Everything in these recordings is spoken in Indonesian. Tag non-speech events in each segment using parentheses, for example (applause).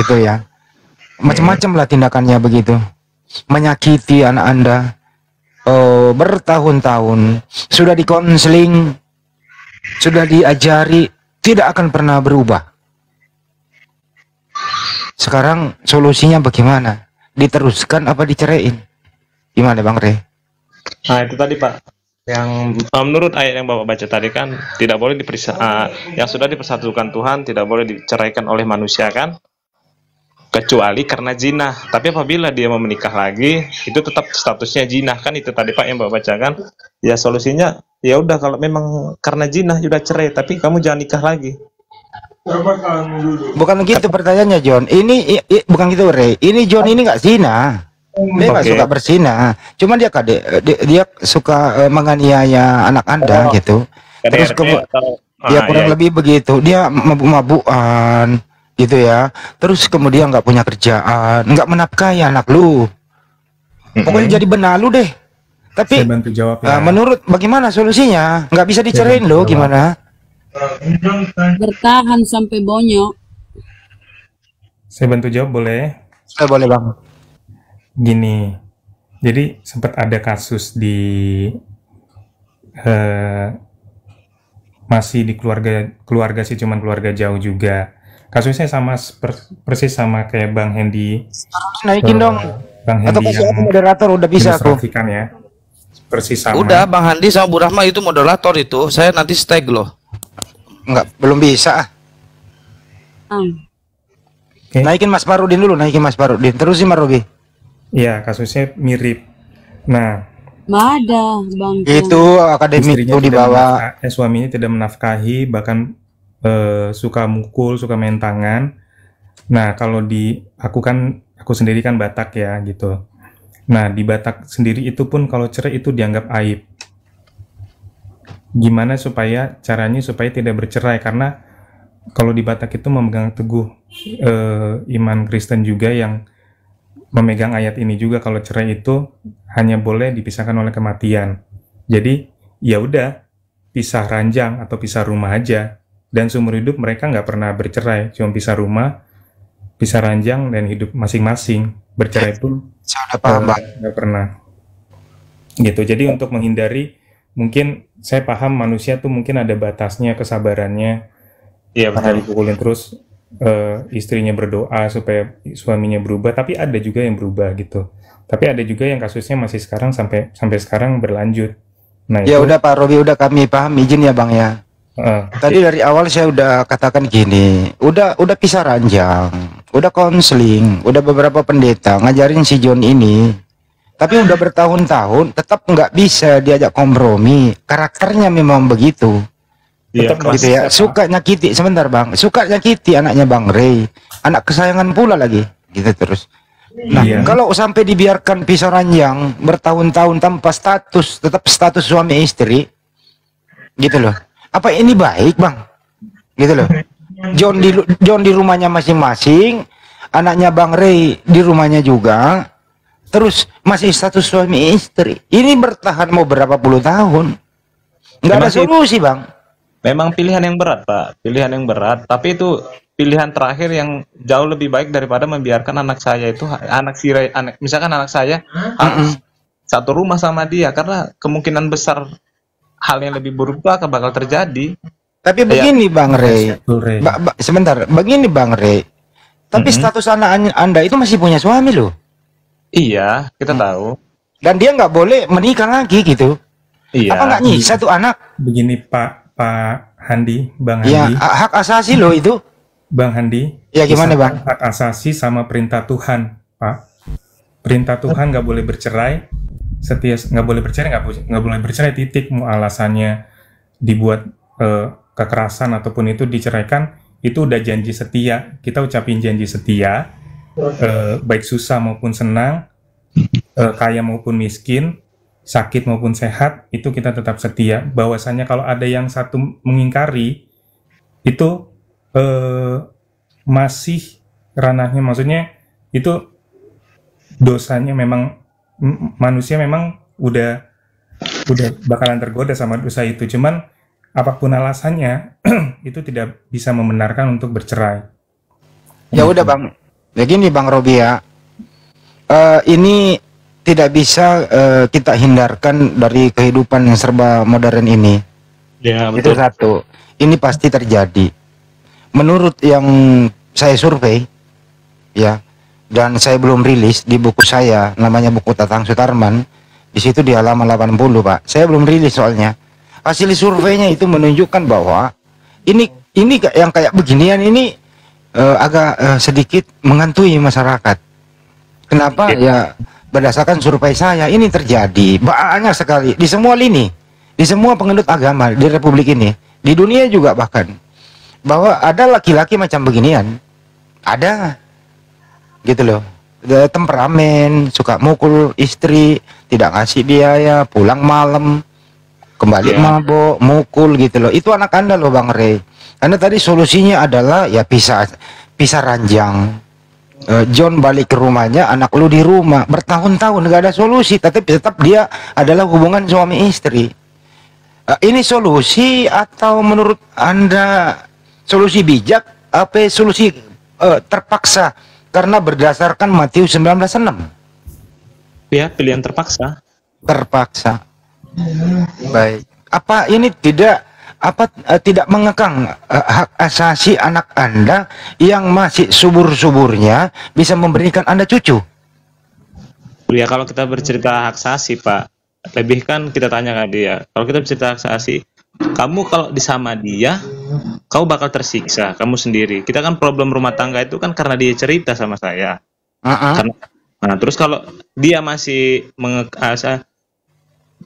gitu ya. Macam-macam lah tindakannya begitu. Menyakiti anak Anda. Oh, bertahun-tahun sudah dikonseling, sudah diajari, tidak akan pernah berubah. Sekarang solusinya bagaimana? Diteruskan apa diceraiin? Gimana Bang Re? Nah itu tadi Pak, yang menurut ayat yang Bapak baca tadi kan tidak boleh diperisa, uh, yang sudah dipersatukan Tuhan tidak boleh diceraikan oleh manusia kan? Kecuali karena zina. Tapi apabila dia mau menikah lagi, itu tetap statusnya zina kan itu tadi Pak yang Bapak baca kan? Ya solusinya ya udah kalau memang karena zina sudah cerai, tapi kamu jangan nikah lagi. Bukan gitu pertanyaannya John. Ini i- i- bukan gitu Re. Ini John ini nggak zina. Dia nggak Oke. suka berzina. Cuma dia kade, dia, dia suka eh, menganiaya anak anda Oh. gitu. Terus KDRT kemu- atau- Ya Ah, kurang iya. lebih begitu. Dia mabuk-mabukan gitu ya. Terus kemudian nggak punya kerjaan, nggak menafkahi anak lu. Pokoknya jadi benalu deh. Tapi Saya bantu jawab ya. eh, menurut bagaimana solusinya? Nggak bisa dicerain lo gimana? bertahan sampai bonyok Saya bantu jawab boleh? Eh, boleh bang. Gini, jadi sempat ada kasus di eh, masih di keluarga keluarga sih cuman keluarga jauh juga. Kasusnya sama per- persis sama kayak Bang Hendy. Naikin eh, dong. Bang Atau Hendy kasih yang moderator udah bisa aku. diilustrasikan ya. Persis sama. Udah Bang Handi sama Bu Rahma itu moderator itu. Saya nanti stag loh. Nggak, belum bisa. ah. ah. Oke. Naikin Mas Parudin dulu, naikin Mas Parudin. Terusin Mas Robi. Iya, kasusnya mirip. Nah, Nggak ada bang Itu akademik itu dibawa. eh, suaminya tidak menafkahi bahkan eh, suka mukul suka main tangan nah kalau di aku kan aku sendiri kan Batak ya gitu nah di Batak sendiri itu pun kalau cerai itu dianggap aib gimana supaya caranya supaya tidak bercerai karena kalau di Batak itu memegang teguh eh, iman Kristen juga yang memegang ayat ini juga kalau cerai itu hanya boleh dipisahkan oleh kematian. Jadi ya udah pisah ranjang atau pisah rumah aja. Dan seumur hidup mereka nggak pernah bercerai, cuma pisah rumah, pisah ranjang dan hidup masing-masing. Bercerai pun eh, nggak pernah. Gitu. Jadi untuk menghindari mungkin saya paham manusia tuh mungkin ada batasnya kesabarannya Iya betul. dipukulin terus eh, istrinya berdoa supaya suaminya berubah tapi ada juga yang berubah gitu tapi ada juga yang kasusnya masih sekarang sampai sampai sekarang berlanjut nah Ya itu udah Pak Robi udah kami paham izin ya Bang ya. Eh, Tadi dari awal saya udah katakan gini, udah udah pisah ranjang, udah konseling, udah beberapa pendeta ngajarin si John ini. Tapi udah bertahun-tahun tetap nggak bisa diajak kompromi. Karakternya memang begitu. Iya, Tetap gitu ya. Suka nyakiti sebentar Bang. Suka nyakiti anaknya Bang Ray. Anak kesayangan pula lagi. Gitu terus. Nah, Iya. kalau sampai dibiarkan pisah ranjang bertahun-tahun tanpa status, tetap status suami istri, gitu loh. Apa ini baik, Bang? Gitu loh. John di John di rumahnya masing-masing, anaknya Bang Ray di rumahnya juga. Terus masih status suami istri. Ini bertahan mau berapa puluh tahun? Nggak ada solusi, Bang. Memang pilihan yang berat, Pak. Pilihan yang berat, tapi itu pilihan terakhir yang jauh lebih baik daripada membiarkan anak saya itu anak si Ray- anak misalkan anak saya harus satu rumah sama dia karena kemungkinan besar hal yang lebih buruk itu akan bakal terjadi. Tapi begini Bang Ray. Ba- ba- sebentar, begini Bang Ray. Tapi Mm-mm. status anak an- Anda itu masih punya suami loh. Iya, kita tahu. Dan dia nggak boleh menikah lagi gitu. Iya. Apa nggak nyiksa tuh anak? begini Pak Pak Handi Bang Ya, Handi ha- hak asasi loh itu. Bang Handi Ya, gimana, Bang? hak asasi sama perintah Tuhan Pak perintah Tuhan nggak boleh bercerai setia nggak boleh bercerai nggak boleh bercerai titik. Mau alasannya dibuat eh, kekerasan ataupun itu diceraikan itu udah janji setia. Kita ucapin janji setia eh, baik susah maupun senang eh, kaya maupun miskin sakit maupun sehat itu kita tetap setia. Bahwasanya kalau ada yang satu mengingkari itu eh, masih ranahnya. Maksudnya itu dosanya memang manusia memang udah udah bakalan tergoda sama dosa itu cuman apa pun alasannya (clears throat) itu tidak bisa membenarkan untuk bercerai Ya udah Bang. Ya gini Bang Robi ya, Eh, ini tidak bisa eh, kita hindarkan dari kehidupan yang serba modern ini. Ya, Itu betul. satu. Ini pasti terjadi. Menurut yang saya survei, ya, dan saya belum rilis di buku saya, namanya buku Tatang Sutarman. Di situ di halaman 80, Pak. Saya belum rilis soalnya. Hasil surveinya itu menunjukkan bahwa ini ini yang kayak beginian ini eh, agak eh, sedikit mengantui masyarakat. Kenapa? Ya berdasarkan survei saya ini terjadi banyak sekali di semua lini, di semua pengendut agama di Republik ini, di dunia juga bahkan bahwa ada laki-laki macam beginian, ada gitu loh, Ada temperamen, suka mukul istri, tidak ngasih biaya, pulang malam, kembali Ya. mabok, mukul gitu loh. Itu anak anda loh Bang Rey. Karena tadi solusinya adalah ya pisah pisah ranjang. Eh, John balik ke rumahnya, anak lu di rumah bertahun-tahun nggak ada solusi, tapi tetap dia adalah hubungan suami istri. Eh, ini solusi atau menurut anda solusi bijak apa solusi eh, terpaksa karena berdasarkan Matius 19:6 Ya, pilihan terpaksa. terpaksa. Baik. Apa ini tidak apa eh, tidak mengekang eh, hak asasi anak Anda yang masih subur-suburnya bisa memberikan Anda cucu? Ya kalau kita bercerita hak asasi Pak, lebih kan kita tanya ke dia. Kalau kita bercerita hak asasi, kamu kalau di sama dia, kamu bakal tersiksa, kamu sendiri. Kita kan problem rumah tangga itu kan karena dia cerita sama saya. Uh-uh. Karena, nah terus kalau dia masih menge asa-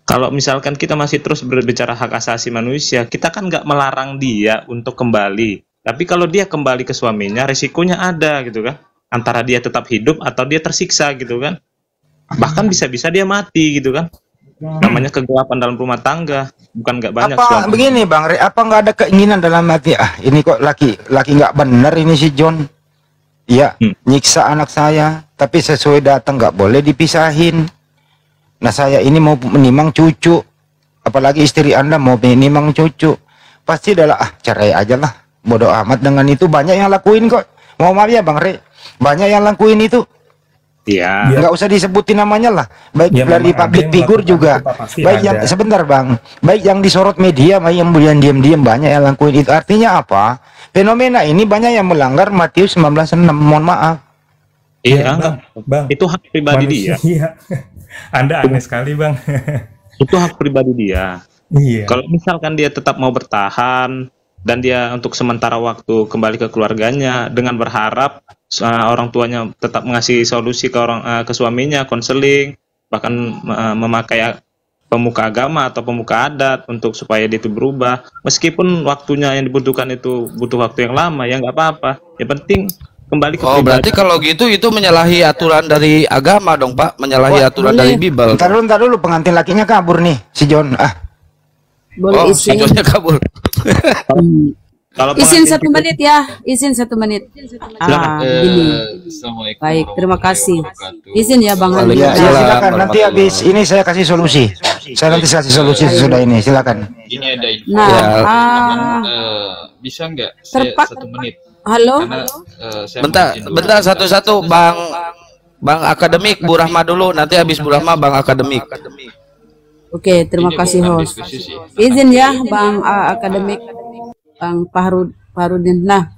kalau misalkan kita masih terus berbicara hak asasi manusia, kita kan nggak melarang dia untuk kembali. Tapi kalau dia kembali ke suaminya, risikonya ada gitu kan. Antara dia tetap hidup atau dia tersiksa gitu kan. Bahkan bisa-bisa dia mati gitu kan. Namanya kegelapan dalam rumah tangga, bukan nggak banyak apa suami. begini Bang Re, apa nggak ada keinginan dalam hati? Ah ini kok laki laki nggak bener ini si John? Ya Hmm. nyiksa anak saya tapi sesuai datang nggak boleh dipisahin. Nah saya ini mau menimang cucu apalagi istri anda mau menimang cucu. Pasti adalah ah cerai aja lah. Bodoh amat dengan itu banyak yang lakuin kok. Mau maaf ya Bang Re banyak yang lakuin itu Iya. Ya. nggak usah disebutin namanya lah baik Ya, dari public figure juga baik ada. yang sebentar bang baik yang disorot media baik yang yang diam-diam banyak yang lakuin itu artinya apa fenomena ini banyak yang melanggar Matius 19:6 mohon maaf Iya, bang, enggak. bang. Itu hak pribadi dia. Manusia. (laughs) Anda aneh sekali bang. (laughs) Itu hak pribadi dia. iya. Kalau misalkan dia tetap mau bertahan dan dia untuk sementara waktu kembali ke keluarganya dengan berharap uh, orang tuanya tetap mengasih solusi ke orang uh, ke suaminya, konseling, bahkan uh, memakai pemuka agama atau pemuka adat untuk supaya dia itu berubah. Meskipun waktunya yang dibutuhkan itu butuh waktu yang lama, ya nggak apa-apa. Yang penting kembali ke Oh, berarti pribadi. kalau gitu itu menyalahi aturan dari agama dong, Pak. Menyalahi Wah, aturan boleh. dari Bible. ntar dulu pengantin lakinya kabur nih si John ah Boleh Oh, izin. sidonnya kabur. (laughs) Kalau Izin satu menit ya, izin satu menit. Ah, gini. Assalamualaikum Baik, terima kasih. Izin ya Bang Hani. ya, Waalaikumsalam silakan nanti habis ini saya kasih solusi saya nanti kasih solusi sesudah ini silakan Ini ada info. Nah, Ya. ah, Eh, bisa nggak saya Terpak- satu menit? halo. Karena eh, Bentar, bentar satu-satu Bang Bang Akademik Bu Rahma dulu, nanti habis Bu Rahma Bang Akademik. Oke, terima Ini kasih host. Izin ya Bang ah, Akademik Bang Fahrud Fahrudin. Nah,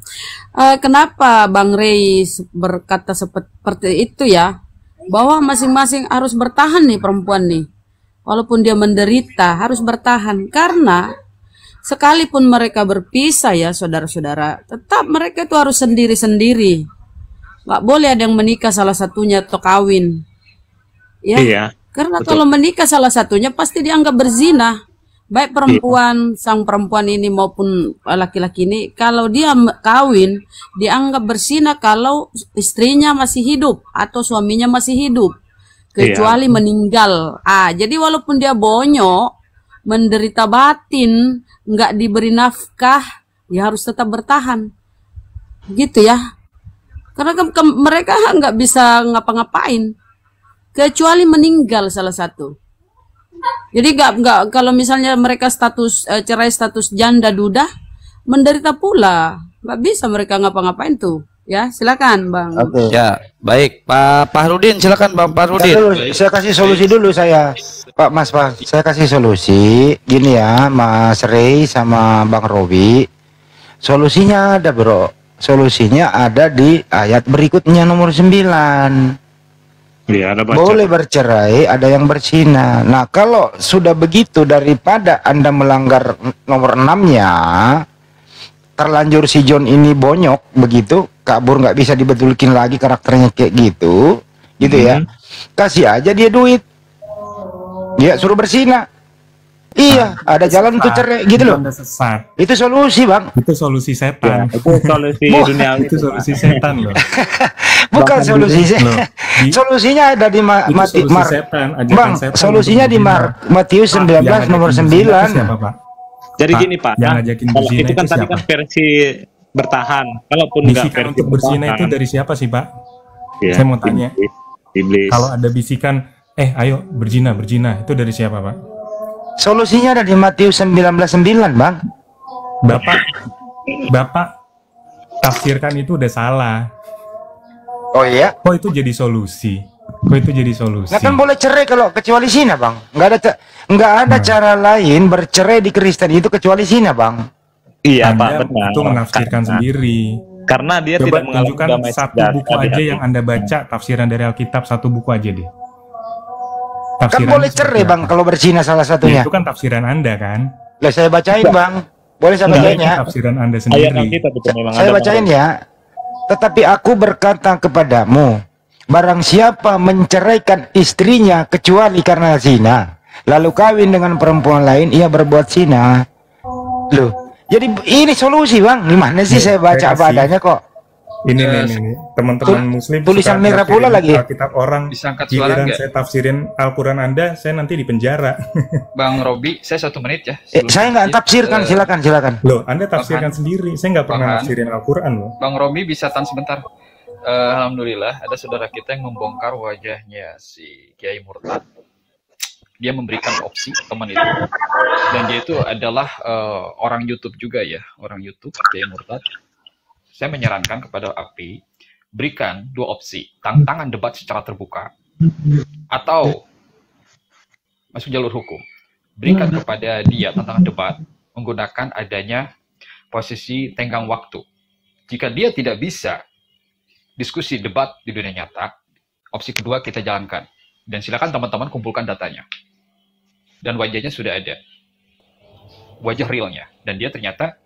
eh, kenapa Bang Rey berkata seperti itu ya? Bahwa masing-masing harus bertahan nih perempuan nih. Walaupun dia menderita harus bertahan karena sekalipun mereka berpisah ya saudara-saudara, tetap mereka itu harus sendiri-sendiri. Nggak boleh ada yang menikah salah satunya atau kawin. Ya. Iya. Karena Betul. kalau menikah salah satunya pasti dianggap berzina. Baik perempuan, sang perempuan ini maupun laki-laki ini, kalau dia kawin, dianggap berzina kalau istrinya masih hidup atau suaminya masih hidup. Kecuali meninggal. Ah, jadi walaupun dia bonyok, menderita batin, nggak diberi nafkah, ya harus tetap bertahan. Gitu ya. Karena ke- ke- mereka nggak bisa ngapa-ngapain kecuali meninggal salah satu. Jadi nggak nggak kalau misalnya mereka status eh, cerai status janda duda menderita pula nggak bisa mereka ngapa-ngapain tuh Ya, silakan Bang. Oke. Ya, baik. Pak Fahrudin, silakan Bang Saya Fahrudin. dulu, saya kasih solusi dulu saya. Pak Mas Pak, saya kasih solusi. Gini ya, Mas Rey sama Bang Robi. Solusinya ada, Bro. Solusinya ada di ayat berikutnya nomor 9. Iya, ada baca. Boleh bercerai, ada yang berzina. Nah, kalau sudah begitu daripada Anda melanggar nomor 6-nya, terlanjur si John ini bonyok begitu, kabur nggak bisa dibetulkin lagi karakternya kayak gitu, gitu ya. Kasih aja dia duit. Dia suruh berzina. Iya, ada jalan untuk cerai gitu loh. Anda sesat. Itu solusi, Bang. Itu solusi setan. itu solusi dunia itu solusi setan loh. (laughs) Bukan Bahkan solusi. (laughs) di- Solusinya ada di ma Mati solusi Mar- setan, ajakan Bang, setan solusinya di Mar. Matius Pak, 19 yang nomor ngajakin berzina itu 9. Siapa, Pak? Jadi Pak, gini Pak, yang nah, ngajakin berzina itu kan tadi kan versi bertahan. Kalaupun nggak Bisikan versi untuk berzina itu dari siapa sih, Pak? ya, saya mau tanya. iblis. Iblis. Kalau ada bisikan, eh ayo berzina, berzina, itu dari siapa, Pak? Solusinya ada di Matius 19:9, Bang. Bapak, Bapak tafsirkan itu udah salah. Oh iya. Kok itu jadi solusi? Kok itu jadi solusi? Nah kan boleh cerai kalau kecuali zina, Bang. Nggak ada ca- nggak ada Nah. cara lain bercerai di Kristen itu kecuali zina, Bang. Iya Anda Pak, benar. itu menafsirkan Karena- sendiri. Karena dia Coba tidak damai satu buku aja yang Anda baca tafsiran dari Alkitab satu buku aja deh. Kan Tafsirannya boleh seperti cerai, Bang, kalau berzina salah Ya, satunya. itu kan tafsiran Anda kan? Lah saya bacain, Bang. Boleh saya bacain ya? tafsiran Anda Ayat sendiri. Alkitab itu memang Saya ada bacain ya. Tetapi aku berkata kepadamu, barang siapa menceraikan istrinya kecuali karena zina, lalu kawin dengan perempuan lain, ia berbuat zina. Loh, jadi ini solusi bang. Gimana sih Nih, saya baca apa adanya kok? Ini nih, Eh, nih, nih. teman-teman muslim tulisan merah pula lagi. Alkitab orang Bisa angkat suara saya tafsirin Al-Quran Anda, saya nanti di penjara. (laughs) Bang Robi, saya satu menit ya. Eh, saya nggak tafsirkan, Eh, silakan silakan. Loh, Anda tafsirkan sendiri. Saya nggak pernah Bang nafsirin Al-Quran loh. Bang Robi bisa tahan sebentar. Eh, Alhamdulillah ada saudara kita yang membongkar wajahnya si Kiai Murtad. Dia memberikan opsi teman itu. Dan dia itu adalah eh, orang YouTube juga ya, orang YouTube Kiai Murtad. Saya menyarankan kepada API berikan dua opsi, tantangan debat secara terbuka atau masuk jalur hukum. Berikan kepada dia tantangan debat menggunakan adanya posisi tenggang waktu. Jika dia tidak bisa diskusi debat di dunia nyata, opsi kedua kita jalankan. Dan silakan teman-teman kumpulkan datanya. Dan wajahnya sudah ada. Wajah realnya. Dan dia ternyata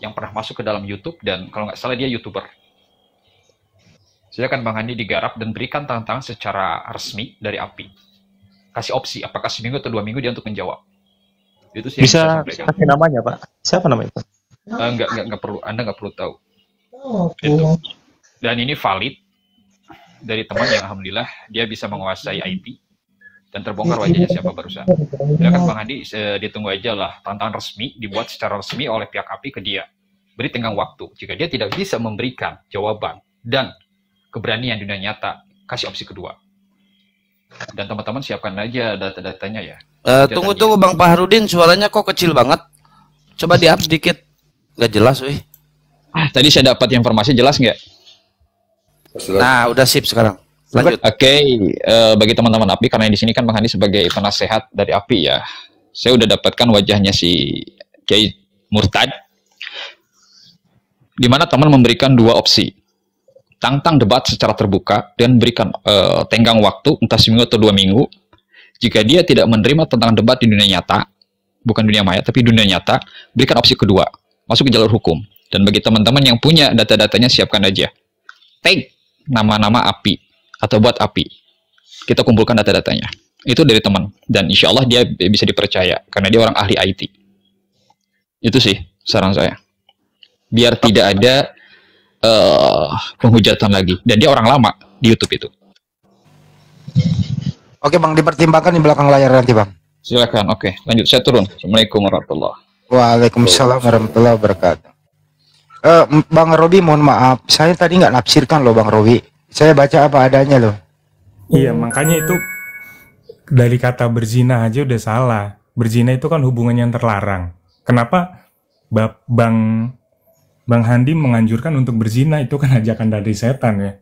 yang pernah masuk ke dalam YouTube dan kalau nggak salah dia YouTuber. Silakan Bang Andi digarap dan berikan tantangan secara resmi dari API. Kasih opsi, apakah seminggu atau dua minggu dia untuk menjawab. Itu sih Bisa sampaikan. kasih namanya Pak. Siapa namanya Pak? Eh, nggak, nggak, nggak perlu, Anda nggak perlu tahu. Itu. Dan ini valid dari teman yang alhamdulillah dia bisa menguasai IP dan terbongkar wajahnya siapa barusan. Silakan Bang Andi eh, ditunggu aja lah tantangan resmi dibuat secara resmi oleh pihak API ke dia. Beri tenggang waktu. Jika dia tidak bisa memberikan jawaban dan keberanian dunia nyata, kasih opsi kedua. Dan teman-teman siapkan aja data-datanya ya. Eh, tunggu tunggu Bang Fahrudin, suaranya kok kecil banget. Coba di up sedikit. Gak jelas, wih. Ah, tadi saya dapat informasi jelas nggak? Nah, udah sip sekarang. Lanjut. Oke, eh, bagi teman-teman API karena di sini kan Bang Andi sebagai penasehat dari API ya, saya udah dapatkan wajahnya si Kiai Murtad, di mana teman memberikan dua opsi, tantang debat secara terbuka dan berikan eh, tenggang waktu entah seminggu atau dua minggu. Jika dia tidak menerima tentang debat di dunia nyata, bukan dunia maya tapi dunia nyata, berikan opsi kedua, masuk ke jalur hukum. Dan bagi teman-teman yang punya data-datanya siapkan aja. Tag nama-nama API atau buat API. Kita kumpulkan data-datanya. Itu dari teman. Dan insya Allah dia bisa dipercaya. Karena dia orang ahli IT. Itu sih saran saya. Biar tidak ada eh penghujatan lagi. Dan dia orang lama di YouTube itu. Oke bang, dipertimbangkan di belakang layar nanti bang. Silakan. Oke, lanjut. Saya turun. Assalamualaikum warahmatullahi Waalaikumsalam warahmatullahi wabarakatuh. Eh, bang Robi, mohon maaf, saya tadi nggak nafsirkan loh bang Robi. Saya baca apa adanya loh. Iya, makanya itu dari kata berzina aja udah salah. Berzina itu kan hubungan yang terlarang. Kenapa Bab- Bang Bang Handi menganjurkan untuk berzina itu kan ajakan dari setan ya.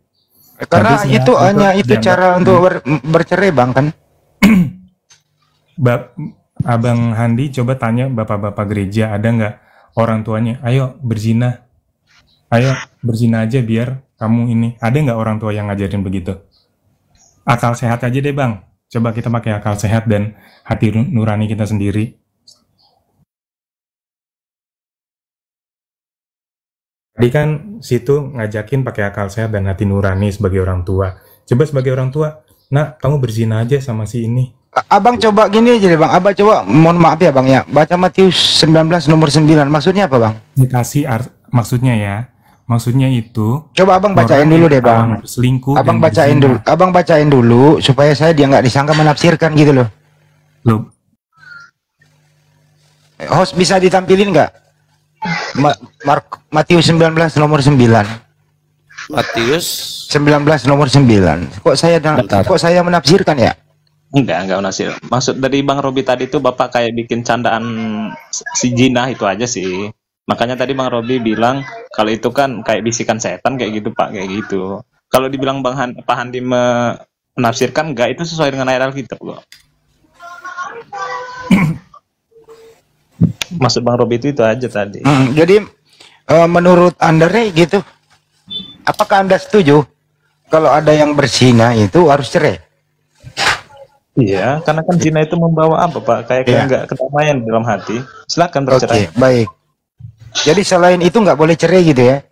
Karena Habisnya itu itu hanya itu dianggap- cara untuk ber- bercerai bang kan. (clears throat) Ba- Abang Handi coba tanya bapak-bapak gereja ada nggak orang tuanya, ayo berzina, ayo berzina aja biar kamu ini. Ada nggak orang tua yang ngajarin begitu? Akal sehat aja deh bang. Coba kita pakai akal sehat dan hati nu- nurani kita sendiri. Tadi kan situ ngajakin pakai akal sehat dan hati nurani sebagai orang tua. Coba sebagai orang tua, nak kamu berzina aja sama si ini. Abang coba gini aja deh bang. Abang coba mohon maaf ya bang ya. Baca Matius 19 nomor 9. Maksudnya apa bang? dikasih maksudnya ya maksudnya itu Coba abang bacain dulu deh bang. selingkuh Abang bacain dulu. Abang bacain dulu supaya saya dia nggak disangka menafsirkan gitu loh. Loh, Eh, Host bisa ditampilin nggak? Ma- Mark Matius 19 nomor 9. Matius 19 nomor 9. Kok saya Bentar. kok saya menafsirkan ya? Enggak, enggak nasir. Maksud dari Bang Robi tadi tuh Bapak kayak bikin candaan si Jina itu aja sih. Makanya tadi Bang Robi bilang kalau itu kan kayak bisikan setan kayak gitu Pak, kayak gitu. Kalau dibilang Bang Han, Pak Handi me- menafsirkan enggak itu sesuai dengan ayat Alkitab kok. (coughs) Maksud Bang Robi itu itu aja tadi. Hmm, jadi eh, menurut Anda Rey gitu, apakah Anda setuju kalau ada yang berzina itu harus cerai? Iya, karena kan zina itu membawa apa Pak? Kayak Iya. enggak kedamaian dalam hati. Silakan Oke, bercerai. baik. Jadi selain itu nggak boleh cerai gitu ya?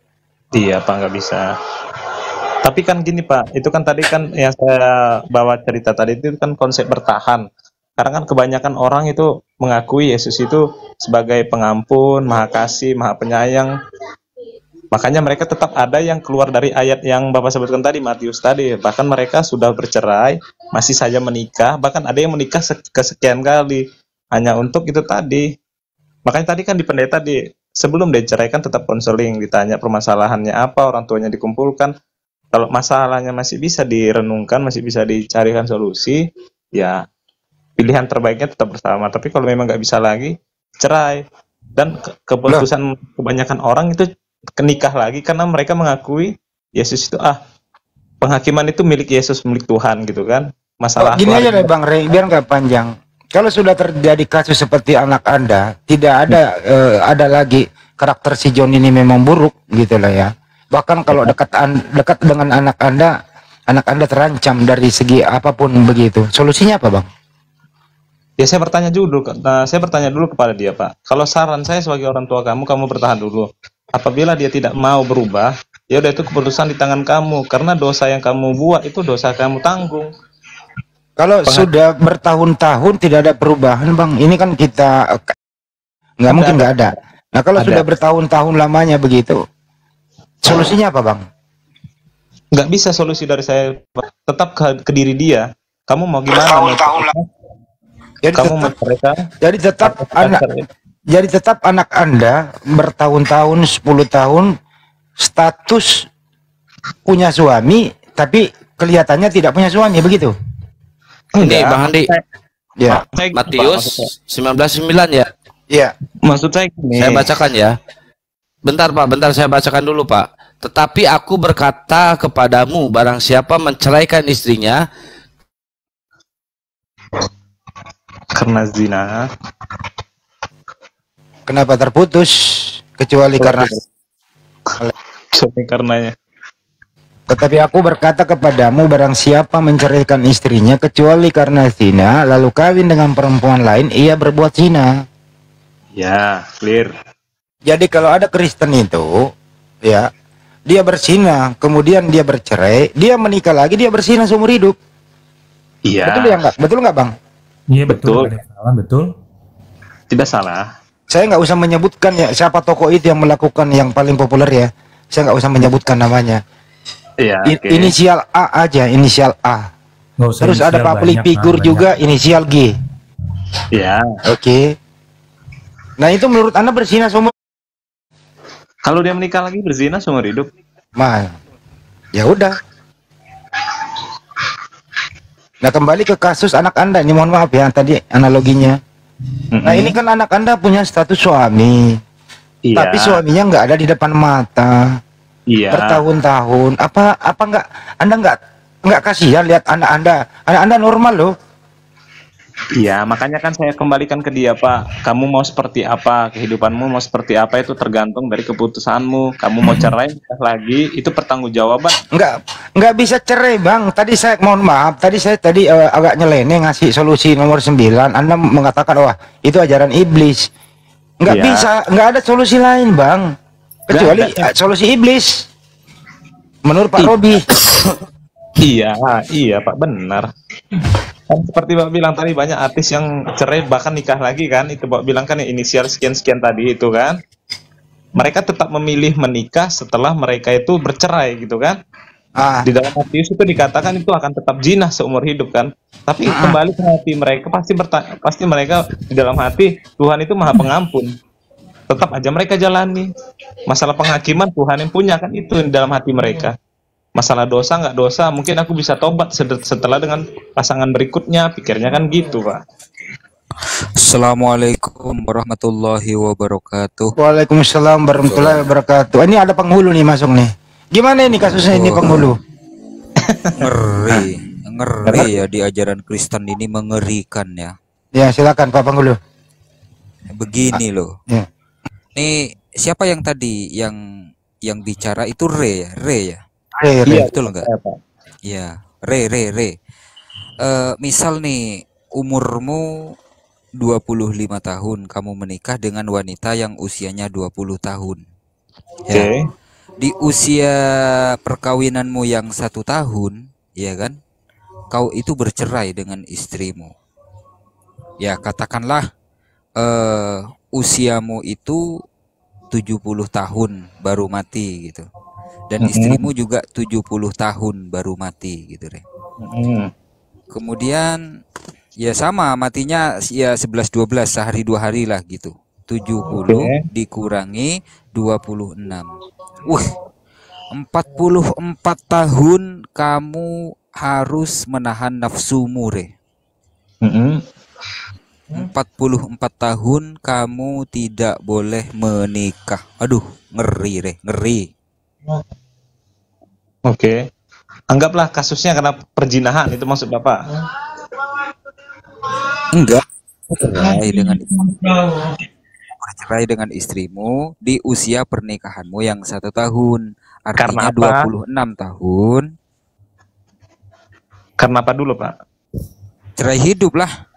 Iya Pak nggak bisa. Tapi kan gini Pak, itu kan tadi kan yang saya bawa cerita tadi itu kan konsep bertahan. Karena kan kebanyakan orang itu mengakui Yesus itu sebagai pengampun, maha kasih, maha penyayang. Makanya mereka tetap ada yang keluar dari ayat yang Bapak sebutkan tadi, Matius tadi. Bahkan mereka sudah bercerai, masih saja menikah, bahkan ada yang menikah se- kesekian kali. Hanya untuk itu tadi. Makanya tadi kan di pendeta di sebelum diceraikan tetap konseling, ditanya permasalahannya apa, orang tuanya dikumpulkan. Kalau masalahnya masih bisa direnungkan, masih bisa dicarikan solusi, ya pilihan terbaiknya tetap bersama. Tapi kalau memang nggak bisa lagi, cerai. Dan ke- keputusan kebanyakan orang itu kenikah lagi karena mereka mengakui Yesus itu ah penghakiman itu milik Yesus, milik Tuhan gitu kan. Masalah Oh, gini aja deh Bang Rey, biar nggak panjang. Kalau sudah terjadi kasus seperti anak Anda, tidak ada eh, ada lagi karakter si John ini memang buruk gitu lah ya. Bahkan kalau dekat an- dekat dengan anak Anda, anak Anda terancam dari segi apa pun begitu. Solusinya apa, Bang? Ya saya bertanya dulu, nah, saya bertanya dulu kepada dia Pak. Kalau saran saya sebagai orang tua kamu, kamu bertahan dulu. Apabila dia tidak mau berubah, ya udah itu keputusan di tangan kamu. Karena dosa yang kamu buat itu dosa kamu tanggung. Kalau Paham. sudah bertahun-tahun tidak ada perubahan, Bang. Ini kan kita nggak mungkin nggak ada. Nah, kalau Ada. sudah bertahun-tahun lamanya begitu, solusinya apa, Bang? Nggak bisa solusi dari saya, tetap ke, ke diri dia. Kamu mau gimana? Mau, Jadi kamu mau tetap, mereka? jadi tetap anak Jadi tetap anak Anda bertahun-tahun, 10 tahun status punya suami tapi kelihatannya tidak punya suami begitu. Ini Bang Handi Ya. Matius Pak, 19:9 ya. Iya. Maksud saya gini. Saya bacakan ya. Bentar Pak, bentar saya bacakan dulu Pak. Tetapi aku berkata kepadamu, barang siapa menceraikan istrinya, karena zina. Kenapa terputus? Kecuali karena Sorry, karenanya. Tetapi aku berkata kepadamu barang siapa menceraikan istrinya kecuali karena zina lalu kawin dengan perempuan lain ia berbuat zina. Ya, clear. Jadi kalau ada Kristen itu ya dia berzina, kemudian dia bercerai, dia menikah lagi, dia berzina seumur hidup. Iya. Betul ya enggak? Betul enggak, Bang? Iya betul, Betul. nggak salah betul. Tidak salah. Saya nggak usah menyebutkan ya siapa tokoh itu yang melakukan yang paling populer ya. Saya nggak usah menyebutkan namanya. Iya. I- oke. Inisial A aja, inisial A. Nggak usah Terus ada public banyak, figure Pak, juga inisial G. Iya. Oke. Nah itu menurut anda berzina semua? Kalau dia menikah lagi berzina seumur hidup. Mah, ya udah. Nah kembali ke kasus anak anda ini mohon maaf ya tadi analoginya. Nah Mm-mm. ini kan anak anda punya status suami. Iya. Tapi suaminya nggak ada di depan mata. Iya. Bertahun-tahun. Apa apa nggak Anda nggak nggak kasihan lihat anak Anda? Anak Anda normal loh. Iya, makanya kan saya kembalikan ke dia, Pak. Kamu mau seperti apa? Kehidupanmu mau seperti apa itu tergantung dari keputusanmu. Kamu mau cerai nikah lagi, itu pertanggungjawaban. Nggak nggak bisa cerai bang. Tadi saya mohon maaf. Tadi saya tadi eh, agak nyeleneh ngasih solusi nomor 9 Anda mengatakan wah itu ajaran iblis. Nggak Iya. bisa. Nggak ada solusi lain bang. Kecuali eh, solusi iblis. Menurut Pak. Robi. (coughs) Iya, iya, Pak, benar. Kan seperti Bapak bilang tadi banyak artis yang cerai bahkan nikah lagi kan. Itu Bapak bilang kan yang inisial sekian-sekian tadi itu kan. Mereka tetap memilih menikah setelah mereka itu bercerai gitu kan. Ah, di dalam hati itu dikatakan itu akan tetap jinah seumur hidup kan tapi kembali ke hati mereka pasti pasti mereka di dalam hati Tuhan itu maha pengampun tetap aja mereka jalani masalah penghakiman Tuhan yang punya kan itu di dalam hati mereka masalah dosa nggak dosa mungkin aku bisa tobat setelah dengan pasangan berikutnya pikirnya kan gitu pak Assalamualaikum warahmatullahi wabarakatuh. Waalaikumsalam warahmatullahi wabarakatuh. Ini ada penghulu nih masuk nih. Gimana ini kasusnya ini penghulu? (laughs) Ngeri, ngeri ya di ajaran Kristen ini mengerikan ya. Ya silakan Pak penghulu. Begini loh. Ya. Nih siapa yang tadi yang yang bicara itu Re ya, Re ya. Re, re. Iya. Betul nggak? Ya, Pak. Ya, Re, Re, Re. Eh, misal nih umurmu 25 tahun kamu menikah dengan wanita yang usianya 20 tahun. Ya. Di usia perkawinanmu yang satu tahun, ya kan? Kau itu bercerai dengan istrimu. Ya, katakanlah eh usiamu itu 70 tahun baru mati gitu. Dan istrimu juga 70 tahun baru mati gitu, Re. Mm. Kemudian ya sama matinya ya 11 12 sehari dua hari lah gitu. 70 Oke. dikurangi 26. Wah. 44 tahun kamu harus menahan nafsumu, Re. Mm-mm. 44 tahun kamu tidak boleh menikah. Aduh, ngeri, Re, ngeri. oke anggaplah kasusnya karena perjinahan itu maksud bapak Enggak. Bercerai dengan bercerai dengan istrimu di usia pernikahanmu yang satu tahun. Karena Artinya apa? 26 tahun. karena apa dulu pak Cerai hidup lah.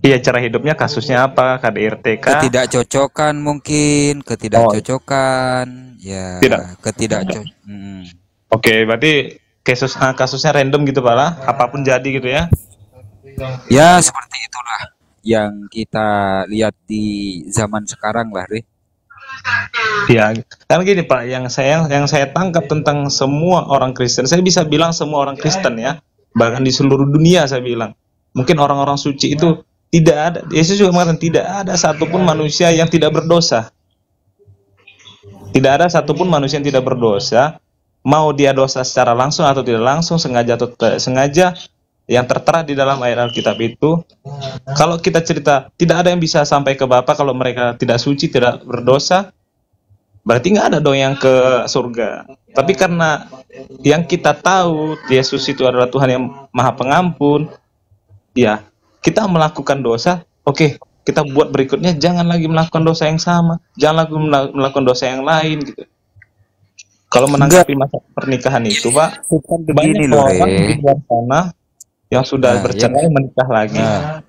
Iya cara hidupnya kasusnya apa KDRT kah? Ketidakcocokan mungkin, ketidakcocokan. Ya, Tidak. ketidakco Hmm. Oke, berarti kasus ah, kasusnya random gitu Pak lah, apa pun jadi gitu ya. Ya, seperti itulah yang kita lihat di zaman sekarang lah, Re. Iya, karena gini Pak, yang saya yang saya tangkap tentang semua orang Kristen, saya bisa bilang semua orang Kristen ya, bahkan di seluruh dunia saya bilang, mungkin orang-orang suci itu tidak ada, Yesus juga mengatakan tidak ada satupun manusia yang tidak berdosa. Tidak ada satupun manusia yang tidak berdosa, mau dia dosa secara langsung atau tidak langsung, sengaja atau tidak sengaja, yang tertera di dalam ayat Alkitab itu, kalau kita cerita tidak ada yang bisa sampai ke Bapa kalau mereka tidak suci, tidak berdosa, berarti nggak ada dong yang ke surga. Tapi karena yang kita tahu Yesus itu adalah Tuhan yang Maha Pengampun, ya kita melakukan dosa, oke kita buat berikutnya jangan lagi melakukan dosa yang sama, jangan lagi mela- melakukan dosa yang lain gitu. Kalau menanggapi masa pernikahan itu, Pak, Bukan banyak begini loh, orang Re. di luar sana yang sudah Nah, bercerai menikah lagi. Nah,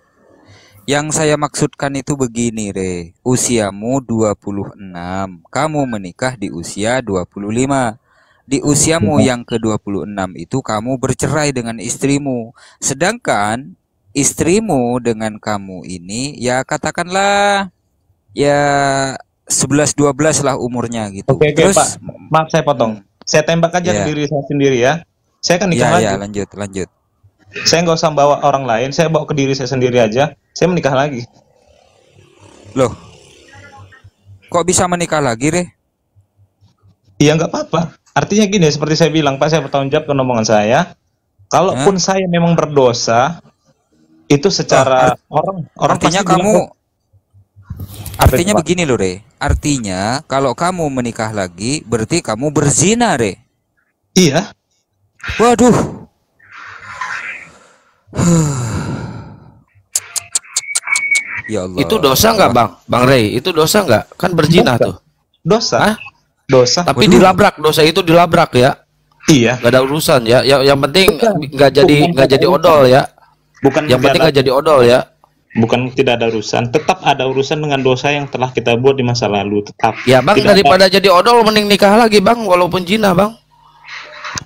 yang saya maksudkan itu begini, Re. Usiamu 26, kamu menikah di usia 25. Di usiamu yang ke-26 itu kamu bercerai dengan istrimu. Sedangkan istrimu dengan kamu ini ya katakanlah ya 11 12 lah umurnya gitu. Oke, oke, Terus Pak. Maaf saya potong. Saya tembak aja ke Iya. diri saya sendiri ya. Saya kan nikah ya lagi. ya lanjut lanjut. Saya nggak usah bawa orang lain. Saya bawa ke diri saya sendiri aja. Saya menikah lagi. Loh. Kok bisa menikah lagi, Re? Iya nggak apa-apa. Artinya gini, seperti saya bilang, Pak, saya bertanggung jawab ke omongan saya. Kalaupun saya memang berdosa, itu secara orang orang Artinya pasti bilang, kamu "Oh, apa Artinya Pak?" begini loh, Re. artinya kalau kamu menikah lagi berarti kamu berzina, Re. Iya. Waduh. ya Allah. Itu dosa nggak bang, bang Ray? Itu dosa nggak? Kan berzina Dosa. tuh. Dosa. Hah? Dosa. Tapi dilabrak, dosa itu dilabrak ya. Iya. Nggak ada urusan ya. Yang, yang penting nggak jadi nggak jadi odol ya. Bukan Yang penting nggak jadi odol ya. bukan tidak ada urusan. Tetap ada urusan dengan dosa yang telah kita buat di masa lalu. Tetap. Ya bang Tidak ada- daripada jadi odol mending nikah lagi bang, walaupun zina bang.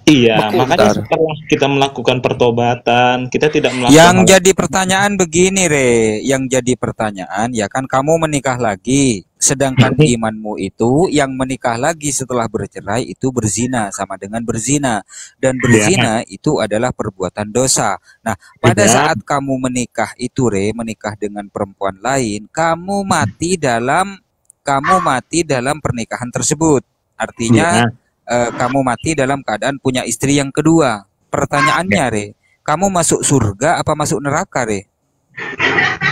Iya, makanya setelah kita melakukan pertobatan, kita tidak melakukan Yang hal- jadi pertanyaan begini, Re. Yang jadi pertanyaan, ya kan kamu menikah lagi, sedangkan (laughs) imanmu itu yang menikah lagi setelah bercerai itu berzina sama dengan berzina dan berzina itu adalah perbuatan dosa. Nah, pada Tidak. saat kamu menikah itu, Re, menikah dengan perempuan lain, kamu mati dalam kamu mati dalam pernikahan tersebut. Artinya Iya. Eh, kamu mati dalam keadaan punya istri yang kedua. Pertanyaannya, Re, kamu masuk surga apa masuk neraka, Re? (laughs)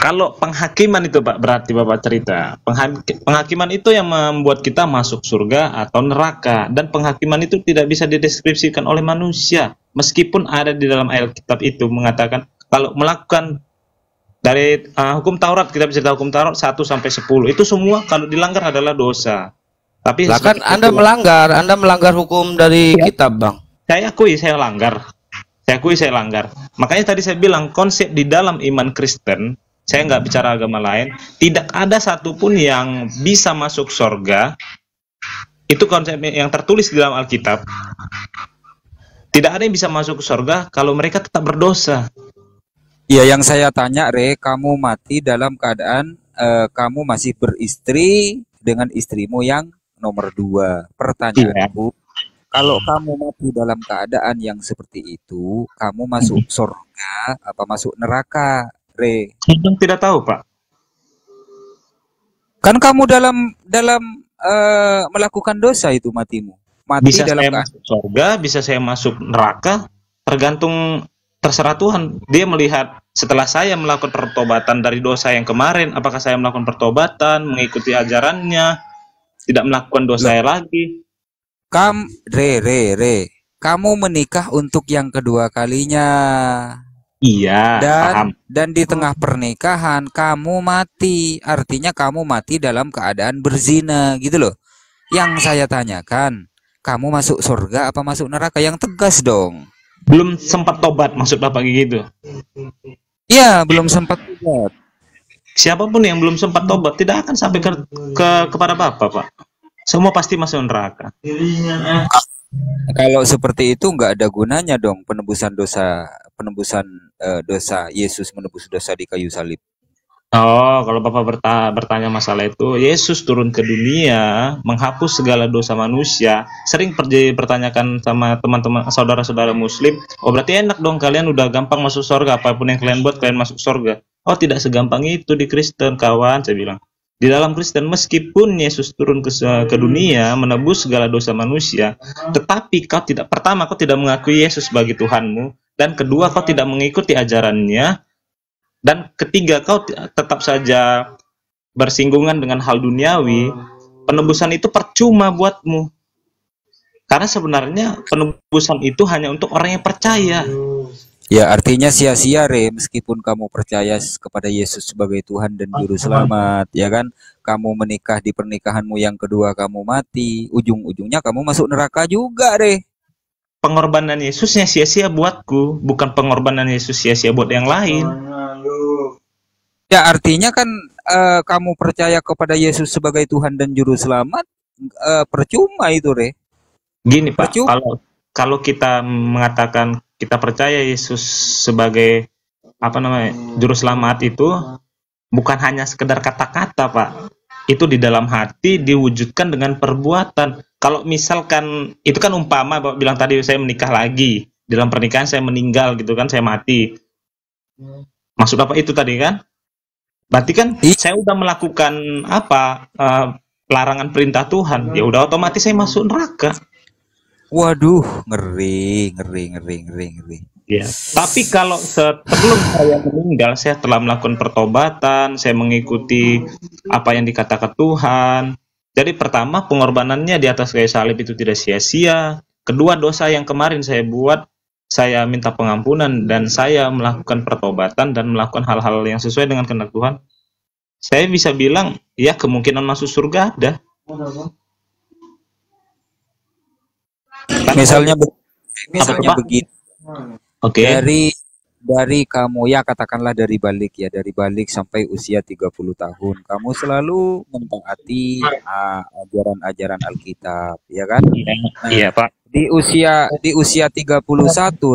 Kalau penghakiman itu Pak berarti Bapak cerita. Pengha- Penghakiman itu yang membuat kita masuk surga atau neraka dan penghakiman itu tidak bisa dideskripsikan oleh manusia. Meskipun ada di dalam ayat kitab itu mengatakan kalau melakukan dari uh, hukum Taurat kita bisa tahu hukum Taurat 1 sampai 10 itu semua kalau dilanggar adalah dosa. Tapi Lah kan anda itu, melanggar, anda melanggar hukum dari Iya. kitab bang. saya akui saya langgar. Saya akui saya langgar. Makanya tadi saya bilang konsep di dalam iman Kristen, saya nggak bicara agama lain, tidak ada satupun yang bisa masuk surga. Itu konsep yang tertulis di dalam Alkitab. Tidak ada yang bisa masuk ke surga kalau mereka tetap berdosa. Ya, yang saya tanya, Re, kamu mati dalam keadaan eh, kamu masih beristri dengan istrimu yang nomor dua. Pertanyaanku, kalau kamu mati dalam keadaan yang seperti itu, kamu masuk surga apa masuk neraka, Re? Tidak tahu, Pak. Kan kamu dalam dalam eh, melakukan dosa itu matimu. Mati Bisa dalam saya masuk surga, bisa saya masuk neraka, tergantung terserah Tuhan. Dia melihat setelah saya melakukan pertobatan dari dosa yang kemarin, apakah saya melakukan pertobatan, mengikuti ajarannya, tidak melakukan dosa lagi. Kam, re, re, re. Kamu menikah untuk yang kedua kalinya. Iya, Dan paham. dan di tengah pernikahan kamu mati. Artinya kamu mati dalam keadaan berzina gitu loh. Yang saya tanyakan, kamu masuk surga apa masuk neraka? Yang tegas dong. Belum sempat tobat maksud Bapak gitu. Iya, belum sempat lihat. Siapa pun yang belum sempat tobat tidak akan sampai ke, ke- kepada Bapak, Pak. Semua pasti masuk neraka. Kalau seperti itu nggak ada gunanya dong penebusan dosa, penebusan eh, dosa Yesus menebus dosa di kayu salib. Oh, kalau Bapak berta- bertanya masalah itu, Yesus turun ke dunia menghapus segala dosa manusia. Sering pertanyakan sama teman-teman saudara-saudara muslim, oh berarti enak dong kalian udah gampang masuk surga, apa pun yang kalian buat kalian masuk surga. Oh, tidak segampang itu di Kristen, kawan, saya bilang. Di dalam Kristen meskipun Yesus turun ke, ke dunia menebus segala dosa manusia, tetapi kau tidak pertama kau tidak mengakui Yesus sebagai Tuhanmu dan kedua kau tidak mengikuti ajarannya dan ketiga kau tetap saja bersinggungan dengan hal duniawi, penebusan itu percuma buatmu. Karena sebenarnya penebusan itu hanya untuk orang yang percaya. Ya, artinya sia-sia, Re, meskipun kamu percaya kepada Yesus sebagai Tuhan dan Juru Selamat, ya kan? Kamu menikah di pernikahanmu yang kedua, kamu mati, ujung-ujungnya kamu masuk neraka juga, Re. Pengorbanan Yesusnya sia-sia buatku, bukan pengorbanan Yesus sia-sia buat yang lain. Ya, artinya kan eh, kamu percaya kepada Yesus sebagai Tuhan dan Juru Selamat, eh, percuma itu, Re. Gini Pak, Percuma. kalau kalau kita mengatakan kita percaya Yesus sebagai apa namanya juru selamat itu bukan hanya sekedar kata-kata Pak, itu di dalam hati diwujudkan dengan perbuatan. Kalau misalkan itu kan umpama Bapak bilang tadi saya menikah lagi, dalam pernikahan saya meninggal gitu kan, saya mati. Maksud apa itu tadi kan? Berarti kan saya udah melakukan apa eh, larangan perintah Tuhan, ya udah otomatis saya masuk neraka. Waduh, ngeri, ngeri, ngeri, ngeri, ngeri. Ya. Tapi kalau sebelum saya meninggal, saya telah melakukan pertobatan, saya mengikuti apa yang dikatakan Tuhan. Jadi pertama pengorbanannya di atas kayu salib itu tidak sia-sia. Kedua dosa yang kemarin saya buat, saya minta pengampunan dan saya melakukan pertobatan dan melakukan hal-hal yang sesuai dengan kehendak Tuhan. Saya bisa bilang, ya kemungkinan masuk surga ada. Misalnya be- Apa misalnya begini. Oke. dari dari kamu ya katakanlah dari balik ya. Dari balik sampai usia 30 tahun. Kamu selalu mentaati ah, ajaran-ajaran Alkitab ya kan? Iya, iya, Pak. di usia di usia 31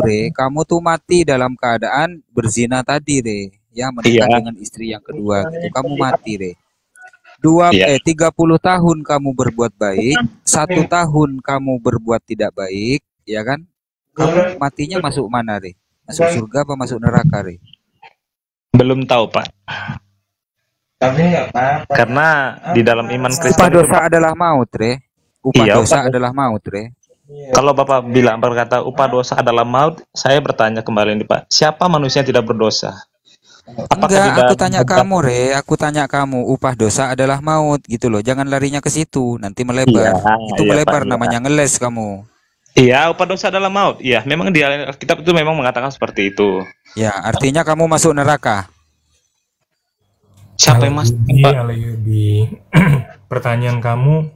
re kamu tuh mati dalam keadaan berzina tadi re. Ya menikah Iya. dengan istri yang kedua gitu. Kamu mati re dua Iya. eh 30 tahun kamu berbuat baik satu tahun kamu berbuat tidak baik ya kan? Kamu matinya masuk mana re masuk surga apa masuk neraka re Belum tahu, Pak. Karena di dalam iman upah Kristen itu, dosa adalah maut re upah Iya, dosa upah- adalah maut re kalau Bapak bilang berkata upah dosa adalah maut, saya bertanya kembali nih Pak, siapa manusia yang tidak berdosa? Enggak, aku tanya ada- kamu, Re. Aku tanya kamu, upah dosa adalah maut gitu loh. Jangan larinya ke situ, nanti melebar. Iya, itu iya, melebar Pak, iya. namanya ngeles kamu. Iya, upah dosa adalah maut. Iya, memang di Alkitab itu memang mengatakan seperti itu. Ya, artinya kamu masuk neraka. Siapa yang masuk? (clears throat) Pertanyaan kamu,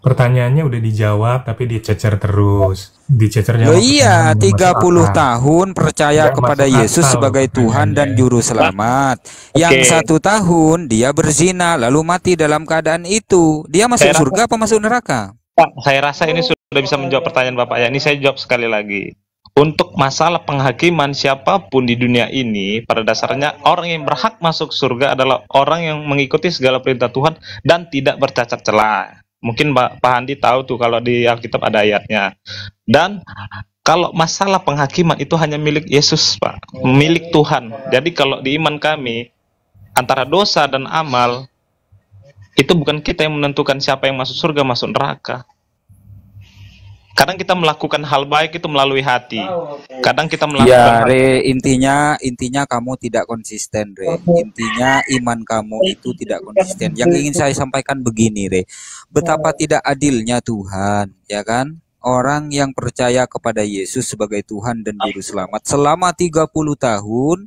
pertanyaannya udah dijawab tapi dicecer terus. Dicecernya sama iya, pertanyaan nggak 30 masuk akal. tahun percaya Nggak kepada Yesus akal sebagai Tuhan dan juru selamat. Yang Oke. satu tahun dia berzina lalu mati dalam keadaan itu. Dia masuk Saya rasa- surga apa masuk neraka? Pak, saya rasa ini sudah bisa menjawab pertanyaan Bapak ya. Ini saya jawab sekali lagi. Untuk masalah penghakiman siapa pun di dunia ini, pada dasarnya orang yang berhak masuk surga adalah orang yang mengikuti segala perintah Tuhan dan tidak bercacat celah. Mungkin Pak Pak Handi tahu tuh kalau di Alkitab ada ayatnya. Dan kalau masalah penghakiman itu hanya milik Yesus, Pak, milik Tuhan. Jadi kalau di iman kami antara dosa dan amal itu bukan kita yang menentukan siapa yang masuk surga, masuk neraka. Kadang kita melakukan hal baik itu melalui hati. Kadang kita melakukan Ya, Re, intinya intinya kamu tidak konsisten, Re. Intinya iman kamu itu tidak konsisten. Yang ingin saya sampaikan begini, Re. Betapa tidak adilnya Tuhan, ya kan? Orang yang percaya kepada Yesus sebagai Tuhan dan juru selamat selama 30 tahun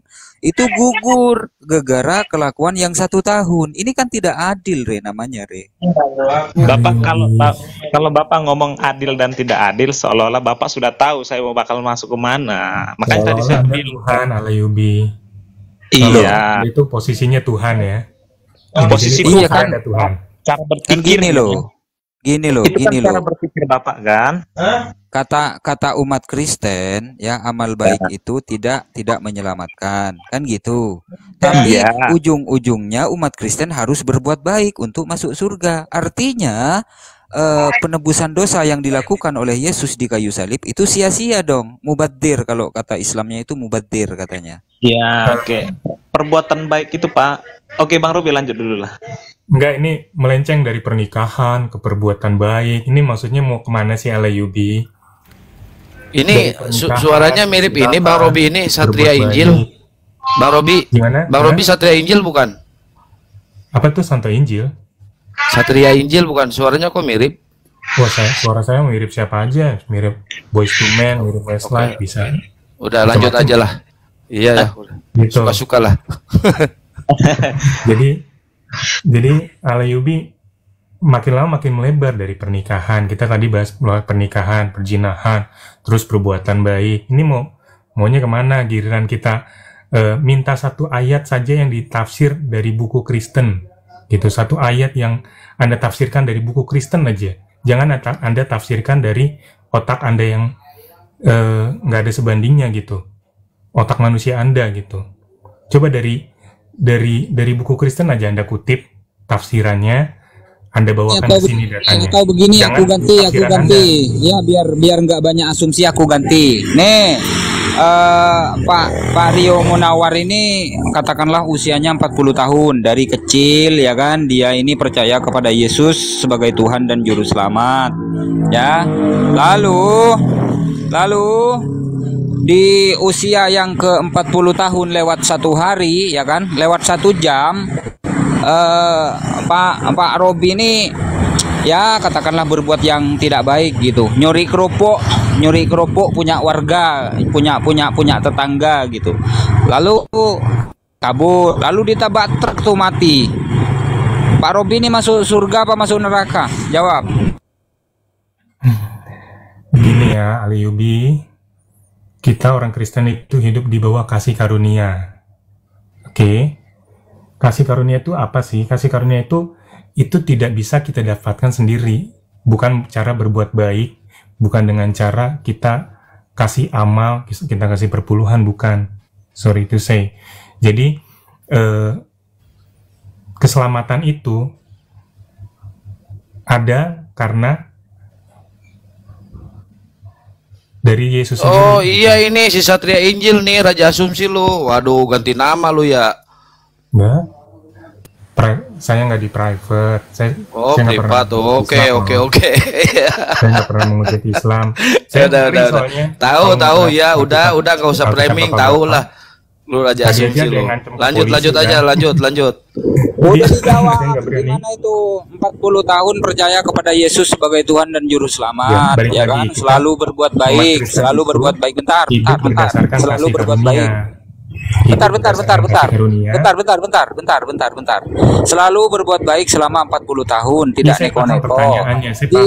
itu gugur gara kelakuan yang satu tahun. Ini kan tidak adil, Re, namanya, Re. Bapak kalau kalau Bapak ngomong adil dan tidak adil seolah-olah Bapak sudah tahu saya mau bakal masuk ke mana. Makanya tadi saya bilang Tuhan Alayubi. iya, itu posisinya Tuhan ya. Posisi sini Iya kan? Tuhan. cara Kan berpikir gini loh. Gini loh, Itu kan gini cara loh. berpikir Bapak kan? kata kata umat Kristen ya amal baik itu tidak tidak menyelamatkan kan gitu tapi Iya. ujung-ujungnya umat Kristen harus berbuat baik untuk masuk surga artinya eh, penebusan dosa yang dilakukan oleh Yesus di kayu salib itu sia-sia dong mubadir kalau kata Islamnya itu mubadir katanya Ya, oke. Perbuatan baik itu Pak. Oke, Bang Robi lanjut dulu lah. Enggak, ini melenceng dari pernikahan ke perbuatan baik. Ini maksudnya mau ke mana sih Alayubi? Ini su- suaranya mirip ini Bang Robi ini Satria Injil. baik. Bang Robi, Gimana? Bang? Robi Satria Injil bukan? Apa tuh Santo Injil? Satria Injil bukan? Suaranya kok mirip? Wah, saya, suara saya mirip siapa aja? Mirip Boys to Men, mirip Westlife, bisa. Udah lanjut aja lah. Iya ya, udah. Gitu. suka-suka lah. (laughs) Jadi, jadi Alayubi makin lama makin melebar dari pernikahan. Kita tadi bahas pernikahan, perjinahan, terus perbuatan baik. Ini mau maunya ke mana? Giliran kita eh, minta satu ayat saja yang ditafsir dari buku Kristen, gitu. Satu ayat yang anda tafsirkan dari buku Kristen aja. Jangan anda tafsirkan dari otak anda yang eh, nggak ada sebandingnya gitu. Otak manusia anda gitu. Coba dari dari dari buku Kristen aja anda kutip tafsirannya, anda bawakan atau, ke sini datanya. atau begini Jangan aku ganti aku ganti. Ya biar biar nggak banyak asumsi aku ganti. Nih eh Pak Pak Rio Munawar ini katakanlah usianya 40 tahun dari kecil ya kan? Dia ini percaya kepada Yesus sebagai Tuhan dan juru selamat. Ya lalu lalu di usia yang ke 40 tahun lewat satu hari ya kan? Lewat satu jam eh Pak Pak Robi ini ya katakanlah berbuat yang tidak baik gitu. Nyuri kerupuk nyuri kerupuk punya warga punya punya punya tetangga gitu. Lalu kabur lalu ditabrak truk tuh mati. Pak Robi ini masuk surga apa masuk neraka? Jawab. Begini ya, Ali Yubi, kita orang Kristen itu hidup di bawah kasih karunia. Oke, kasih karunia itu apa sih? Kasih karunia itu itu tidak bisa kita dapatkan sendiri, bukan cara berbuat baik, bukan dengan cara kita kasih amal, kita kasih perpuluhan, bukan. Sorry to say. Jadi eh, keselamatan itu ada karena dari Yesus Oh sendiri. iya ini si Satria Injil nih Raja Asumsi lu. Waduh ganti nama lu ya. Nggak. Pri- saya nggak di private. Saya, Oh saya privat tuh. mengikuti Oke oke oke. (laughs) Saya nggak pernah mengikuti Islam. (laughs) Ya Saya udah udah udah. soalnya Tahu tahu ya udah udah nggak usah framing tahu lah. Lu Asumsi aja dia lu. ke Lanjut lanjut aja kan? lanjut lanjut. (laughs) Udah dijawab (laughs) gimana itu? 40 tahun percaya kepada Yesus sebagai Tuhan dan juru Ya, selamat ya lagi, kan? selalu berbuat baik selalu berbuat baik. Bentar bentar bentar. berdasarkan selalu kasih berbuat baik bentar bentar bentar bentar bentar bentar bentar bentar bentar bentar selalu berbuat baik selama 40 tahun tidak Ya, paham neko-neko di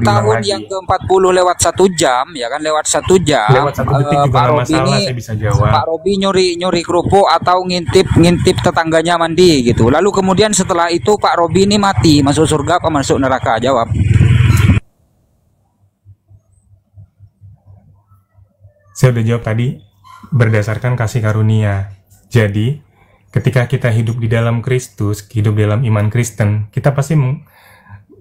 tahun lagi. yang ke-40 lewat satu jam ya kan lewat satu jam Lewat satu detik eh, juga Pak Robi masalah, ini saya bisa jawab. Pak Robi nyuri nyuri kerupuk atau ngintip ngintip tetangganya mandi gitu. Lalu kemudian setelah itu Pak Robi ini mati masuk surga apa masuk neraka? Jawab. Saya udah jawab tadi berdasarkan kasih karunia. Jadi, ketika kita hidup di dalam Kristus, hidup dalam iman Kristen, kita pasti meng-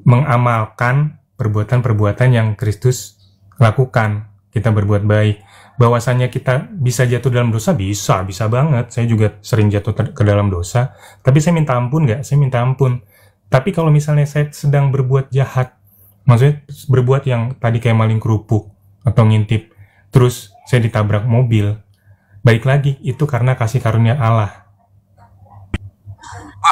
mengamalkan perbuatan-perbuatan yang Kristus lakukan. Kita berbuat baik. Bahwasannya kita bisa jatuh dalam dosa, bisa, bisa banget. Saya juga sering jatuh ke dalam dosa. Tapi saya minta ampun nggak? Saya minta ampun. Tapi kalau misalnya saya sedang berbuat jahat, maksudnya berbuat yang tadi kayak maling kerupuk atau ngintip, terus saya ditabrak mobil, baik lagi itu karena kasih karunia Allah.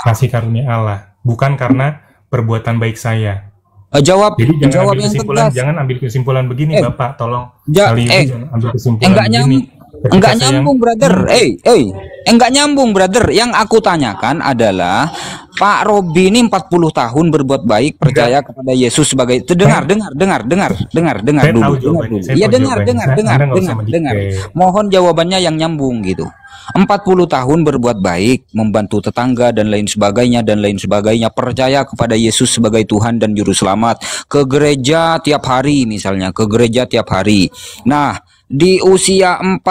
Kasih karunia Allah, bukan karena perbuatan baik saya. Eh, jawab Jadi jangan jawab ambil yang kesimpulan, tegas. jangan ambil kesimpulan begini, Eh, Bapak, tolong. ja- Kali ini eh, jangan ambil kesimpulan Enggak begini. Ketika enggak nyambung, brother. Eh, eh, enggak nyambung, brother. Yang aku tanyakan adalah Pak Robi ini 40 tahun berbuat baik, percaya kepada Yesus sebagai dengar, dengar, dengar, dengar, dengar, dengar Saya dulu, dengar dulu. Iya, dengar, dengar, dengar, dengar, dengar. Mohon jawabannya yang nyambung gitu. 40 tahun berbuat baik, membantu tetangga dan lain sebagainya dan lain sebagainya, percaya kepada Yesus sebagai Tuhan dan juru selamat, ke gereja tiap hari misalnya, ke gereja tiap hari. Nah, di usia 40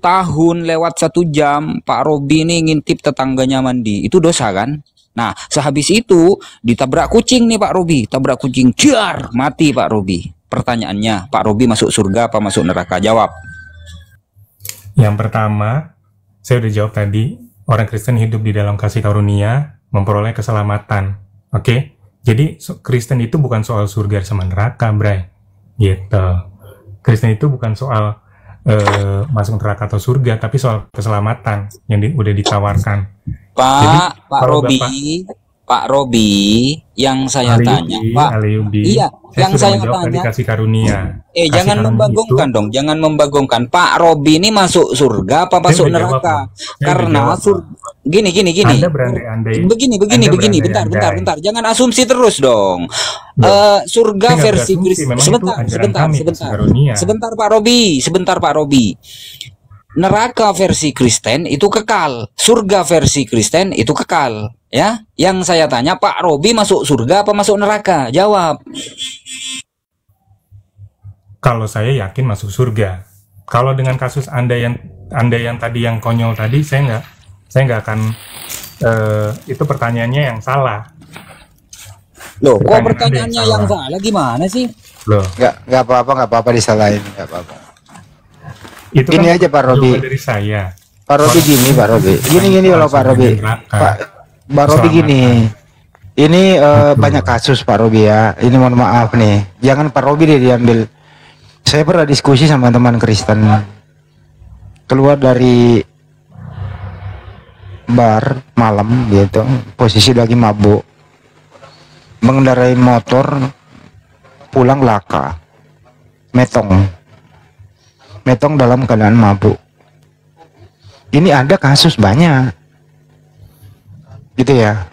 tahun lewat satu jam, Pak Robi ini ngintip tetangganya mandi. Itu dosa kan? Nah, sehabis itu ditabrak kucing nih Pak Robi, tabrak kucing, jar, mati Pak Robi. Pertanyaannya, Pak Robi masuk surga apa masuk neraka? Jawab. Yang pertama, saya udah jawab tadi, orang Kristen hidup di dalam kasih karunia, memperoleh keselamatan. Oke? Jadi, so- Kristen itu bukan soal surga sama neraka, Bray. Gitu. Kristen itu bukan soal eh, masuk neraka atau surga, tapi soal keselamatan yang di- udah ditawarkan. Pak, Jadi, Pak Robi, Bapak- Pak Robi, yang saya tanya, Aliyubi, Pak, Aliyubi, iya, saya yang saya menjawab tanya, karunia. eh Kasih jangan karunia membagongkan itu- dong, jangan membagongkan. Pak Robi ini masuk surga apa masuk neraka? Karena jawab, sur, gini, gini, gini. Anda berandai-andai. Begini, begini, Anda begini. Bentar, bentar, bentar. Jangan asumsi terus dong. Eh, surga saya versi Kristus. itu Sebentar, sebentar, kami, sebentar. karunia. Sebentar Pak Robi, sebentar Pak Robi. Neraka versi Kristen itu kekal, surga versi Kristen itu kekal, ya. Yang saya tanya Pak Robi masuk surga apa masuk neraka? Jawab. kalau saya yakin masuk surga. Kalau dengan kasus anda yang anda yang tadi yang konyol tadi, saya nggak saya nggak akan eh, itu pertanyaannya yang salah. Loh, kok Pertanyaan pertanyaannya Anda yang yang salah. salah gimana sih? Loh, Nggak, nggak apa-apa, nggak apa-apa disalahin, nggak apa-apa. itu Gini kan aja, Pak Robi. dari saya. Pak Robi gini, Pak Robi. Gini gini loh Pak Robi. Pak Pak Robi gini. Ini eh, banyak kasus Pak Robi ya. Ini mohon maaf nih. Jangan Pak Robi deh diambil. Saya pernah diskusi sama teman Kristen. keluar dari bar malam gitu. Posisi lagi mabuk. Mengendarai motor pulang laka. Metong. Metong dalam keadaan mabuk. Ini ada kasus banyak. Gitu ya.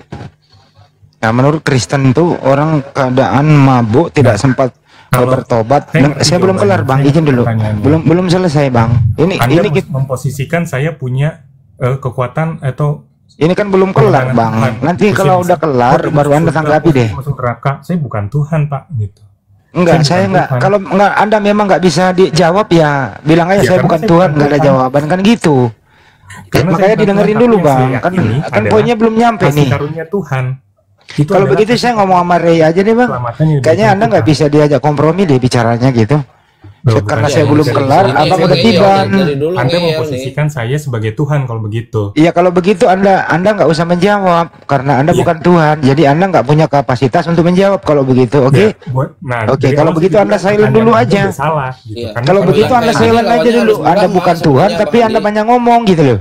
Nah menurut Kristen itu orang keadaan mabuk tidak sempat kalau- bertobat. saya Nah, saya belum kelar bang. Izin dulu. Belum belum selesai bang. Ini Anda ini kita- memposisikan saya punya eh, kekuatan atau ini kan belum kelar bang Tuhan. nanti Terus kalau udah kelar oh, baru anda tanggapi deh masuk neraka saya bukan Tuhan pak gitu Enggak, Saya saya enggak. Tuhan. Kalau enggak Anda memang enggak bisa dijawab ya, bilang aja Ya, saya bukan saya Tuhan, enggak ada jawaban kan gitu. Karena Makanya didengerin dulu bang, kan kan poinnya belum nyampe nih. karunia Tuhan itu Kalau begitu saya ngomong sama Ray aja deh bang. Kayaknya Anda nggak bisa diajak kompromi deh bicaranya gitu. Loh, Karena bukan saya belum dari- kelar, Ini abang saya udah ngeyel tiban. nih, dari dulu Anda memposisikan saya sebagai Tuhan kalau begitu Iya kalau begitu Anda Anda nggak usah menjawab karena Anda Iya. bukan Tuhan. Jadi Anda nggak punya kapasitas untuk menjawab kalau begitu. Oke? Ya, buat- nah, Oke, dari kalau awal begitu saya Anda silent dulu aja. salah gitu. Iya. Karena Kalau kalau begitu Anda silent aja dulu. Anda bukan Tuhan tapi Anda banyak ngomong gitu loh.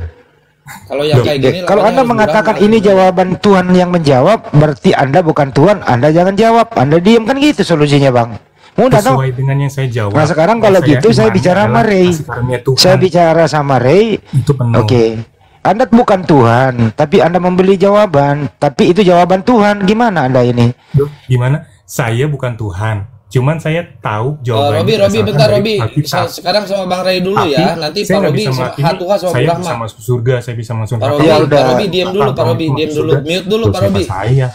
Kalau yang kayak gini Kalau lawannya Anda mengatakan ini jawaban Tuhan yang menjawab, berarti Anda bukan Tuhan, Anda jangan jawab. Anda diam kan gitu solusinya, Bang. Mudah toh? sesuai dengan yang saya jawab. Nah, sekarang kalau yang gitu saya bicara sama Ray. Saya bicara sama Ray. itu penuh. Oke. Anda bukan Tuhan, tapi Anda membeli jawaban, tapi itu jawaban Tuhan. Gimana Anda ini? Duh, gimana? Saya bukan Tuhan. Cuman saya tahu Eh, jawabannya. Robi, Robi, berdasarkan bentar Robi. Alkitab. Sekarang sama Bang Ray dulu Tapi ya. Nanti saya Pak Robi sama Hatuha sama saya bisa masuk surga, saya bisa masuk Pak. Robi, Ya Pak udah. Robi diam dulu, Pak Robi diam dulu. surga, Mute dulu Pak Robi. Saya.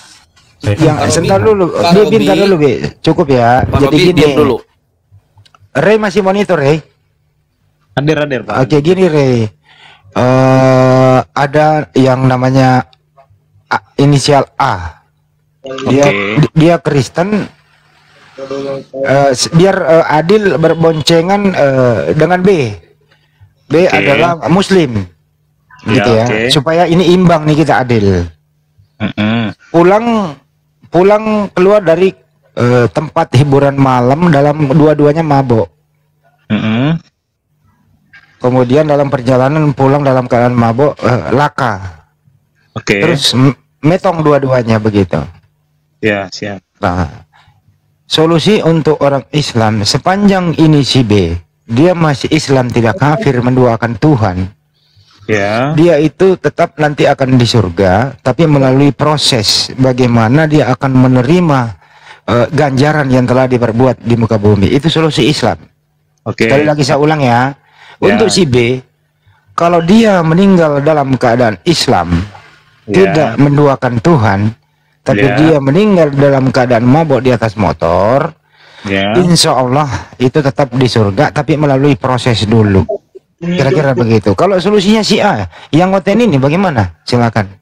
Yang Robi, sebentar dulu, Bi, bentar dulu, Bi. Cukup ya. Jadi Robi gini, diam dulu. Ray masih monitor, Ray. Hadir hadir Pak. Oke gini Ray, Eh ada yang namanya A- inisial A. Dia Oke. dia Kristen. Eh, s- biar eh, adil berboncengan eh, dengan B. B adalah Muslim, Ya, gitu ya. oke. Supaya ini imbang nih kita adil. Mm-mm. Pulang pulang keluar dari eh, tempat hiburan malam dalam dua-duanya mabok. Mm-mm. Kemudian dalam perjalanan pulang dalam keadaan mabok eh, laka. Oke. Terus m- metong dua-duanya begitu. Ya siap. Nah, solusi untuk orang Islam sepanjang ini si B, dia masih Islam tidak kafir menduakan Tuhan. Ya. Dia itu tetap nanti akan di surga, tapi melalui proses bagaimana dia akan menerima eh, ganjaran yang telah diperbuat di muka bumi. Itu solusi Islam. Oke. Sekali lagi saya ulang ya. Ya. Untuk si B, kalau dia meninggal dalam keadaan Islam, Ya. tidak menduakan Tuhan, tapi Ya. dia meninggal dalam keadaan mabok di atas motor, Ya. insya Allah itu tetap di surga, tapi melalui proses dulu. Kira-kira begitu. Kalau solusinya si A, yang ngoten ini bagaimana? Silakan.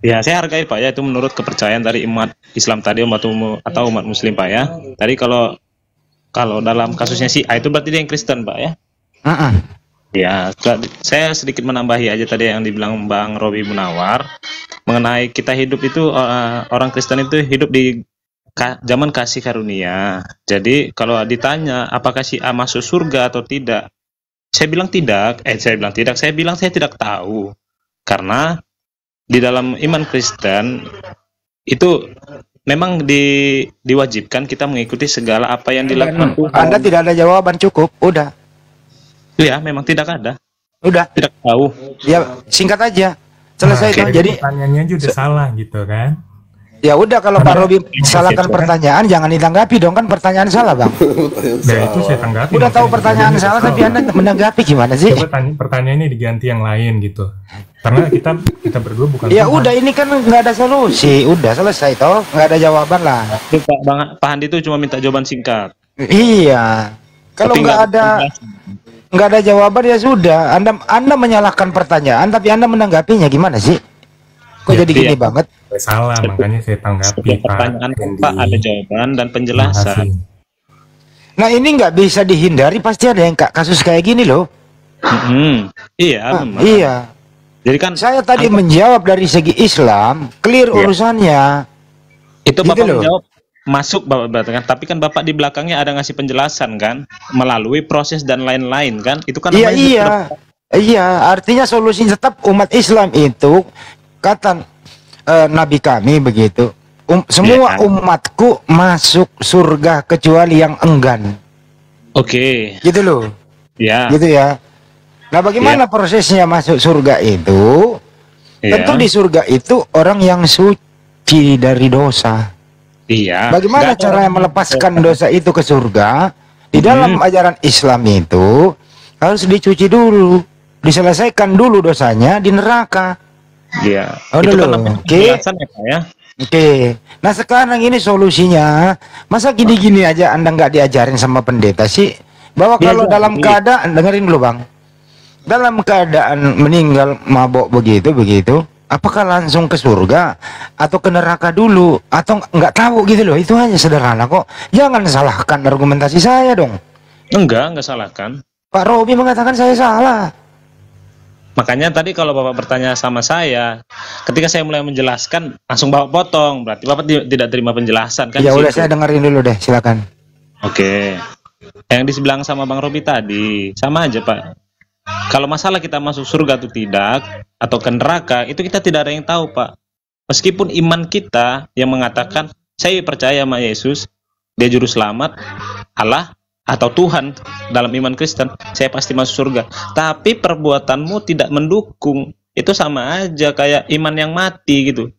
Ya, saya hargai Pak ya itu menurut kepercayaan dari umat Islam tadi umat umu- atau umat Muslim Pak ya. Tadi kalau kalau dalam kasusnya si A itu berarti dia yang Kristen Pak ya. Mm-mm. Ya, ka- saya sedikit menambahi aja tadi yang dibilang Bang Robi Munawar mengenai kita hidup itu eh, orang Kristen itu hidup di ka- zaman kasih karunia. Jadi kalau ditanya apakah si A masuk surga atau tidak, saya bilang tidak. Eh, saya bilang tidak. Saya bilang saya tidak tahu karena di dalam iman Kristen itu memang di, diwajibkan kita mengikuti segala apa yang dilakukan Tuhan. Anda tidak ada jawaban cukup, udah, Ya, memang tidak ada. udah. Tidak tahu. Ya singkat aja. Selesai Nah, itu. jadi pertanyaannya juga salah gitu kan. Ya udah kalau Pak Robi salahkan Siap. pertanyaan jangan ditanggapi dong kan pertanyaan salah bang. Nah itu saya tanggapi. Udah tahu pertanyaan salah tapi anda menanggapi gimana sih? Coba tanya, pertanyaannya diganti yang lain gitu. Karena kita kita berdua bukan Ya Tuhan. udah ini kan nggak ada solusi, udah selesai toh, nggak ada jawaban lah. Itu Pak, Bang, Pak Handi itu cuma minta jawaban singkat. Iya. Kalau nggak ada nggak ada jawaban ya sudah. Anda Anda menyalahkan pertanyaan tapi Anda menanggapinya gimana sih? Kok Ya, jadi gini iya. banget? Salah makanya saya tanggapi Setiap Pak. pertanyaan. Pak ada jawaban dan penjelasan. Nah ini nggak bisa dihindari pasti ada yang ka- kasus kayak gini loh. Mm-mm. Iya, Ah, memang. iya. Jadi kan Saya tadi menjawab dari segi Islam, clear Iya. urusannya. itu gitu Bapak loh. menjawab masuk Bapak berarti kan, tapi kan Bapak di belakangnya ada ngasih penjelasan kan, melalui proses dan lain-lain kan, itu kan Iya namanya iya. Iya, artinya solusi tetap umat Islam itu kata eh, Nabi kami begitu. Um, semua Iya kan? umatku masuk surga kecuali yang enggan. Oke, Gitu loh. ya, Gitu ya. Nah, bagaimana prosesnya masuk surga itu? iya, Tentu di surga itu orang yang suci dari dosa. iya. Bagaimana orang- melepaskan dosa itu ke surga? Di dalam Hmm. ajaran Islam itu harus dicuci dulu, diselesaikan dulu dosanya di neraka. Iya. Oh, itu dulu. kan Oke. penjelasan ya Pak ya. Oke, nah sekarang ini solusinya, masa gini-gini aja Anda nggak diajarin sama pendeta sih? Bahwa kalau Diajari. dalam keadaan, dengerin dulu bang, dalam keadaan meninggal mabok begitu begitu, apakah langsung ke surga atau ke neraka dulu atau nggak tahu gitu loh? Itu hanya sederhana kok. Jangan salahkan argumentasi saya dong. Enggak, enggak salah kan. Pak Robi mengatakan saya salah. Makanya tadi kalau Bapak bertanya sama saya, ketika saya mulai menjelaskan, langsung Bapak potong. Berarti Bapak ti- tidak terima penjelasan kan? ya udah saya dengerin dulu deh, silakan. Oke. Yang dibilang sama Bang Robi tadi, sama aja Pak. Kalau masalah kita masuk surga atau tidak, atau ke neraka, itu kita tidak ada yang tahu Pak. Meskipun iman kita yang mengatakan, saya percaya sama Yesus, dia juru selamat, Allah, atau Tuhan dalam iman Kristen, saya pasti masuk surga. Tapi perbuatanmu tidak mendukung, itu sama aja kayak iman yang mati gitu.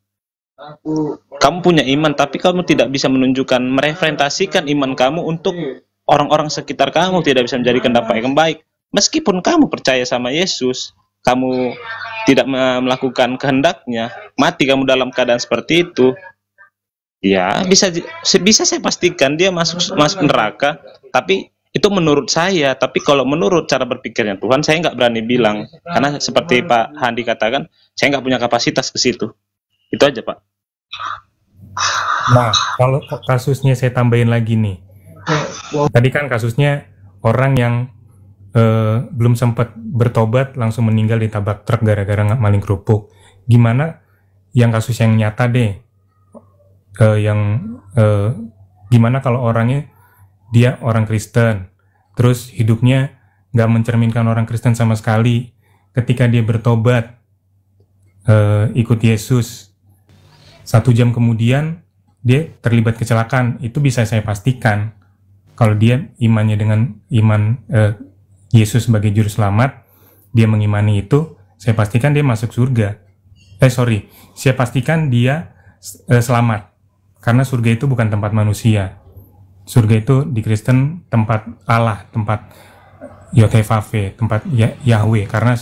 Kamu punya iman, tapi kamu tidak bisa menunjukkan, mereferentasikan iman kamu untuk orang-orang sekitar kamu, tidak bisa menjadikan dampak yang baik. Meskipun kamu percaya sama Yesus, kamu tidak me- melakukan kehendaknya, mati kamu dalam keadaan seperti itu, ya bisa bisa saya pastikan dia masuk masuk neraka. Tapi itu menurut saya. Tapi kalau menurut cara berpikirnya Tuhan, saya nggak berani bilang karena seperti Pak Handi katakan, saya nggak punya kapasitas ke situ. Itu aja Pak. Nah, kalau kasusnya saya tambahin lagi nih. Tadi kan kasusnya orang yang eh, belum sempat bertobat langsung meninggal ditabrak truk gara-gara nggak maling kerupuk. Gimana yang kasus yang nyata deh? Eh, yang eh, gimana kalau orangnya dia orang Kristen, terus hidupnya nggak mencerminkan orang Kristen sama sekali. Ketika dia bertobat, eh, ikut Yesus, satu jam kemudian dia terlibat kecelakaan. Itu bisa saya pastikan kalau dia imannya dengan iman eh, Yesus sebagai juru selamat dia mengimani itu saya pastikan dia masuk surga. Eh sorry saya pastikan dia eh, selamat. Karena surga itu bukan tempat manusia surga itu di Kristen tempat Allah tempat Yotevave tempat Ya- Yahweh karena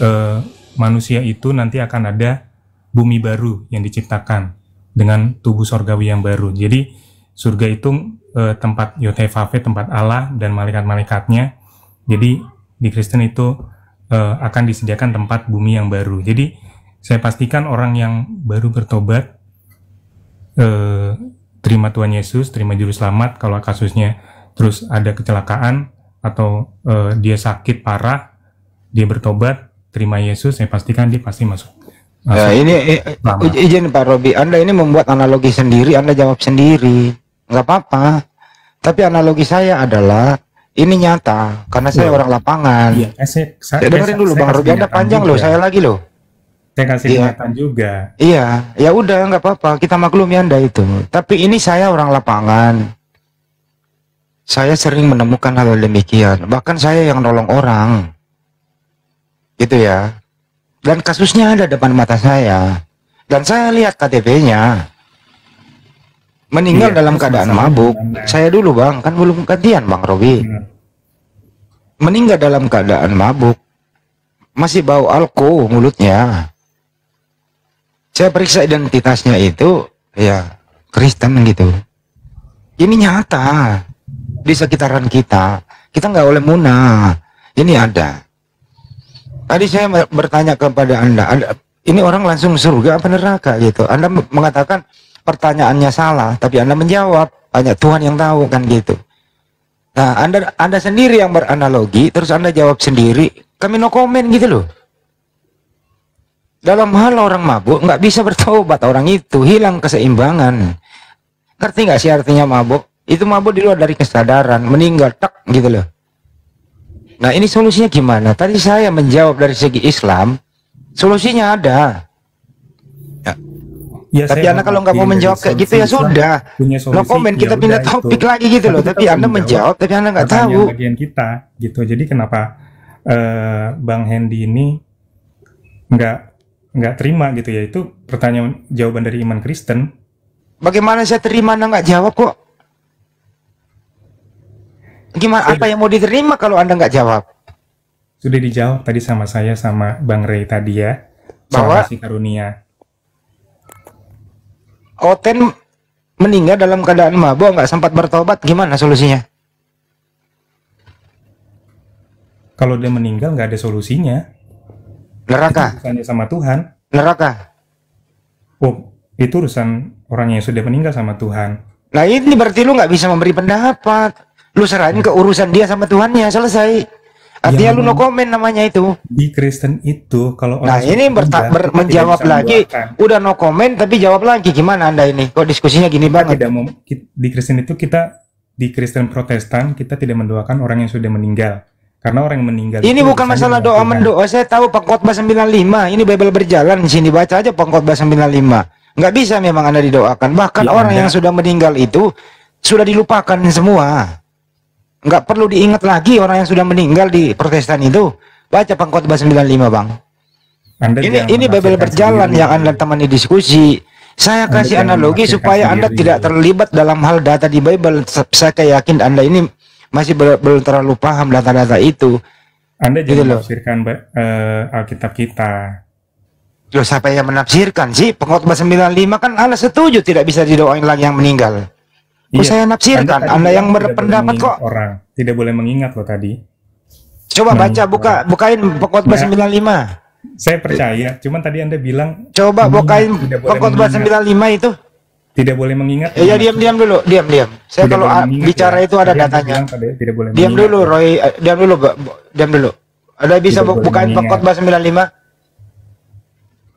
eh, manusia itu nanti akan ada bumi baru yang diciptakan dengan tubuh sorgawi yang baru. Jadi surga itu eh, tempat Yotevave, tempat Allah dan malaikat-malaikatnya. Jadi di Kristen itu eh, akan disediakan tempat bumi yang baru. Jadi saya pastikan orang yang baru bertobat eh, terima Tuhan Yesus, terima juru selamat kalau kasusnya terus ada kecelakaan atau eh, dia sakit parah, dia bertobat, terima Yesus, saya pastikan dia pasti masuk. Ya, masuk ini i- selamat. i- izin Pak Robi, Anda ini membuat analogi sendiri, Anda jawab sendiri, nggak apa-apa. Tapi analogi saya adalah ini nyata karena saya Loh. orang lapangan. Iya, eh, saya, saya, Ya, dengerin dulu saya Bang Robi, Anda panjang loh, juga. saya lagi loh. Saya kasih Iya. kenyataan juga. Iya, ya udah nggak apa-apa, kita maklumi Anda itu. Tapi ini saya orang lapangan. Saya sering menemukan hal demikian. Bahkan saya yang nolong orang. Gitu ya. Dan kasusnya ada depan mata saya. Dan saya lihat KTP-nya. Meninggal Iya, dalam keadaan mabuk. gimana? Saya dulu bang, kan belum gantian bang Robi. Hmm. Meninggal dalam keadaan mabuk. Masih bau alko mulutnya. Saya periksa identitasnya itu, ya Kristen gitu. Ini nyata di sekitaran kita. Kita nggak boleh munah. Ini ada. Tadi saya bertanya kepada anda, anda, ini orang langsung surga apa neraka gitu. Anda mengatakan pertanyaannya salah, tapi anda menjawab hanya Tuhan yang tahu kan gitu. Nah, anda anda sendiri yang beranalogi, terus anda jawab sendiri. Kami no komen gitu loh. Dalam hal orang mabuk nggak bisa bertobat orang itu hilang keseimbangan. Ngerti nggak sih artinya mabuk? Itu mabuk di luar dari kesadaran, meninggal tak gitu loh. Nah ini solusinya gimana? Tadi saya menjawab dari segi Islam, solusinya ada. Ya, Tapi saya anda kalau nggak mau menjawab kayak gitu ya sudah. No solusi, komen ya kita udah pindah itu. topik lagi gitu loh. kita Tapi anda menjawab, tapi anda nggak tahu. bagian kita gitu. Jadi kenapa eh, Bang Hendy ini nggak nggak terima gitu ya? Itu pertanyaan jawaban dari iman Kristen. Bagaimana saya terima anda nggak jawab kok? Gimana? Apa yang mau diterima kalau anda nggak jawab? Sudah dijawab tadi sama saya sama Bang Ray tadi ya. Bahwa- kasih karunia. Oten meninggal dalam keadaan mabuk nggak sempat bertobat gimana solusinya? Kalau dia meninggal nggak ada solusinya. Neraka, Urusannya sama Tuhan. neraka. Oh, itu urusan orang yang sudah meninggal sama Tuhan. Nah ini berarti lu nggak bisa memberi pendapat. Lu serahin ke urusan dia sama Tuhannya selesai. Artinya Ya, lu no komen namanya itu. Di Kristen itu kalau Nah orang ini sudah berta- ber- menjawab lagi. Udah no komen tapi jawab lagi gimana anda ini? Kok diskusinya gini Kita banget? tidak mau di Kristen itu kita di Kristen Protestan kita tidak mendoakan orang yang sudah meninggal. Karena orang yang meninggal Ini bukan masalah doa mendoa. Saya tahu pengkhotbah 95. Ini Bible berjalan di sini baca aja pengkhotbah 95. Nggak bisa memang anda didoakan. Bahkan Ya, orang Anda- yang sudah meninggal itu sudah dilupakan semua. Nggak perlu diingat lagi orang yang sudah meninggal di Protestan itu. Baca pengkhotbah 95 bang. Anda Ini ini Bible berjalan sendiri. yang anda temani diskusi. Saya kasih analogi supaya anda tidak terlibat dalam hal data di Bible. Saya yakin anda ini masih belum terlalu paham data-data itu. Anda Gitu jangan loh. menafsirkan eh, Alkitab kita. Loh siapa yang menafsirkan sih? Pengkhotbah 95 kan Anda setuju tidak bisa didoain lagi yang meninggal. Kok Iya, saya nafsirkan? tadi Anda yang berpendapat kok. mengingat Orang tidak boleh mengingat loh tadi. Coba Nah, baca buka bukain pengkhotbah Nah. 95. Saya percaya, cuman tadi Anda bilang Coba mengingat, bukain pengkhotbah mengingat. 95 itu. Tidak boleh mengingat. Eh, ya diam diam dulu, diam diam. Saya Tidak kalau mengingat bicara ya. itu ada Tadi Anda datanya. tidak boleh Diam mengingat dulu ya. Roy, Eh, diam dulu, diam dulu. Ada bisa Tidak bu- bukain pengkhotbah 95?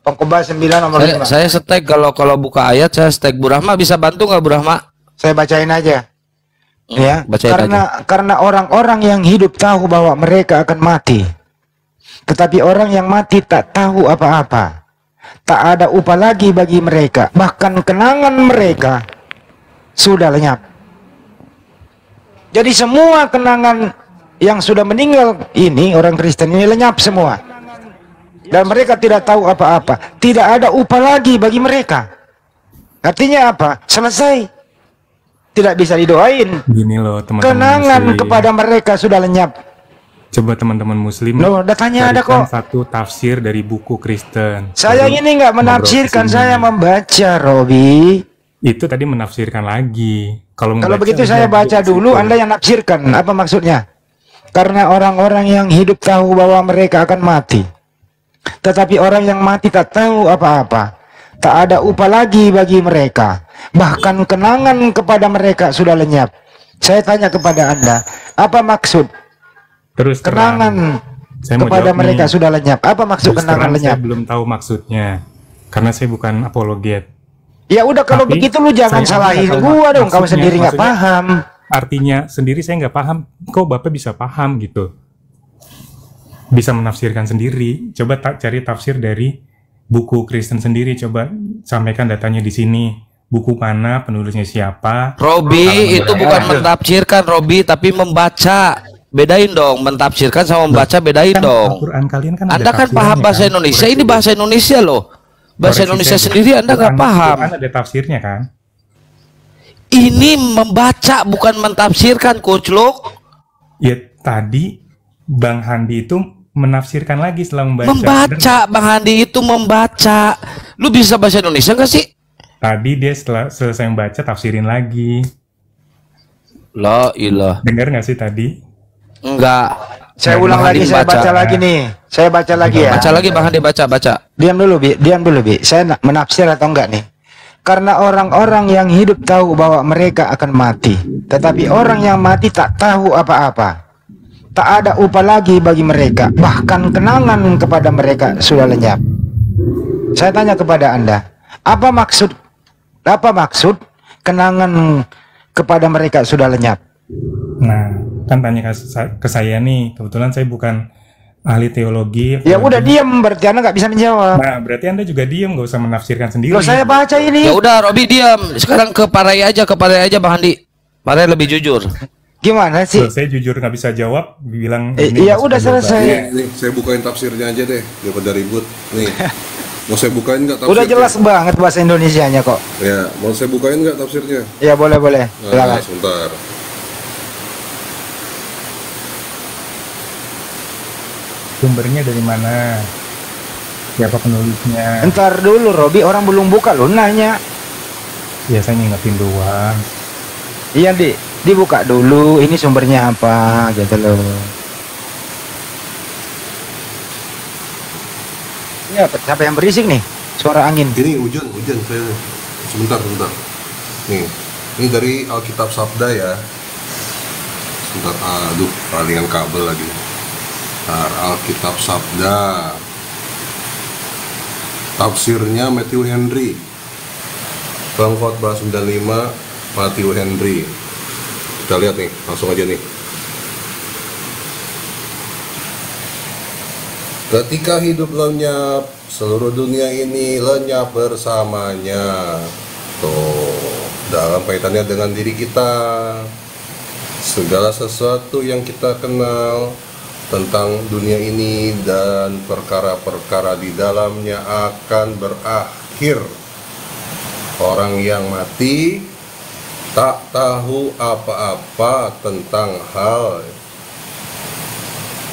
Pengkhotbah 9 nomor Saya, 5. saya setek kalau kalau buka ayat saya setek Bu Rahma bisa bantu nggak Bu Rahma? Saya bacain aja. Ya, bacain karena karena orang-orang yang hidup tahu bahwa mereka akan mati. Tetapi orang yang mati tak tahu apa-apa. Tak ada upah lagi bagi mereka, bahkan kenangan mereka sudah lenyap. Jadi semua kenangan yang sudah meninggal ini orang Kristen ini lenyap semua. Dan mereka tidak tahu apa-apa. Tidak ada upah lagi bagi mereka. Artinya apa? Selesai. Tidak bisa didoain. Gini loh teman-teman Kenangan muslim. kepada mereka sudah lenyap. Coba teman-teman muslim Loh, datanya ada kok. satu tafsir dari buku Kristen. Saya Baru ini nggak menafsirkan, saya membaca, Robi. Itu tadi menafsirkan lagi. Kalau Kalau begitu saya baca dulu, Anda yang nafsirkan. Apa maksudnya? Karena orang-orang yang hidup tahu bahwa mereka akan mati. Tetapi orang yang mati tak tahu apa-apa. Tak ada upah lagi bagi mereka. Bahkan kenangan kepada mereka sudah lenyap. Saya tanya kepada Anda, apa maksud Terus terang. kenangan Saya kepada jawab mereka nih. sudah lenyap? Apa maksud Terus kenangan terang lenyap? Saya belum tahu maksudnya. Karena saya bukan apologet. Ya udah kalau Tapi, begitu lu jangan salahin gua dong, kamu sendiri nggak paham. Artinya sendiri saya nggak paham. Kok Bapak bisa paham gitu? Bisa menafsirkan sendiri. Coba ta- cari tafsir dari buku Kristen sendiri. Coba sampaikan datanya di sini. Buku mana, penulisnya siapa. Robi itu bukan mentafsirkan Robi tapi membaca. Bedain dong, mentafsirkan sama membaca bedain Kan dong. Al-Quran kalian kan ada Anda kan paham bahasa kan? Indonesia, Koreksi ini bahasa Indonesia loh. Bahasa Koreksi Indonesia sendiri. Anda nggak Quran- paham. Quran ada tafsirnya kan? Ini membaca bukan mentafsirkan, Kucluk. Ya tadi Bang Handi itu menafsirkan lagi setelah membaca. Membaca, Bang Handi itu membaca. Lu bisa bahasa Indonesia nggak sih? Tadi dia setelah selesai membaca tafsirin lagi. La ilah. Dengar nggak sih tadi? Enggak. Saya ulang lagi, saya baca. baca lagi nih. Saya baca lagi ya. Baca lagi Bang Handi baca, baca. Diam dulu, Bi. Diam dulu, Bi. Saya nak menafsir atau enggak nih? Karena orang-orang yang hidup tahu bahwa mereka akan mati, tetapi orang yang mati tak tahu apa-apa. Tak ada upah lagi bagi mereka, bahkan kenangan kepada mereka sudah lenyap. Saya tanya kepada Anda, apa maksud apa maksud kenangan kepada mereka sudah lenyap? Nah, kan tanya ke, ke saya nih, kebetulan saya bukan ahli teologi. Ya teologi. udah diam berarti Anda nggak bisa menjawab. Nah, berarti Anda juga diam, nggak usah menafsirkan sendiri. Loh saya baca ini. Ya udah, Robi diam. Sekarang ke Parai aja, ke Parai aja Bang Andi. Parai lebih jujur. Gimana sih? Loh, saya jujur nggak bisa jawab, bilang Eh, ini ya udah selesai. Nih, nih, saya bukain tafsirnya aja deh, daripada ribut. Nih, (laughs) mau saya bukain nggak tafsirnya? Udah jelas banget bahasa Indonesianya kok. Ya, mau saya bukain nggak tafsirnya? Ya boleh boleh. Nah, Silakan. sebentar. Sumbernya dari mana? Siapa penulisnya? Ntar dulu Robi orang belum buka lo nanya. Ya saya ngingetin doang. Iya di dibuka dulu ini sumbernya apa gitu loh. Ini apa? Siapa yang berisik nih? Suara angin. Ini hujan, hujan saya. Sebentar, sebentar. Nih, ini dari Alkitab Sabda ya. Sebentar, aduh, palingan kabel lagi. Alkitab Sabda. Tafsirnya Matthew Henry. Pengkhotbah 95 Matthew Henry. Kita lihat nih, langsung aja nih. Ketika hidup lenyap, seluruh dunia ini lenyap bersamanya. Tuh, dalam kaitannya dengan diri kita, segala sesuatu yang kita kenal tentang dunia ini dan perkara-perkara di dalamnya akan berakhir. Orang yang mati tak tahu apa-apa tentang hal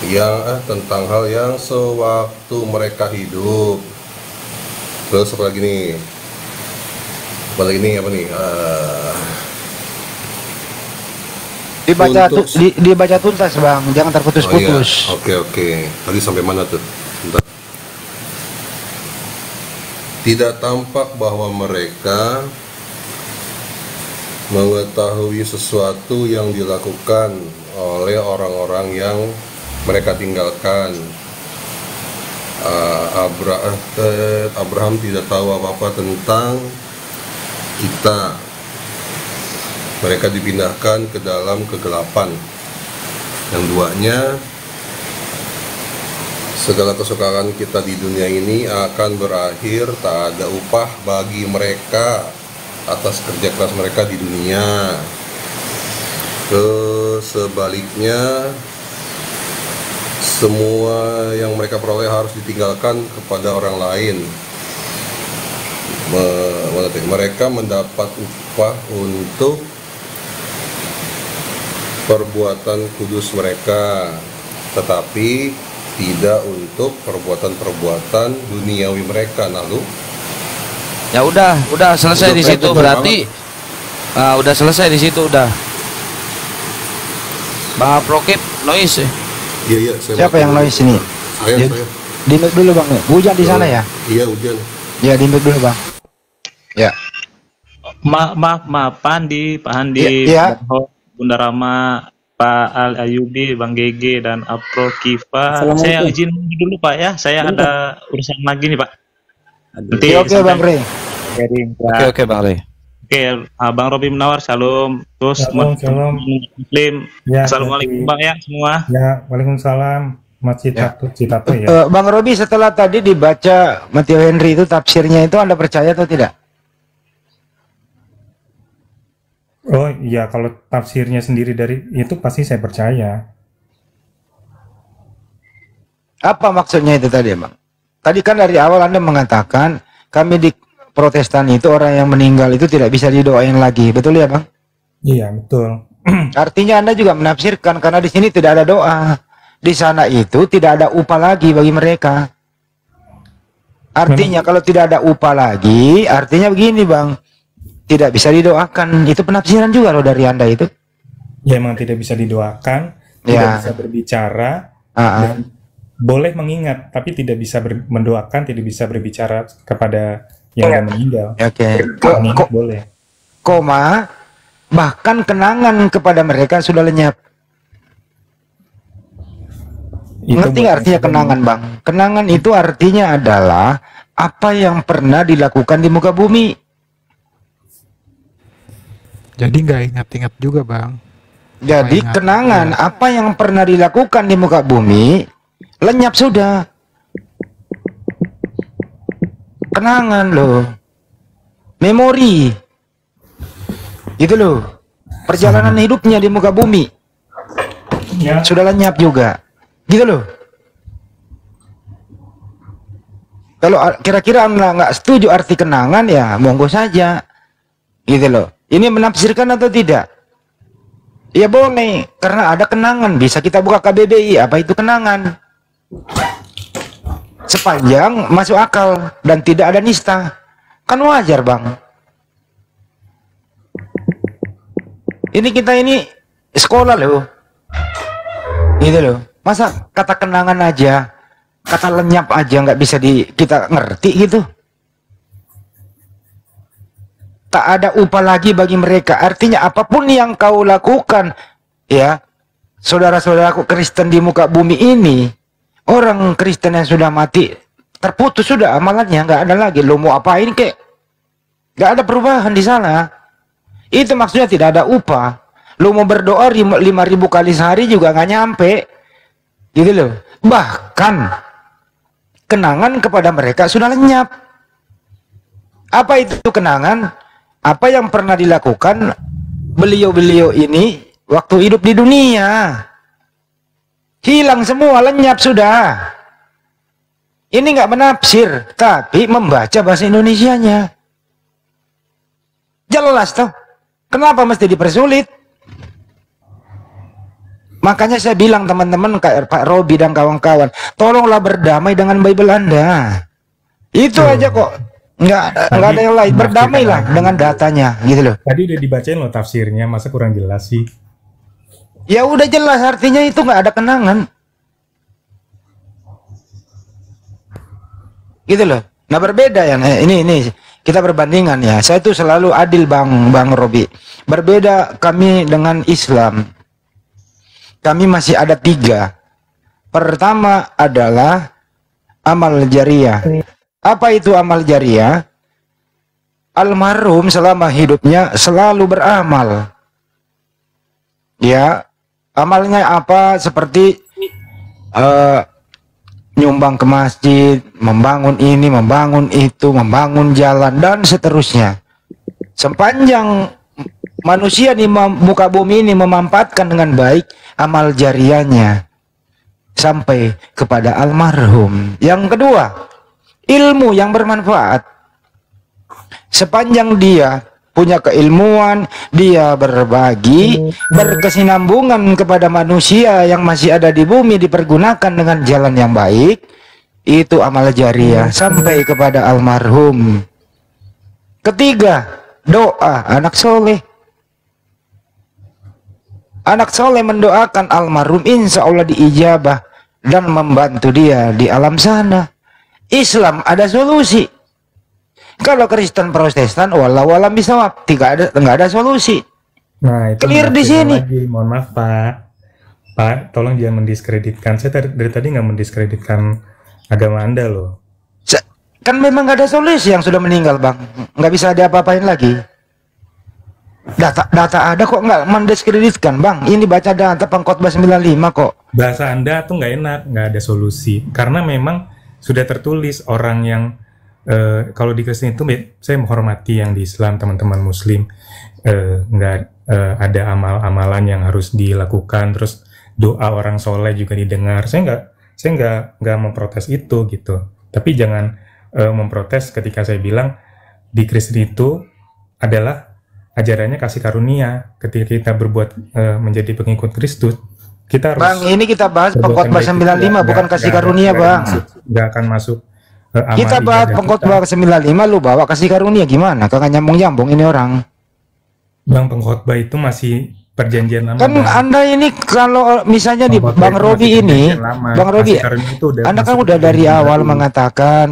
yang eh, tentang hal yang sewaktu mereka hidup. Terus apa lagi nih? Apa lagi nih apa nih? Ah, Dibaca Untuk- tu- di- dibaca tuntas bang, jangan oh iya, terputus-putus. Oke oke. Tadi sampai mana tuh? Bentar. Tidak tampak bahwa mereka mengetahui sesuatu yang dilakukan oleh orang-orang yang mereka tinggalkan. Ah, Abra- eh, Abraham tidak tahu apa-apa tentang kita. Mereka dipindahkan ke dalam kegelapan. Yang duanya, segala kesukaan kita di dunia ini akan berakhir, tak ada upah bagi mereka atas kerja keras mereka di dunia. Ke sebaliknya, semua yang mereka peroleh harus ditinggalkan kepada orang lain. Mereka mendapat upah untuk perbuatan kudus mereka, tetapi tidak untuk perbuatan-perbuatan duniawi mereka. Nah, lu Ya udah, udah selesai Udah, di situ berarti ah, udah selesai di situ udah. Bang Prokip noise. ya? Iya, iya, saya Siapa yang noise ini? Saya, Ya. saya. Dimik dulu bang. Hujan di sana ya? Iya, hujan. Ya dimik dulu bang. Ya. Ma maaf maaf Pak Andi, Pak Andi, Iya, iya. Bunda Rama, Pak Al Ayubi, Bang GG dan Apro Kifa. Saya izin dulu Pak ya, saya ada urusan lagi nih Pak. Nanti Oke oke sampai bang Rey. Oke oke Bang Rey. Oke, ah, Bang Robi Menawar, shalom. Terus Shalom, shalom. Muslim. Ya, Assalamualaikum Bang ya semua. Ya, Waalaikumsalam. Mas Citato, Citato ya. Eh, bang Robi setelah tadi dibaca Matthew Henry itu tafsirnya itu anda percaya atau tidak? Oh iya, kalau tafsirnya sendiri dari itu pasti saya percaya. Apa maksudnya itu tadi bang? Tadi kan dari awal anda mengatakan kami di Protestan itu orang yang meninggal itu tidak bisa didoain lagi, betul ya bang? Iya, betul. (clears throat) Artinya anda juga menafsirkan karena di sini tidak ada doa, di sana itu tidak ada upah lagi bagi mereka. Artinya kalau tidak ada upah lagi, artinya begini bang, tidak bisa didoakan. Itu penafsiran juga loh dari anda itu. Ya emang tidak bisa didoakan, tidak Ya. bisa berbicara, Ah, ah. dan boleh mengingat, tapi tidak bisa ber- mendoakan, tidak bisa berbicara kepada yang sudah meninggal. Oke. Mengingat ko- boleh. koma bahkan kenangan kepada mereka sudah lenyap. Itu Ngerti artinya kenangan bang? Kenangan itu artinya adalah apa yang pernah dilakukan di muka bumi. Jadi nggak ingat-ingat juga bang. Jadi Ingat. kenangan apa yang pernah dilakukan di muka bumi lenyap sudah. Kenangan loh. Memori. Gitu loh. Perjalanan hidupnya di muka bumi Ya, sudah lenyap juga. Gitu loh. Kalau kira-kira anda nggak setuju arti kenangan ya monggo saja. Gitu loh. Ini menafsirkan atau tidak? Ya boleh, karena ada kenangan. Bisa kita buka KBBI, apa itu kenangan? Sepanjang masuk akal dan tidak ada nista. Kan wajar bang. Ini kita ini sekolah loh. Gitu loh. Masa kata kenangan aja, kata lenyap aja nggak bisa di kita ngerti gitu. Tak ada upah lagi bagi mereka. Artinya apa pun yang kau lakukan, ya, saudara-saudaraku Kristen di muka bumi ini, orang Kristen yang sudah mati, terputus sudah amalannya, nggak ada lagi. Lo mau apain kek? Nggak ada perubahan di sana. Itu maksudnya tidak ada upah. Lu mau berdoa lima lima ribu kali sehari juga nggak nyampe. Gitu loh. Bahkan kenangan kepada mereka sudah lenyap. Apa itu kenangan? Apa yang pernah dilakukan beliau-beliau ini waktu hidup di dunia? Hilang semua, lenyap sudah. Ini nggak menafsir, tapi membaca bahasa Indonesianya. Jelas toh. Kenapa mesti dipersulit? Makanya saya bilang teman-teman kayak Pak Robi dan kawan-kawan, tolonglah berdamai dengan Bible Anda. Itu aja kok. Nggak ada, nggak ada yang lain. Berdamailah dengan datanya, gitu loh. tadi udah dibacain loh tafsirnya, masa kurang jelas sih? Ya udah jelas artinya itu nggak ada kenangan. Gitu loh. Nah berbeda ya. Nah, ini ini kita perbandingan ya. Saya tuh selalu adil bang bang Robi. Berbeda kami dengan Islam. Kami masih ada tiga. Pertama adalah amal jariah. Apa itu amal jariah? Almarhum selama hidupnya selalu beramal. Ya, amalnya apa? Seperti eh, nyumbang ke masjid, membangun ini, membangun itu, membangun jalan dan seterusnya. Sepanjang manusia di muka bumi ini memampatkan dengan baik amal jariahnya sampai kepada almarhum. Yang kedua, ilmu yang bermanfaat. Sepanjang dia punya keilmuan, dia berbagi, berkesinambungan kepada manusia yang masih ada di bumi dipergunakan dengan jalan yang baik, itu amal jariah sampai kepada almarhum. Ketiga, doa anak soleh. Anak soleh mendoakan almarhum insya Allah diijabah dan membantu dia di alam sana. Islam ada solusi. Kalau Kristen Protestan, walau alam bisawab, tidak ada nggak ada solusi. Nah, itu Clear di sini. Lagi. Mohon maaf, Pak. Pak, tolong jangan mendiskreditkan. Saya dari, dari tadi nggak mendiskreditkan agama Anda loh. Kan memang nggak ada solusi yang sudah meninggal, bang. Nggak bisa ada apa-apain lagi. Data data ada kok nggak mendiskreditkan, bang. Ini baca data pengkhotbah 95 kok. Bahasa Anda tuh nggak enak, nggak ada solusi. Karena memang sudah tertulis orang yang eh, kalau di Kristen itu be- saya menghormati yang di Islam teman-teman Muslim eh, nggak eh, ada amal-amalan yang harus dilakukan, terus doa orang soleh juga didengar. Saya nggak saya nggak nggak memprotes itu gitu. Tapi jangan eh, memprotes ketika saya bilang di Kristen itu adalah ajarannya kasih karunia. Ketika kita berbuat eh, menjadi pengikut Kristus, kita harus Bang, ini kita bahas pengkhotbah baik itu 95 nggak- bukan kasih karunia, bang. Nggak akan masuk amal Kita ibadah pengkhotbah 95 lu bawa kasih karunia gimana? Kagak nyambung-nyambung ini orang. Bang pengkhotbah itu masih perjanjian lama. Kan Bang. Anda ini kalau misalnya di Bang Robi ini, lama. Bang Robi, Anda kan udah dari awal baru. mengatakan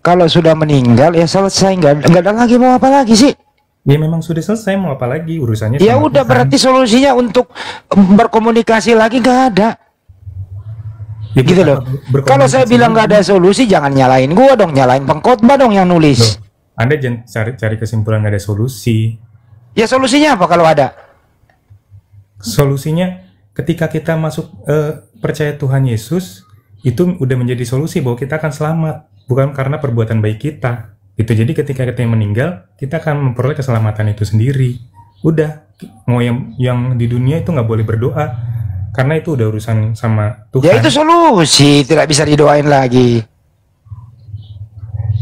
kalau sudah meninggal ya selesai nggak nggak ada lagi mau apa lagi sih? Ya memang sudah selesai mau apa lagi urusannya Ya udah Tuhan. berarti solusinya untuk berkomunikasi lagi nggak ada. Ya, Gitu loh. Kalau saya bilang nggak ada solusi, jangan nyalain gua dong, nyalain pengkhotbah dong yang Loh, nulis. Anda jangan cari cari kesimpulan nggak ada solusi. Ya solusinya apa kalau ada? Solusinya ketika kita masuk eh, percaya Tuhan Yesus itu udah menjadi solusi bahwa kita akan selamat bukan karena perbuatan baik kita. Itu jadi ketika kita yang meninggal kita akan memperoleh keselamatan itu sendiri. Udah mau yang yang di dunia itu nggak boleh berdoa karena itu udah urusan sama Tuhan. Ya itu solusi, tidak bisa didoain lagi.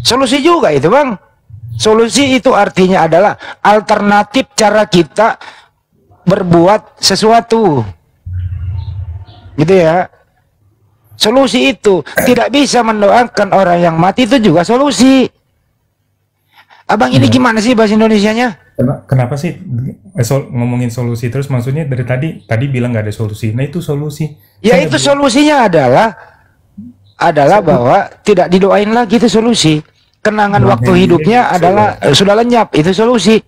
Solusi juga itu bang. Solusi itu artinya adalah alternatif cara kita berbuat sesuatu. Gitu ya. Solusi itu tidak bisa mendoakan orang yang mati itu juga solusi. Abang ini gimana sih bahasa Indonesianya? Ken- Kenapa sih sol- ngomongin solusi terus maksudnya dari tadi tadi bilang nggak ada solusi. Nah itu solusi. Ya Saya itu solusinya adalah adalah bahwa tidak didoain lagi itu solusi. Kenangan Doain waktu hidupnya itu adalah eh, sudah lenyap itu solusi.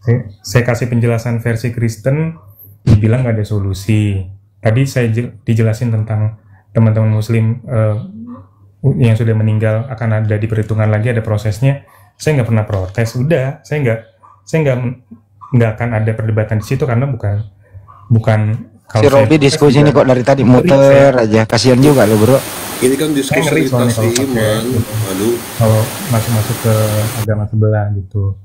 Saya, saya kasih penjelasan versi Kristen, dibilang nggak ada solusi. Tadi saya jel- dijelasin tentang teman-teman Muslim eh, yang sudah meninggal akan ada di perhitungan lagi ada prosesnya. Saya nggak pernah protes, udah. Saya nggak, saya nggak nggak akan ada perdebatan di situ karena bukan bukan Si saya Robi diskusi ini kok dari tadi muter saya. aja. Kasihan juga lo bro. Ini kan diskusi ngeri soalnya kalau pakai iman. Aduh, kalau masuk-masuk ke agama sebelah gitu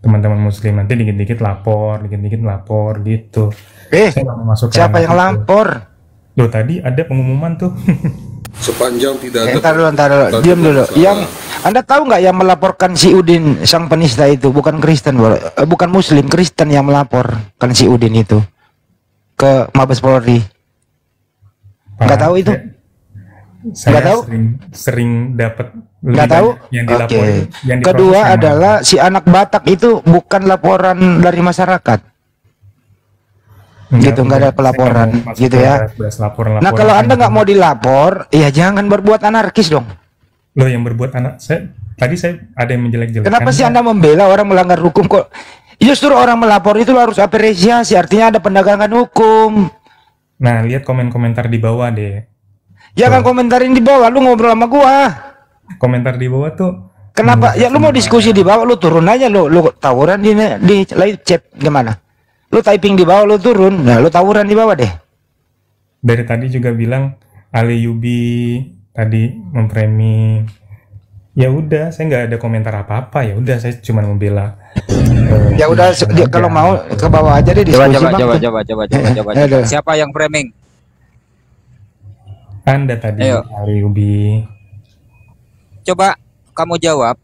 teman-teman muslim nanti dikit-dikit lapor dikit-dikit lapor gitu Eh, masuk siapa yang lapor? Loh tadi ada pengumuman tuh (laughs) sepanjang tidak ada Entar dulu, entar dulu. Diam dulu. Yang Anda tahu nggak yang melaporkan si Udin sang penista itu bukan Kristen. Eh, bukan Muslim, Kristen yang melaporkan si Udin itu ke Mabes Polri. Nggak tahu itu? saya Nggak tahu? sering sering dapat Nggak tahu? yang dilaporin yang diproses Kedua yang mana? adalah si anak Batak itu bukan laporan dari masyarakat. Enggak, gitu, nggak ada pelaporan, gitu ya. bahas laporan-laporan Nah kalau Anda yang- nggak mau dilapor, ya jangan berbuat anarkis dong. Loh yang berbuat anak saya tadi saya ada yang menjelek-jelekan Kenapa sih Anda membela orang melanggar hukum kok? Justru orang melapor itu harus apresiasi, artinya ada pendagangan hukum. nah lihat komen-komentar di bawah deh Jangan komentarin di bawah, lu ngobrol sama gua. komentar di bawah tuh Kenapa? Ya lu mau diskusi di bawah, lu turun aja lu, lu tawuran di di live chat gimana? Lu typing di bawah, lu turun. Nah, lu tawuran di bawah deh. dari tadi juga bilang Ali Yubi tadi mempremi ya udah saya nggak ada komentar apa-apa ya udah saya cuma membela eh, Ya udah kalau mau ke bawah aja deh Coba diskusi coba coba coba coba coba coba. coba. Aduh. Siapa yang framing? anda tadi Ayo. Ali Yubi Coba kamu jawab.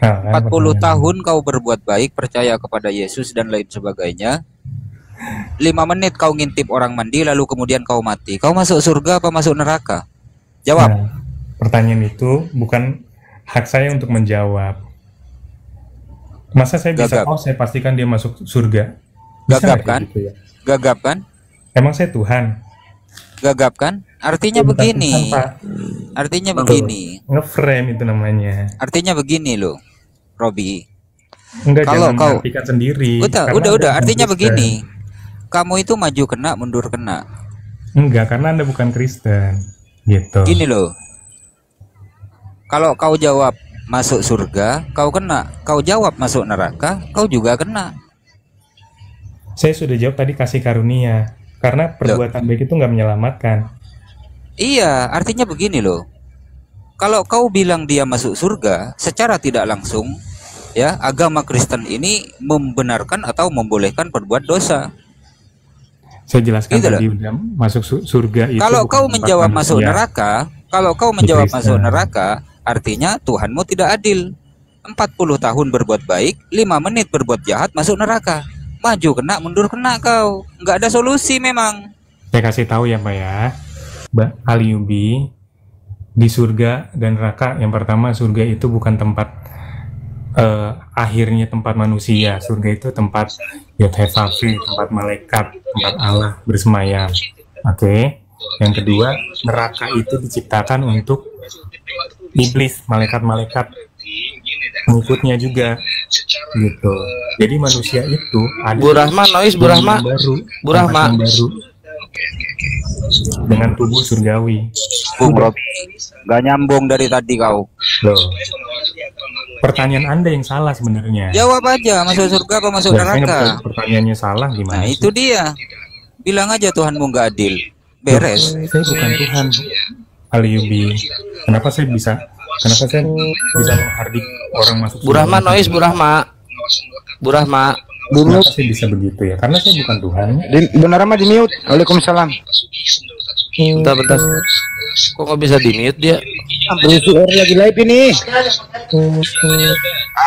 Nah, kan 40 pertanyaan. tahun kau berbuat baik, percaya kepada Yesus dan lain sebagainya. 5 menit kau ngintip orang mandi lalu kemudian kau mati. Kau masuk surga apa masuk neraka? Jawab. Nah, pertanyaan itu bukan hak saya untuk menjawab masa saya bisa Gagap. oh saya pastikan dia masuk surga Bisa Gagap kan? gitu ya? Gagap kan? emang saya Tuhan Gagap kan? Artinya bukan begini. Tuhan, Pak. Artinya Betul. begini. ngeframe itu namanya Artinya begini loh, Robi. enggak Kalau kau- sendiri Udah, udah, udah. Artinya Kristen. begini. Kamu itu maju kena, mundur kena. enggak karena anda bukan Kristen gitu Gini loh. Kalau kau jawab masuk surga, kau kena. Kau jawab masuk neraka, kau juga kena. saya sudah jawab tadi kasih karunia karena perbuatan baik itu nggak menyelamatkan Iya, artinya begini loh. Kalau kau bilang dia masuk surga, secara tidak langsung, ya agama Kristen ini membenarkan atau membolehkan berbuat dosa. Saya jelaskan Gitu tadi udah masuk su- surga itu kalau kau menjawab masuk manusia. neraka, kalau kau menjawab masuk neraka, artinya Tuhanmu tidak adil. 40 tahun berbuat baik, 5 menit berbuat jahat masuk neraka. Maju kena, mundur kena kau. Nggak ada solusi memang. Saya kasih tahu ya Pak ya, Mbak Aliubi di surga dan neraka yang pertama surga itu bukan tempat eh, akhirnya tempat manusia. Surga itu tempat Yothefafi, tempat malaikat, tempat Allah bersemayam. Oke. Yang kedua, neraka itu diciptakan untuk iblis, malaikat-malaikat pengikutnya juga gitu. Jadi manusia itu ada Bu Rahma, noise Bu dunia Rahma. baru, Bu Rahma. tempat yang baru dengan tubuh surgawi. Bung nggak nyambung dari tadi kau. Loh. Pertanyaan anda yang salah sebenarnya Jawab aja, masuk surga apa masuk Ya, neraka? pertanyaannya salah gimana Nah, sih? itu dia. Bilang aja Tuhanmu nggak adil. Beres. Loh, saya bukan Tuhan Aliyubi kenapa saya bisa kenapa saya bisa menghardik orang masuk Bu Rahma noise Bu Rahma Bu Rahma kenapa saya bisa begitu ya karena saya bukan Tuhan Di, benar mah di mute. Waalaikumsalam. Bentar bentar kok nggak bisa di mute dia Berisik orang lagi live ini.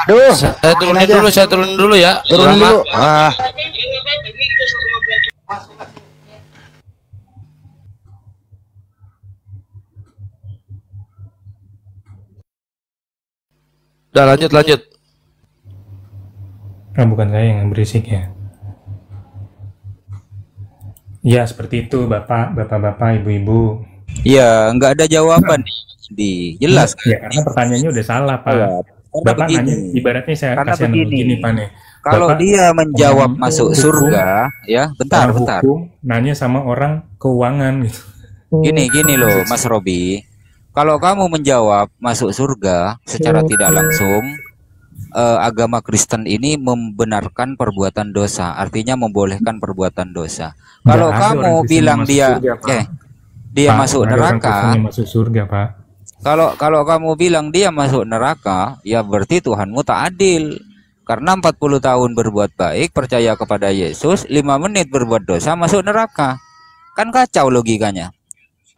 Aduh. saya turunin aja. dulu saya turunin dulu ya Turun dulu. Ah. udah lanjut lanjut Ah, bukan saya yang berisik ya. Ya, seperti itu, Bapak, Bapak-bapak, Ibu-ibu. Ya, nggak ada jawaban di jelas. Ya, karena pertanyaannya udah salah, Pak. Karena Bapak begini. nanya, ibaratnya saya Karena kasih begini. nih, Pak nih. Kalau Bapak dia menjawab masuk hukum, surga, ya, bentar, bentar. hukum nanya sama orang keuangan gitu. Gini, gini loh, Mas Robi. Kalau kamu menjawab masuk surga secara tidak langsung, eh, agama Kristen ini membenarkan perbuatan dosa, artinya membolehkan perbuatan dosa. Kalau Nggak ada kamu bilang dia, surga, Pak. eh, dia Pak, masuk neraka, masuk surga, Pak. kalau kalau kamu bilang dia masuk neraka, ya berarti Tuhanmu tak adil. Karena 40 tahun berbuat baik, percaya kepada Yesus, 5 menit berbuat dosa masuk neraka. Kan kacau logikanya.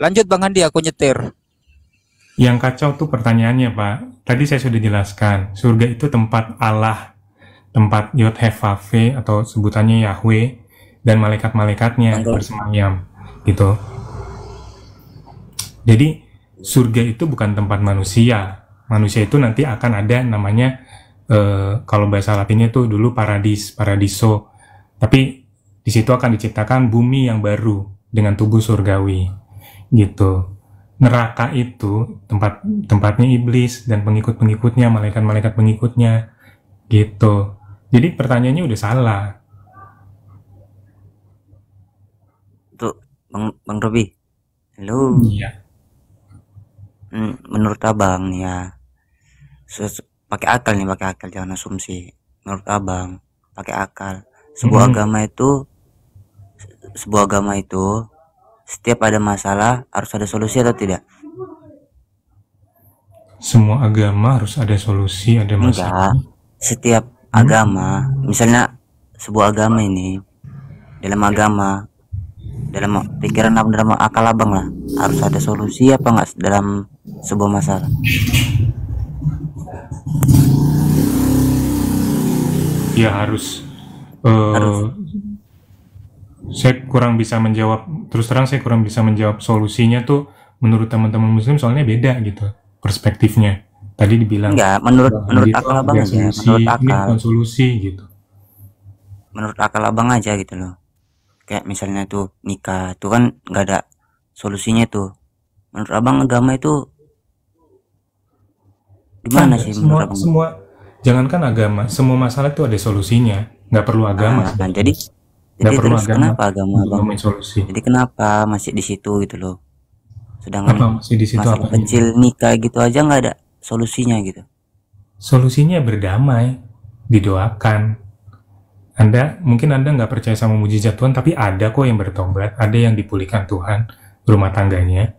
Lanjut Bang Andi, aku nyetir. Yang kacau tuh pertanyaannya, Pak. Tadi saya sudah jelaskan, surga itu tempat Allah, tempat Yod Hevave atau sebutannya Yahweh dan malaikat-malaikatnya bersemayam, gitu. Jadi surga itu bukan tempat manusia. Manusia itu nanti akan ada namanya eh, kalau bahasa Latinnya tuh dulu paradis, paradiso. Tapi di situ akan diciptakan bumi yang baru dengan tubuh surgawi, gitu neraka itu tempat tempatnya iblis dan pengikut-pengikutnya, malaikat-malaikat pengikutnya, gitu. Jadi pertanyaannya udah salah. Tuh, Bang, Bang Robi. Halo. Iya. Hmm, menurut abang ya, pakai akal nih, pakai akal jangan asumsi. Menurut abang, pakai akal. Sebuah Mhm. agama itu, se- sebuah agama itu, setiap ada masalah harus ada solusi atau tidak? Semua agama harus ada solusi, ada masalah. Enggak. Setiap agama, misalnya sebuah agama ini, dalam agama, dalam pikiran abang, dalam akal abang lah, harus ada solusi apa enggak dalam sebuah masalah? Ya harus. eh, Saya kurang bisa menjawab. Terus terang saya kurang bisa menjawab solusinya tuh menurut teman-teman Muslim soalnya beda gitu perspektifnya. Tadi dibilang. Enggak, menurut menurut itu akal abang aja, solusi, menurut Ini akal, bukan solusi gitu. menurut akal abang aja gitu loh. Kayak misalnya tuh nikah, tuh kan nggak ada solusinya tuh. Menurut abang agama itu gimana Ada, sih semua, menurut abang? semua jangankan agama semua masalah itu ada solusinya nggak perlu agama Nah, jadi nggak jadi perlu terus agama kenapa agama abang? solusi Jadi kenapa masih di situ gitu loh? apa Sedangkan masih di situ apa kecil nikah gitu aja nggak ada solusinya gitu. solusinya berdamai didoakan anda mungkin anda nggak percaya sama mujizat Tuhan tapi ada kok yang bertobat ada yang dipulihkan Tuhan rumah tangganya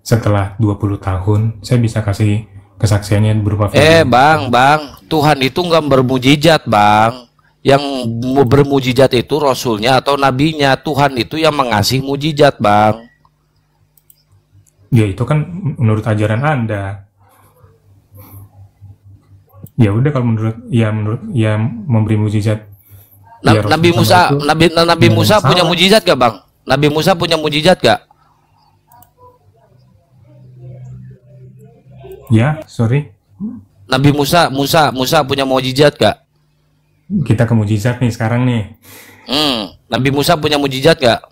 setelah 20 tahun saya bisa kasih kesaksiannya berupa Eh bang, bang, Tuhan itu nggak bermujizat bang. Yang mu- bermujizat itu Rasulnya atau Nabinya. Tuhan itu yang mengasih mujizat bang. ya itu kan menurut ajaran anda ya udah kalau menurut ya menurut ya memberi mujizat Na- ya, Nabi Musa, itu Nabi Nabi ada Musa punya masalah. mujizat gak bang? Nabi Musa punya mujizat gak? ya sorry Nabi Musa, Musa, Musa punya mujizat gak? Kita ke mujizat nih sekarang nih Hmm, Nabi Musa punya mujizat gak?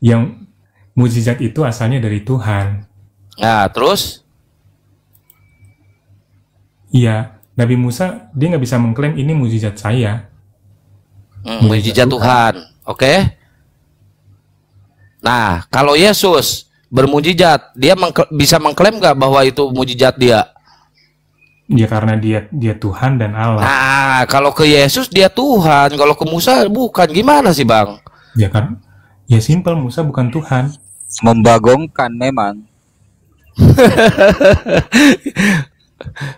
yang mujizat itu asalnya dari Tuhan Nah, terus? Iya, Nabi Musa dia nggak bisa mengklaim ini mujizat saya. Hmm, mujizat Tuhan. Oke? Nah, kalau Yesus bermujizat, dia mengkl- bisa mengklaim gak bahwa itu mujizat dia? Ya karena dia dia Tuhan dan Allah. Nah, kalau ke Yesus dia Tuhan, kalau ke Musa bukan. Gimana sih, Bang? Ya kan? Ya simpel Musa bukan Tuhan. Membagongkan memang.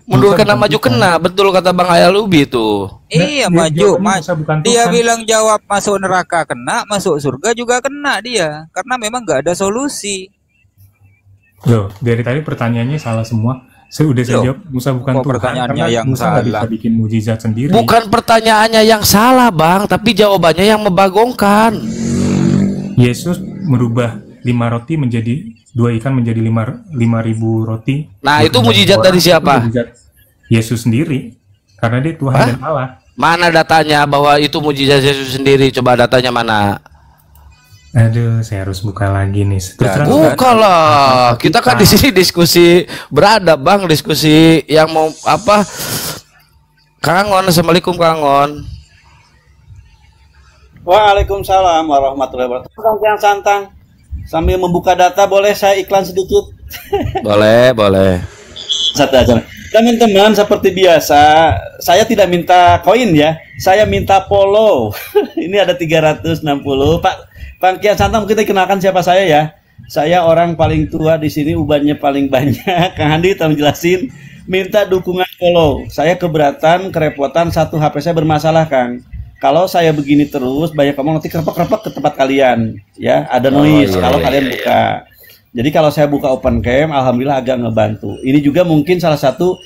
Kena bukan maju Tuhan. kena, betul kata Bang Ayalubi itu. Iya dia- maju, jawabannya mas. Musa bukan Dia bilang jawab masuk neraka kena, masuk surga juga kena dia. Karena memang nggak ada solusi. Loh, dari tadi pertanyaannya salah semua. Saya udah saya jawab Musa bukan Tuhan pertanyaannya yang Musa nggak bisa salah? bikin mujizat sendiri. Bukan pertanyaannya yang salah, Bang, tapi jawabannya yang membagongkan. Yesus merubah lima roti menjadi dua ikan menjadi lima lima ribu roti. Nah, itu mujizat orang, dari itu siapa? mujizat Yesus sendiri. Karena dia Tuhan Hah? dan Allah. Mana datanya bahwa itu mujizat Yesus sendiri? Coba datanya mana? Aduh, saya harus buka lagi nih. Terus terang Buka lah. Kita kan di sini diskusi beradab, Bang, diskusi yang mau apa? Kangon, Assalamualaikum Kangon. Waalaikumsalam warahmatullahi wabarakatuh. Kang Santang, sambil membuka data boleh saya iklan sedikit? (laughs) Boleh, boleh. Satu aja. Teman-teman, seperti biasa, saya tidak minta koin ya. Saya minta polo. (laughs) Ini ada 360. Pak Pak Kian Santang mungkin dikenalkan siapa saya ya. Saya orang paling tua di sini, ubannya paling banyak. Kang Handi tolong jelasin. Minta dukungan polo. Saya keberatan, kerepotan, satu HP saya bermasalah, Kang. Kalau saya begini terus, banyak ngomong nanti kerepek-kerepek ke tempat kalian. Ya, ada Oh, noise iya, kalau iya, kalian iya, buka. Jadi kalau saya buka open cam, alhamdulillah agak ngebantu. Ini juga mungkin salah satu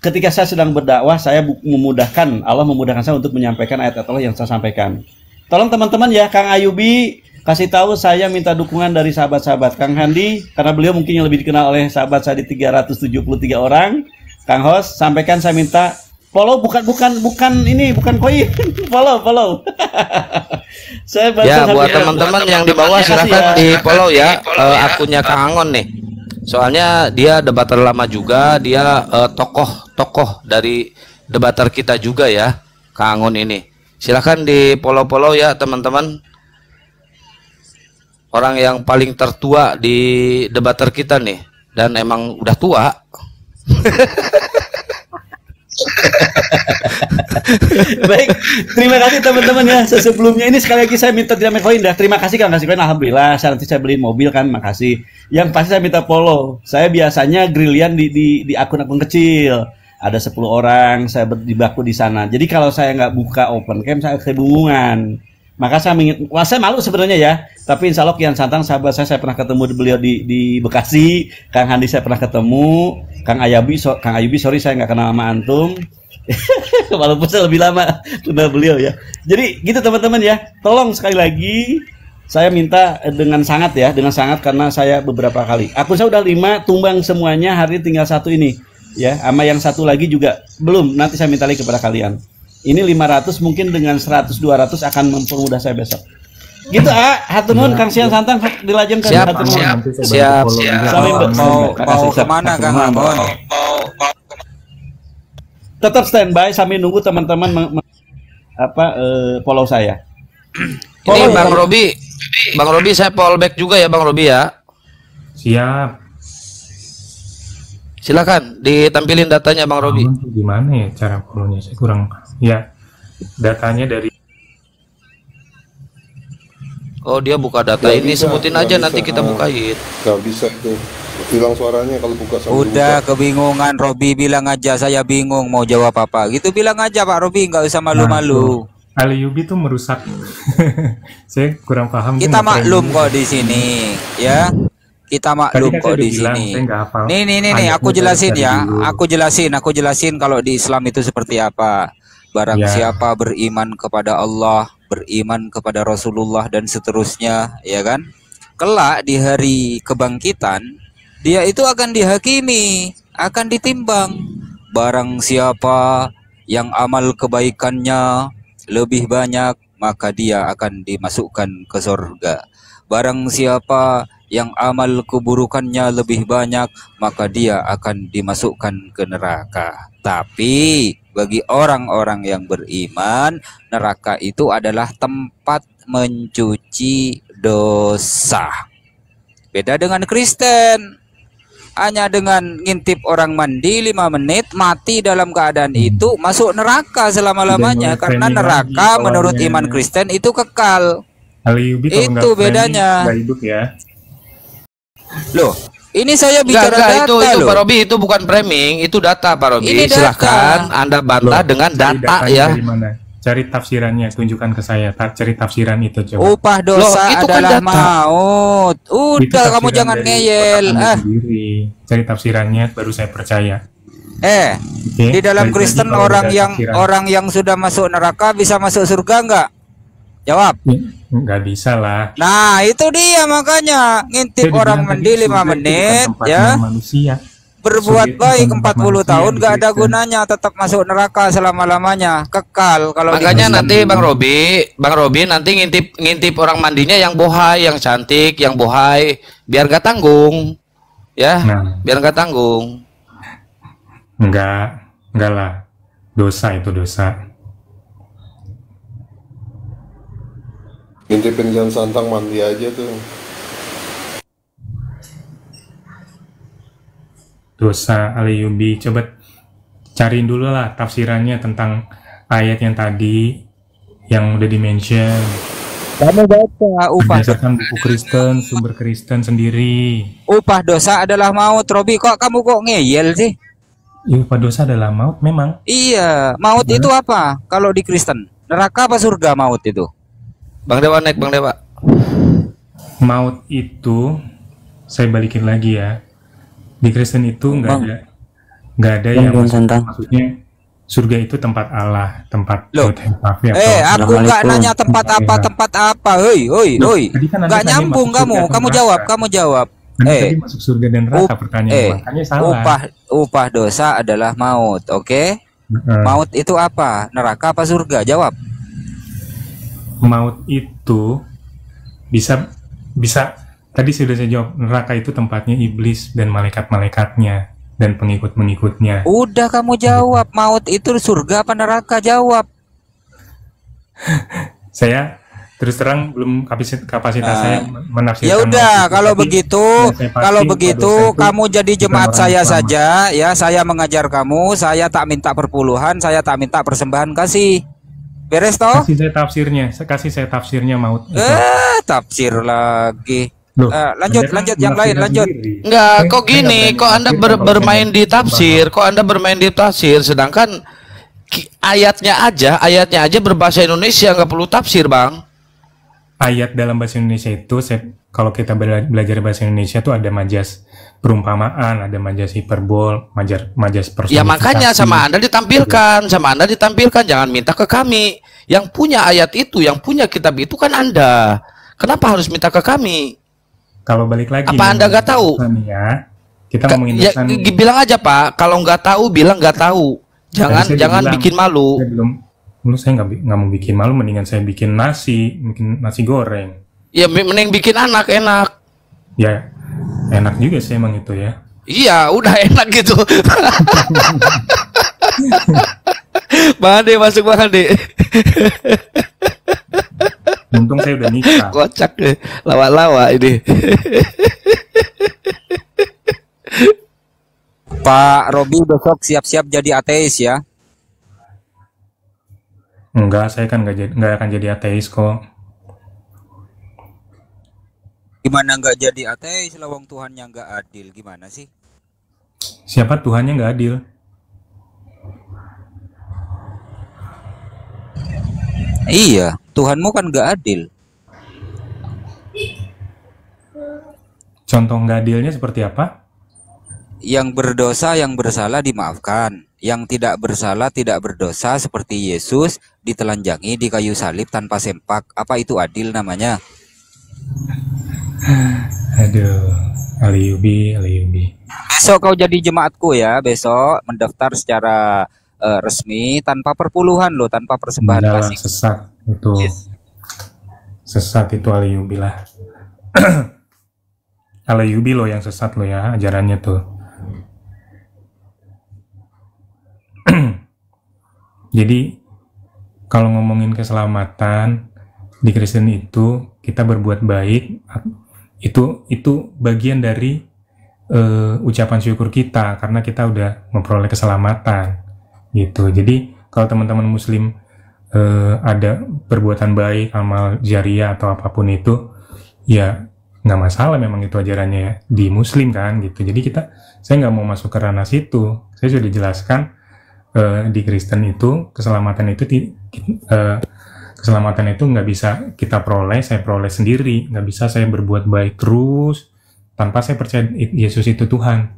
ketika saya sedang berdakwah, saya memudahkan Allah memudahkan saya untuk menyampaikan ayat-ayat Allah yang saya sampaikan. Tolong teman-teman ya, Kang Ayubi kasih tahu saya minta dukungan dari sahabat-sahabat Kang Handi karena beliau mungkin yang lebih dikenal oleh sahabat saya di 373 orang. Kang Hos sampaikan saya minta follow bukan bukan bukan ini bukan koin (laughs) follow follow. (laughs) saya baca Ya, buat teman-teman yang di bawah silahkan ya. di follow ya eh, akunnya Kang Angon nih. Soalnya dia debater lama juga, dia eh, tokoh-tokoh dari debater kita juga ya, Kang Angon ini. Silahkan di follow-follow ya teman-teman. Orang yang paling tertua di debater kita nih dan emang udah tua. (laughs) Baik, terima kasih teman-teman ya. Sebelumnya ini sekali lagi saya minta tidak main dah. Terima kasih Kang kasih koin. Alhamdulillah. Saya nanti saya beliin mobil kan, makasih. Yang pasti saya minta follow. Saya biasanya grilian di di di akun-akun kecil. Ada 10 orang, saya ber- di baku di sana. Jadi kalau saya nggak buka open cam, saya kebingungan. Maka saya ingin, wah saya malu sebenarnya ya. Tapi insya Allah Kian Santang sahabat saya, saya pernah ketemu beliau di, di Bekasi. Kang Handi saya pernah ketemu. Kang Ayabi, so, Kang Ayubi, sorry saya nggak kenal sama antum. (laughs) Walaupun saya lebih lama kenal beliau ya. Jadi gitu teman-teman ya. Tolong sekali lagi saya minta eh, dengan sangat ya, dengan sangat karena saya beberapa kali. Akun saya udah lima, tumbang semuanya, hari tinggal satu ini. Ya, sama yang satu lagi juga belum. Nanti saya minta lagi kepada kalian. Ini 500 mungkin dengan 100 200 akan mempermudah saya besok. Gitu ah, hatur nuhun Kang Sian Santang dilajengkan Siap, hatur nuhun. siap, Nanti saya siap, follow siap. Mau mau, ke mana Kang. Angon? Tetap standby sambil nunggu teman-teman apa eh, follow saya. Ini Follow ya, Bang Robi, Bang Robi saya fallback juga ya Bang Robi ya. Siap. Silakan ditampilin datanya Bang Robi. Gimana ya cara follow-nya? Saya kurang ya. Datanya dari Oh dia buka data Nggak ini bisa, sebutin aja bisa. nanti kita Ah. bukain. Nggak bisa tuh. Hilang suaranya kalau buka sambil Udah buka. kebingungan Robi bilang aja saya bingung mau jawab apa. Gitu bilang aja Pak Robi nggak usah malu-malu. Ali Yubi tuh merusak. (laughs) saya kurang paham. Kita maklum kok di sini, ya. Kita maklum kan kok di bilang, sini. Nih nih nih nih, aku jelasin ya. dulu. Aku jelasin, aku jelasin kalau di Islam itu seperti apa. Barang Ya. siapa beriman kepada Allah, beriman kepada Rasulullah dan seterusnya, ya kan? Kelak di hari kebangkitan, dia itu akan dihakimi, akan ditimbang. Barang siapa yang amal kebaikannya lebih banyak, maka dia akan dimasukkan ke surga. Barang siapa yang amal keburukannya lebih banyak, maka dia akan dimasukkan ke neraka. Tapi bagi orang-orang yang beriman, neraka itu adalah tempat mencuci dosa. Beda dengan Kristen. hanya dengan ngintip orang mandi lima menit mati dalam keadaan itu masuk neraka selama-lamanya karena neraka menurut iman Kristen itu kekal. Itu bedanya. hidup ya. Loh, ini saya bicara enggak, data itu itu loh. Pak Robi itu bukan framing, itu data Pak Robi. Ini data. Silahkan Anda bantah Loh, dengan data ya. Cari tafsirannya, tunjukkan ke saya. Cari tafsiran itu coba. Upah dosa Loh, itu kan adalah data. maut. Udah kamu jangan ngeyel. Ah, sendiri. Cari tafsirannya baru saya percaya. eh, Oke, di dalam Kristen orang yang tafsiran. orang yang sudah masuk neraka bisa masuk surga enggak? Jawab. Ya, nggak bisa lah. Nah, itu dia makanya ngintip Saya orang mandi tadi, 5 surga itu bukan menit ya. Manusia. Berbuat Surga baik 40 manusia tahun gak ada gunanya, tetap masuk neraka selama-lamanya. Kekal kalau Makanya Kristen. nanti Bang Robi, Bang Robi nanti ngintip ngintip orang mandinya yang bohai, yang cantik, yang bohai, biar gak tanggung. Ya, Nah. biar gak tanggung. Enggak, enggak lah. Dosa itu dosa. Ngintipin jam santang mandi aja tuh. Dosa Aliyubi. Coba cariin dulu lah tafsirannya tentang ayat yang tadi yang udah dimention. Kamu baca upah Berdasarkan buku Kristen, sumber Kristen sendiri. upah dosa adalah maut. Robi kok kamu kok ngeyel sih? Ya, upah dosa adalah maut memang. Iya, maut itu apa? Kalau di Kristen, neraka apa surga maut itu? Bang Dewa naik Bang Dewa. Maut itu saya balikin lagi ya. Di Kristen itu nggak Bang. ada nggak ada Bang, yang Bang maksud- maksudnya surga itu tempat Allah, tempat Loh. Papi atau Eh, aku nggak nanya tempat apa, tempat apa. Hoi, hoi, Loh, hoi. tadi kan Nggak nyambung masuk kamu. Kamu jawab, kamu jawab. Anda Eh, tadi masuk surga dan neraka up- pertanyaan eh, makanya salah. upah upah dosa adalah maut, oke? Heeh. Maut itu apa? Neraka apa surga? Jawab. Maut itu bisa bisa tadi sudah saya jawab neraka itu tempatnya iblis dan malaikat-malaikatnya dan pengikut-pengikutnya. Udah kamu jawab. Maut itu surga apa neraka? Jawab. (laughs) Saya terus terang belum kapasitas, kapasitas Nah, saya menafsirkan. Ya udah, kalau tapi begitu, kalau begitu kamu jadi jemaat saya Islam. saja, ya. Saya mengajar kamu, saya tak minta perpuluhan, saya tak minta persembahan kasih. Beres toh? Kasih saya tafsirnya, saya kasih saya tafsirnya maut. itu. Eh, tafsir lagi. Loh, Eh, lanjut, kan lanjut yang lain, lanjut. sendiri. Enggak, kok gini, kok Anda ber- bermain di tafsir, kok Anda bermain di tafsir, sedangkan ayatnya aja, ayatnya aja berbahasa Indonesia, nggak perlu tafsir, Bang. ayat dalam bahasa Indonesia itu saya kalau kita bela- belajar bahasa Indonesia tuh ada majas perumpamaan, ada majas hiperbol, majas majas Ya makanya sama Anda ditampilkan, sama Anda ditampilkan, jangan minta ke kami. Yang punya ayat itu, yang punya kitab itu kan Anda. Kenapa harus minta ke kami? Kalau balik lagi Apa nih, Anda nggak tahu? ya. Kita Ka- ngomongin ya, bilang aja Pak, kalau nggak tahu bilang nggak tahu. Jangan jangan bilang, bikin malu. Saya belum Menurut saya nggak nggak mau bikin malu, mendingan saya bikin nasi, bikin nasi goreng. Ya mending bikin anak enak. Ya enak juga sih emang itu ya. Iya, udah enak gitu. (laughs) Bang Ade masuk Bang Ade. Untung saya udah nikah. Kocak deh, lawa-lawa ini. Pak Robi besok siap-siap jadi ateis ya. Enggak, saya kan nggak jadi nggak akan jadi ateis kok. Gimana nggak jadi ateis lawang Tuhannya nggak adil? Gimana sih? Siapa Tuhannya nggak adil? Iya, Tuhanmu kan nggak adil. Contoh nggak adilnya seperti apa? Yang berdosa, yang bersalah dimaafkan. Yang tidak bersalah, tidak berdosa seperti Yesus ditelanjangi di kayu salib tanpa sempak. Apa itu adil namanya? Aduh, Aliyubi, Aliyubi. Besok kau jadi jemaatku ya. Besok mendaftar secara eh, resmi tanpa perpuluhan loh, tanpa persembahan Enggak lah, kasih. sesat itu. Sesat itu Aliyubi lah. (clears throat) Aliyubi lo yang sesat lo ya, ajarannya tuh. (clears throat) Jadi kalau ngomongin keselamatan di Kristen itu kita berbuat baik itu itu bagian dari eh, ucapan syukur kita karena kita udah memperoleh keselamatan gitu. Jadi kalau teman-teman muslim eh, ada perbuatan baik, amal jariah atau apa pun itu, ya nggak masalah memang itu ajarannya ya, di muslim kan gitu. Jadi kita saya nggak mau masuk ke ranah situ. Saya sudah jelaskan eh, di Kristen itu keselamatan itu eh, keselamatan itu nggak bisa kita peroleh, saya peroleh sendiri, nggak bisa saya berbuat baik terus tanpa saya percaya Yesus itu Tuhan.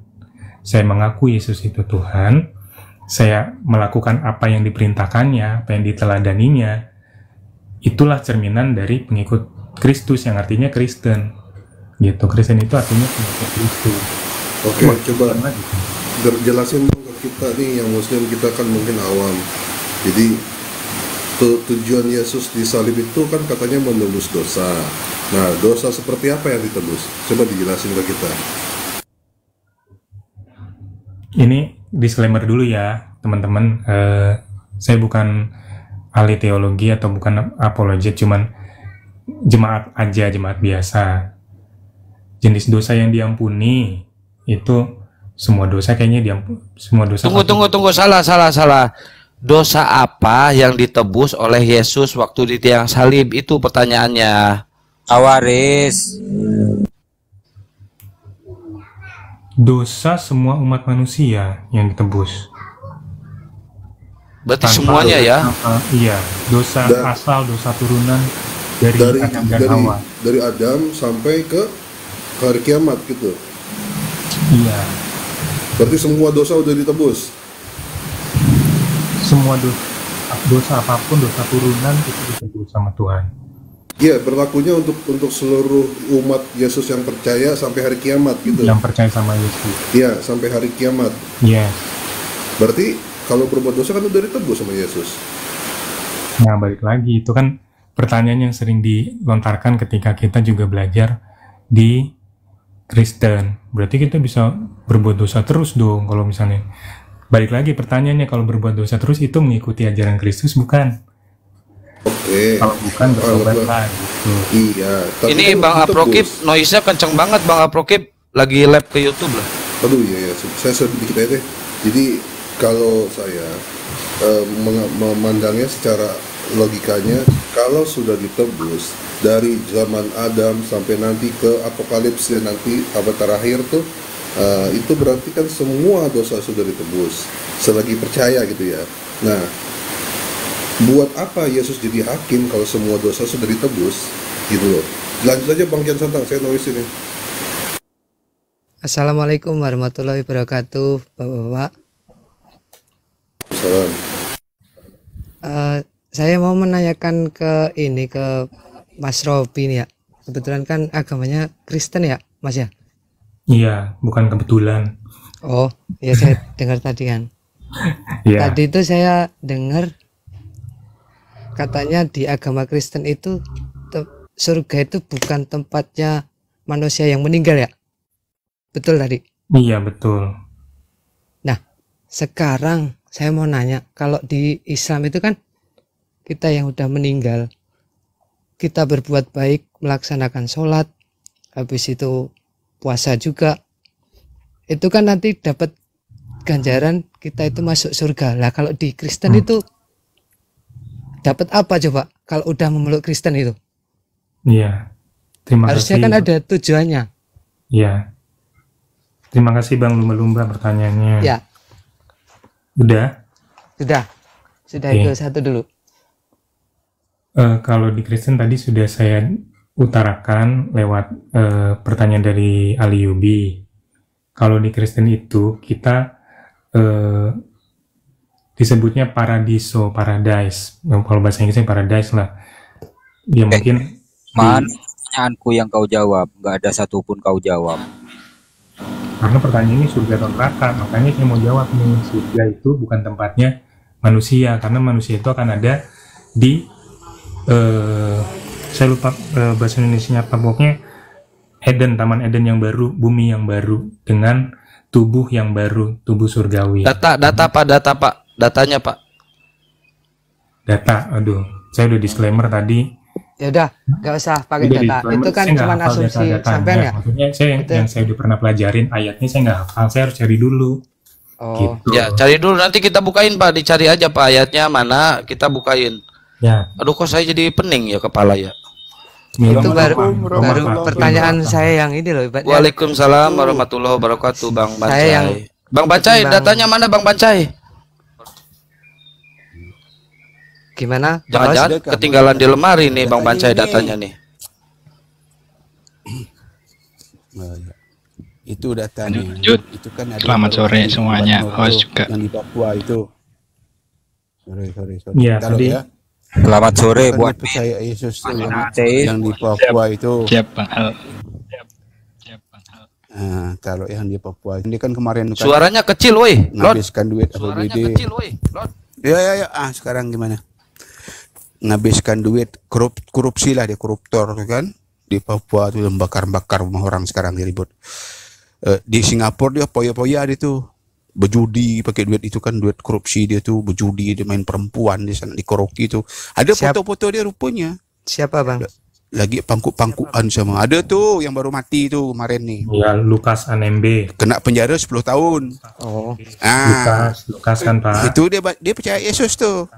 Saya mengaku Yesus itu Tuhan, saya melakukan apa yang diperintahkannya, apa yang diteladaninya, itulah cerminan dari pengikut Kristus yang artinya Kristen. Gitu, Kristen itu artinya pengikut Kristus. Oke, coba ger- jelasin dong ke kita nih yang muslim kita kan mungkin awam. Jadi tujuan Yesus disalib itu kan katanya menebus dosa. Nah, dosa seperti apa yang ditebus? Coba dijelasin ke kita. Ini disclaimer dulu ya, teman-teman. Eh, saya bukan ahli teologi atau bukan apologet, cuman jemaat aja, jemaat biasa. Jenis dosa yang diampuni itu semua dosa kayaknya diampuni, semua dosa. Tunggu, tunggu, tunggu. Salah, salah, salah. Dosa apa yang ditebus oleh Yesus waktu di tiang salib? Itu pertanyaannya. Awaris. Dosa semua umat manusia yang ditebus. Berarti Tanpa semuanya ya? tanpa- iya, dosa Dan- asal, dosa turunan dari, Dari Adam dan dari Hawa. dari Adam sampai ke ke hari kiamat gitu. Iya, Berarti semua dosa udah ditebus. Semua dosa, dosa apa pun, dosa turunan itu ditebus sama Tuhan. Iya, berlakunya untuk untuk seluruh umat Yesus yang percaya sampai hari kiamat gitu. Yang percaya sama Yesus. Iya, sampai hari kiamat. Yes. Berarti kalau berbuat dosa kan udah ditebus sama Yesus. Nah, balik lagi itu kan pertanyaan yang sering dilontarkan ketika kita juga belajar di Kristen. Berarti kita bisa berbuat dosa terus dong kalau misalnya. Balik lagi pertanyaannya kalau berbuat dosa terus itu mengikuti ajaran Kristus bukan? Oke. Kalau bukan bertobatlah gitu. Iya. tapi Ini kan Bang. Aprokip, noise-nya kenceng banget Bang Aprokip. Lagi live ke YouTube lah. Aduh iya ya, saya sedikit aja deh. Jadi kalau saya eh, memandangnya secara logikanya, kalau sudah ditebus dari zaman Adam sampai nanti ke apokalips dan nanti abad terakhir tuh, eh, itu berarti kan semua dosa sudah ditebus selagi percaya gitu ya. Nah, buat apa Yesus jadi hakim kalau semua dosa sudah ditebus gitu loh. Lanjut aja Bang Kian Santang, saya nulis ini. Assalamualaikum warahmatullahi wabarakatuh, Bapak-bapak. Salam. Eh, saya mau menanyakan ke ini ke Mas Robi nih ya. Kebetulan kan agamanya Kristen ya, Mas ya. Iya, bukan kebetulan. Oh, ya saya (laughs) dengar tadi kan. Iya. Tadi itu saya dengar katanya di agama Kristen itu surga itu bukan tempatnya manusia yang meninggal ya. Betul tadi. Iya, betul. Nah, sekarang saya mau nanya, kalau di Islam itu kan kita yang udah meninggal, kita berbuat baik, melaksanakan sholat, habis itu puasa juga, itu kan nanti dapat ganjaran kita itu masuk surga. Lah kalau di Kristen itu dapat apa coba? Kalau udah memeluk Kristen itu, Iya. Terima harusnya kasih. kan ada tujuannya. Iya. Terima kasih Bang Lumba-Lumba pertanyaannya. Ya, Udah. sudah, sudah Oke. itu satu dulu. Eh, kalau di Kristen tadi sudah saya utarakan lewat eh, pertanyaan dari Ali Yubi. Kalau di Kristen itu kita eh, disebutnya paradiso, paradise. Nah, Kalau bahasa Inggrisnya paradise lah. Ya mungkin di- Mana pertanyaanku yang kau jawab? Gak ada satupun kau jawab. karena pertanyaan ini surga atau neraka, makanya saya mau jawab nih surga itu bukan tempatnya manusia karena manusia itu akan ada di eh saya lupa eh, bahasa Indonesia apa pokoknya Eden, Taman Eden yang baru, bumi yang baru dengan tubuh yang baru, tubuh surgawi. Data, data Pak, data Pak. Datanya Pak. Data, aduh, saya udah disclaimer tadi Ya udah, nggak usah pakai Udah, data. Itu kan cuma asumsi data-datanya. sampean ya. Maksudnya saya yang, yang saya udah pernah pelajarin ayatnya saya nggak hafal, saya harus cari dulu. Oh. Gitu. Ya, cari dulu nanti kita bukain Pak, dicari aja Pak ayatnya mana, kita bukain. Ya. Aduh kok saya jadi pening ya kepala ya. Itu baru baru pertanyaan saya yang ini loh, Ibat. ya. Waalaikumsalam warahmatullahi wabarakatuh Bang Saya Bancai. yang Bang Bancai, ketimbang- datanya mana Bang Bancai? Gimana? Jangan-jangan ketinggalan di lemari nih Bang Bancai datanya nih. Ya. Itu datanya. Lanjut. Itu kan ada Selamat sore semuanya. Host juga. Yang di Papua itu. Sorry, sorry, sorry. Iya, loh tadi- ya. Selamat sore Kan buat percaya Yesus yang, Aceh. yang di Papua itu. Siap Bang Al. Nah, kalau yang di Papua ini kan kemarin kan Suaranya kecil woi, ngabiskan duit Suaranya APBD. kecil woi, Lord. Ya ya ya, ah sekarang gimana? Ngabiskan duit korup, korupsi lah dia koruptor kan di Papua tuh yang bakar-bakar rumah orang sekarang dia ribut. Eh, di Singapura dia poya-poya dia tuh berjudi pakai duit itu kan duit korupsi dia tuh berjudi dia main perempuan di sana di koroki itu ada foto-foto dia rupanya. Siapa, Bang? lagi pangku-pangkuan sama. Ada tuh yang baru mati tuh kemarin nih Ya Lukas Anembe. kena penjara 10 tahun. Oh. ah. Lukas, Lukas kan Pak. itu dia dia percaya Yesus tuh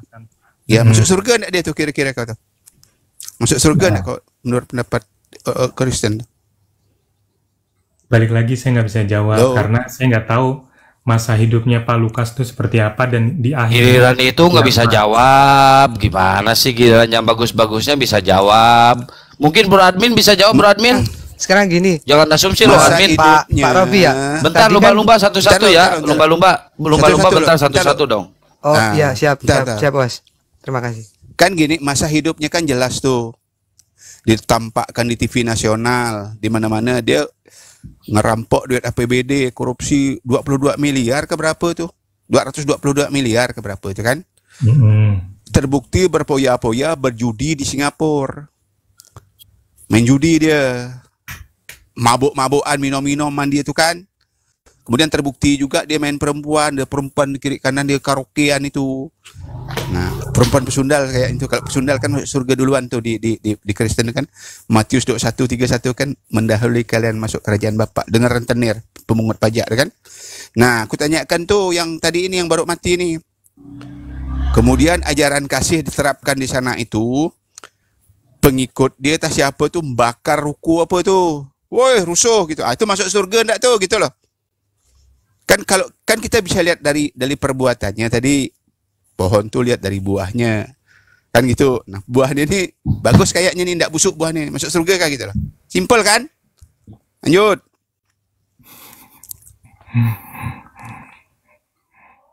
ya Hmm. masuk surga enggak dia tuh kira-kira kau tuh masuk surga enggak kau menurut pendapat uh, uh, Kristen Balik lagi saya nggak bisa jawab Loh. karena saya nggak tahu masa hidupnya Pak Lukas itu seperti apa dan di akhir Giliran itu nggak bisa jawab. Gimana sih giliran yang bagus-bagusnya bisa jawab? Mungkin Bro Admin bisa jawab Bro Admin. Sekarang gini, Jangan asumsi loh Masa Admin. Pak Pak Robi ya. Bentar kan- lumba-lumba satu-satu ya. Lumba-lumba, lumba-lumba bentar satu-satu dong. Oh Ah, iya, siap, siap, siap, Bos. Terima kasih. kan gini masa hidupnya kan jelas tuh ditampakkan di TV nasional di mana-mana dia ngerampok duit APBD korupsi 22 miliar ke berapa tuh 222 miliar ke berapa itu kan? Mm-mm. terbukti berpoya-poya berjudi di Singapura. Main judi dia. Mabuk-mabukan minum-minuman dia tuh kan? Kemudian terbukti juga dia main perempuan dia perempuan di kiri kanan dia karaokean itu nah perempuan pesundal kayak itu kalau pesundal kan surga duluan tuh di di di, di Kristen kan Matius 21 31 kan mendahului kalian masuk kerajaan Bapa dengar rentenir pemungut pajak kan nah aku tanyakan tuh yang tadi ini yang baru mati nih Kemudian ajaran kasih diterapkan di sana itu pengikut dia tak siapa tuh bakar ruku apa tuh. Woi, rusuh gitu. Ah, itu masuk surga enggak tuh gitu loh. Kan kalau kan kita bisa lihat dari dari perbuatannya tadi pohon tuh lihat dari buahnya. Kan gitu. Nah, buahnya ini bagus kayaknya nih enggak busuk buahnya. Masuk surga kan gitu loh. Simple kan? Lanjut.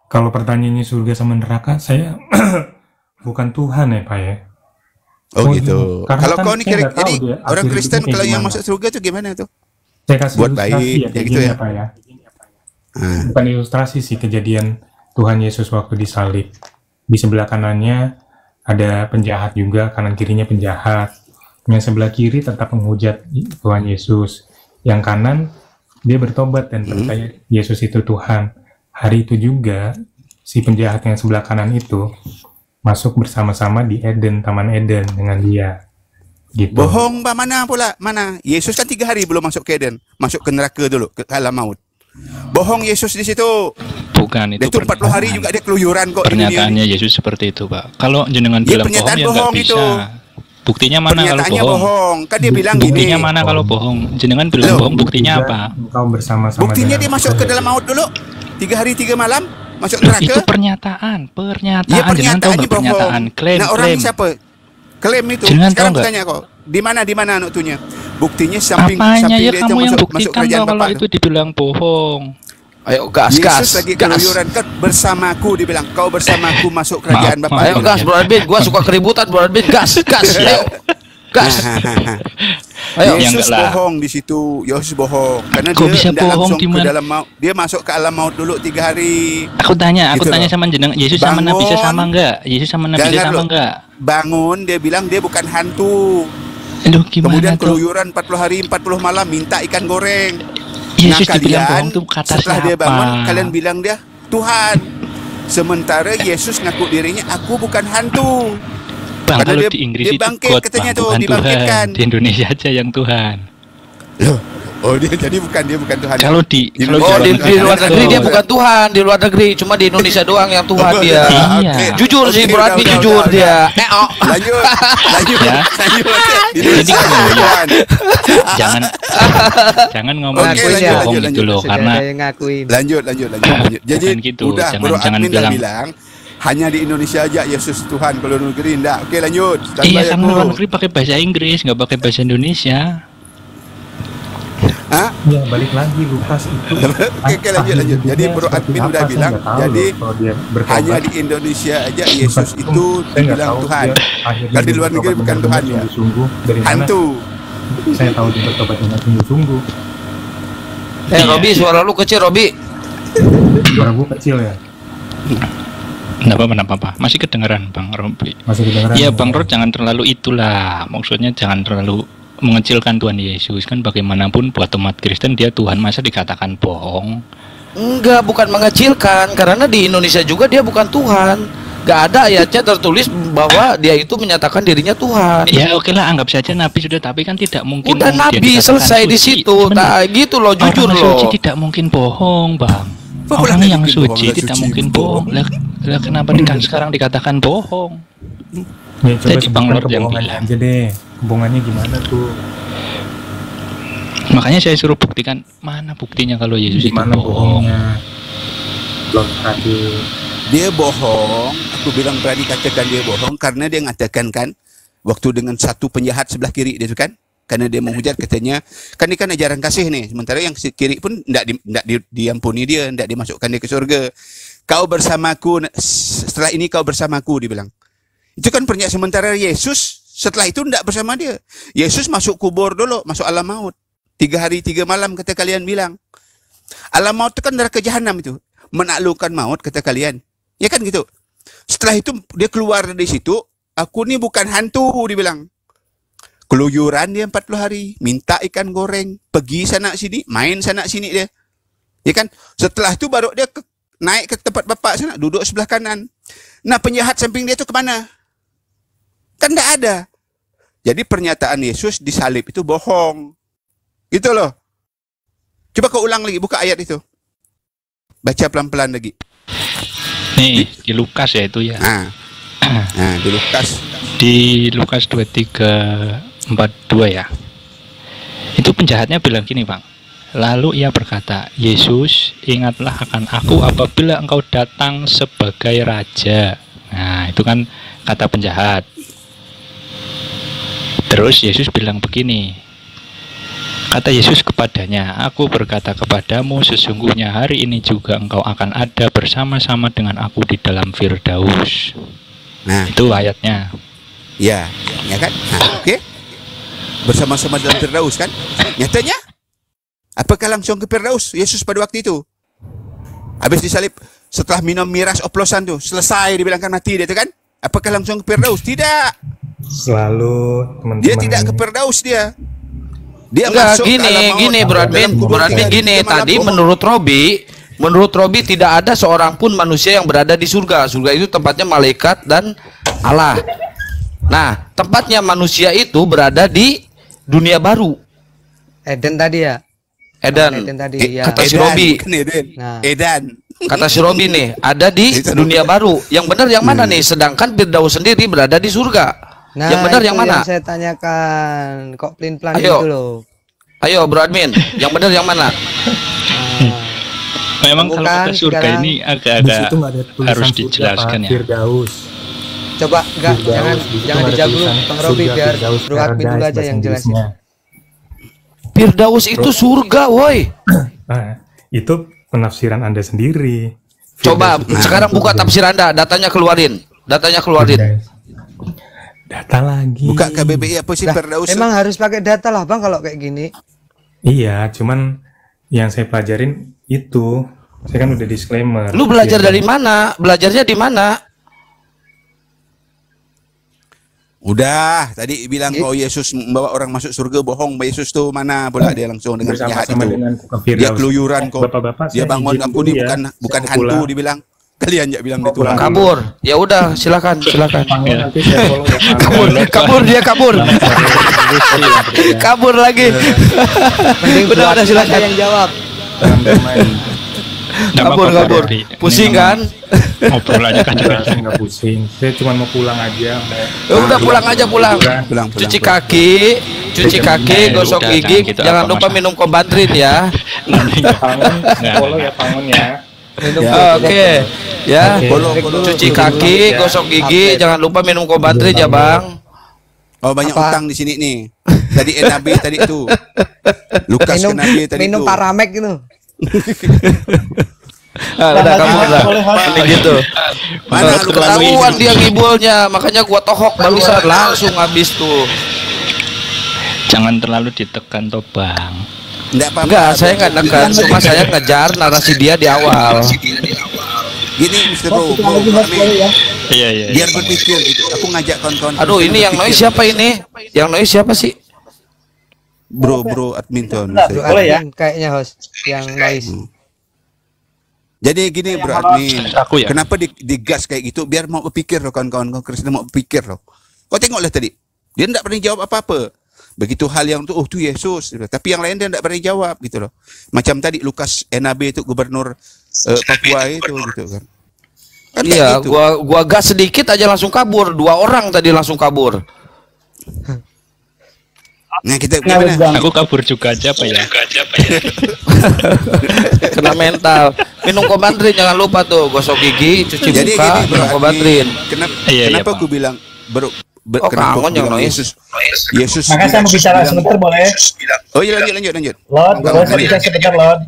Kalau pertanyaannya surga sama neraka, saya (clears throat) bukan Tuhan ya Pak ya. Oh, Oh, gitu. iya. Kalau kan kau nih kira jadi dia orang Kristen kalau yang masuk surga tuh gimana tuh? Saya kasih Buat baik, ya ya gitu ya. ya Pak ya. Ah. Bukan ilustrasi sih kejadian Tuhan Yesus waktu disalib. Di sebelah kanannya ada penjahat juga, kanan kirinya penjahat. Yang sebelah kiri tetap menghujat Tuhan Yesus. Yang kanan dia bertobat dan Hmm. percaya Yesus itu Tuhan. Hari itu juga si penjahat yang sebelah kanan itu masuk bersama-sama di Eden, Taman Eden dengan dia. Gitu. Bohong bah mana pula? Mana? Yesus kan tiga hari belum masuk ke Eden, masuk ke neraka dulu, ke alam maut. Bohong Yesus di situ. Bukan Dia itu tuh 40 hari juga dia keluyuran kok. Pernyataannya Yesus seperti itu, Pak. Kalau jenengan Iya, bilang bohong pernyataan ya nggak bohong bisa. itu. Buktinya mana kalau bohong? bohong. Kan dia bilang Buktinya gini. mana kalau bohong? Jenengan bilang Loh. bohong, buktinya apa? Engkau bersama-sama Buktinya dia masuk ke dalam maut dulu. Tiga hari tiga malam masuk neraka. Itu pernyataan, pernyataan. Iya jenengan tahu nggak pernyataan? Klaim, nah orang klaim. siapa? Klaim itu. Jenengan tahu Sekarang tanya kok. Di mana di mana anutunya? Buktinya samping Apanya samping ya dia itu kamu yang buktikan kalau Bapa itu dibilang bohong? Ayo gas, Yesus gas, lagi keluyuran kan bersamaku dibilang kau bersamaku masuk kerajaan Bapa. Ayo gas Bro Admin, gua suka keributan Bro Admin, gas, gas. (laughs) Ayo. Gas. (laughs) Ayo. Yesus bohong di situ. Yesus bohong karena Kok dia bisa tidak bohong langsung di ke dalam maut. Dia masuk ke alam maut dulu tiga hari. Aku tanya, aku Gitu tanya loh. sama jenengan, Yesus sama Nabi Isa Bangun. sama enggak? Yesus sama Nabi Isa Jangan sama enggak? Bangun dia bilang dia bukan hantu. Aduh, gimana Kemudian tuh? keluyuran 40 hari 40 malam minta ikan goreng. Yesus nah dibilang kalian bohong tuh kata setelah dia siapa? bangun kalian bilang dia Tuhan. Sementara Yesus ngaku dirinya aku bukan hantu. Bang, Karena kalau dia- di Inggris dia itu bangkit God, katanya Bang, tuh, bukan dibangkitkan. Tuhan. Di Indonesia aja yang Tuhan. Loh, oh dia jadi bukan dia bukan Tuhan. Kalau di kalau Oh di, di luar negeri dia bukan Tuhan, di luar negeri cuma di Indonesia (laughs) doang yang Tuhan dia. Iya. Jujur sih udah, jujur udah, dia. Eh, oh. Lanjut, lanjut, Ya. lanjut. (laughs) Jadi. Tuhan. jangan jangan ngomong itu lanjut, bohong lanjut, gitu loh karena. Lanjut, lanjut, lanjut. Jadi gitu, udah jangan- bilang- bilang hanya di Indonesia aja Yesus Tuhan kalau negeri enggak. Oke, lanjut. Iya aku. luar negeri pakai bahasa Inggris nggak pakai bahasa Indonesia. Hah? Ya balik lagi Lukas itu. (laughs) Oke, lanjut, lanjut. Jadi Bro Admin udah bilang, jadi hanya di Indonesia aja Yesus itu dibilang Tuhan. Kalau di luar negeri bukan Tuhan ya. Sungguh dari mana Hantu. saya tahu dia bertobat dengan sungguh-sungguh. Eh Robi suara lu kecil Robi. Suara gua kecil ya. Nggak apa-apa, nggak apa-apa. Masih kedengeran Bang Robi. Masih kedengeran. Iya Bang Rod jangan terlalu itulah. Maksudnya jangan terlalu mengecilkan Tuhan Yesus kan bagaimanapun buat umat Kristen dia Tuhan masa dikatakan bohong. Enggak, bukan mengecilkan karena di Indonesia juga dia bukan Tuhan. Gak ada ayatnya tertulis bahwa dia itu menyatakan dirinya Tuhan. Ya oke lah anggap saja Nabi sudah tapi kan tidak mungkin Udah Nabi selesai di situ. Cuman Nah, gitu loh, jujur orang loh. suci tidak mungkin bohong bang. Orang boleh yang suci tidak suci, mungkin bohong. Lah, lah kenapa dikan sekarang dikatakan bohong? Ya, coba Jadi Bang Lord yang bilang. aja deh. Kebohongannya gimana tuh? Makanya saya suruh buktikan mana buktinya kalau Yesus itu Gimana bohong. bohongnya? Belum. Dia bohong. Aku bilang berani katakan dia bohong karena dia mengatakan kan waktu dengan satu penjahat sebelah kiri dia tu kan karena dia menghujat katanya kan ini kan ajaran kasih nih sementara yang kiri pun tidak di, tidak di, diampuni dia tidak dimasukkan dia ke surga kau bersamaku setelah ini kau bersamaku dia bilang itu kan pernyataan sementara Yesus. Setelah itu tidak bersama dia. Yesus masuk kubur dulu masuk alam maut. Tiga hari tiga malam kata kalian bilang. Alam maut itu kan neraka jahanam itu. Menaklukkan maut kata kalian. Ya kan gitu? Setelah itu dia keluar dari situ aku ni bukan hantu dia bilang. Keluyuran dia 40 hari. Minta ikan goreng. Pergi sana sini main sana sini dia. Ya kan? Setelah itu baru dia ke, naik ke tempat bapak sana duduk sebelah kanan. Nah penjahat samping dia tu kemana kan tidak ada jadi pernyataan Yesus disalib itu bohong gitu loh coba kau ulang lagi buka ayat itu baca pelan-pelan lagi Nih di Lukas ya itu ya. Nah, nah (clears throat) di Lukas Di Lukas 2342 ya. Itu penjahatnya bilang gini, Bang. Lalu ia berkata, "Yesus, ingatlah akan aku apabila engkau datang sebagai raja." Nah, itu kan kata penjahat. Terus Yesus bilang begini, Kata Yesus kepadanya, Aku berkata kepadamu, sesungguhnya hari ini juga engkau akan ada bersama-sama dengan aku di dalam Firdaus. Nah, itu ayatnya. Ya, ya kan? Nah, oke. Bersama-sama dalam Firdaus kan? Nyatanya apakah langsung ke Firdaus Yesus pada waktu itu? Habis disalib setelah minum miras oplosan tuh, selesai dibilangkan mati dia tuh kan? Apakah langsung ke Firdaus? Tidak. Selalu teman-teman. Dia tidak ke Firdaus dia. Dia Enggak, gini, gini Bro Admin, Bro Admin gini, tadi bohong. menurut Robi, menurut Robi tidak ada seorang pun manusia yang berada di surga. Surga itu tempatnya malaikat dan Allah. Nah, tempatnya manusia itu berada di dunia baru. Eden tadi ya. Edan. Eden tadi ya. Kata si Robi. Eden. Nah. Edan. Kata si Robi nih, ada di (laughs) dunia baru. Yang benar yang mana nih? Sedangkan Firdaus sendiri berada di surga. Nah, yang benar yang mana? saya tanyakan. Kok pelin-pelan Ayo. itu loh. Ayo Bro Admin, yang benar yang mana? (laughs) Memang kalau ke surga sekarang- ini agak-agak harus dijelaskan ya. Firdaus. Coba enggak Firdaus, jangan jangan dijawab dulu Bang Robi biar Firdaus, Bro Admin dulu aja yang jelasin. Firdaus itu surga, woi. Nah, (clears throat) itu penafsiran Anda sendiri. Coba Firdaus sekarang itu buka tafsir Anda, datanya keluarin. Datanya keluarin. Data lagi. Buka KBBI apa sih Lah, Firdaus? emang harus pakai data lah Bang kalau kayak gini. Iya, cuman yang saya pelajarin itu, saya kan udah disclaimer. Lu belajar Firdaus. dari mana? Belajarnya di mana? Udah, tadi bilang kalau Yesus membawa orang masuk surga bohong, Yesus tuh mana pula dia langsung dengan Bersama-sama itu. dengan Dia keluyuran kok. Bapak-bapak, Dia bangun aku nih ya. bukan bukan Saya hantu dibilang. Kalian ya bilang lah. kabur. Ya udah silakan silakan. Nanti saya follow ya, (laughs) kabur. Kabur. Dia kabur. Kabur. Lagi. Udah udah silakan. yang jawab. Nggak kabur. Kabur pusing kan? ngobrol aja kan nggak pusing. Saya cuma mau pulang aja. Mau Ya udah pulang aja pulang. Cuci kaki cuci kaki gosok gigi. jangan gitu, jangan lupa minum kombantrin ya. (laughs) Pangun, follow ya Pangun ya. Oke ya Oke. Follow. cuci kaki gosok gigi jangan lupa minum kombantrin ya bang Oh banyak Apa? utang di sini nih. Tadi NAB tadi itu. Lukas minum NAB tadi minum itu. paramek gitu (laughs) Ah, udah kamu udah boleh host. gitu Mana lu ketahuan dia ngibulnya makanya gua tohok barusan langsung habis tuh jangan terlalu ditekan toh bang Enggak apa-apa. enggak saya nggak nekan cuma saya ngejar narasi dia di awal Gini Mr. Bro, bro, kami iya iya biar berpikir gitu. Aku ngajak kawan-kawan. aduh ini yang noise siapa ini yang noise siapa sih Bro, bro, admin. Bro Boleh ya? kayaknya host yang noise Jadi gini bro admin, Aku ya? kenapa di, digas kayak gitu? Biar mau berpikir loh kawan-kawan kau Kristen mau berpikir loh. Kau tengoklah tadi, dia tidak pernah jawab apa-apa. Begitu hal yang tu, oh tu Yesus. Tapi yang lain dia tidak pernah jawab gitu loh. Macam tadi Lukas NAB itu gubernur eh, Papua itu gitu kan. Kan iya gitu. gua gua gas sedikit aja langsung kabur dua orang tadi langsung kabur Nah kita Nah, gimana? Aku kabur juga aja apa ya (laughs) kena mental minum kombantrin jangan lupa tuh gosok gigi cuci Jadi muka gini minum admin, kombantrin kenapa, Iya, iya, kenapa Pak. aku bilang bro, Oh, kenapa kangen yang noise. Yesus Yesus Makanya saya mau Yesus bicara sebentar boleh? Oh iya lanjut lanjut lanjut. Lord, boleh saya bicara sebentar, Lord?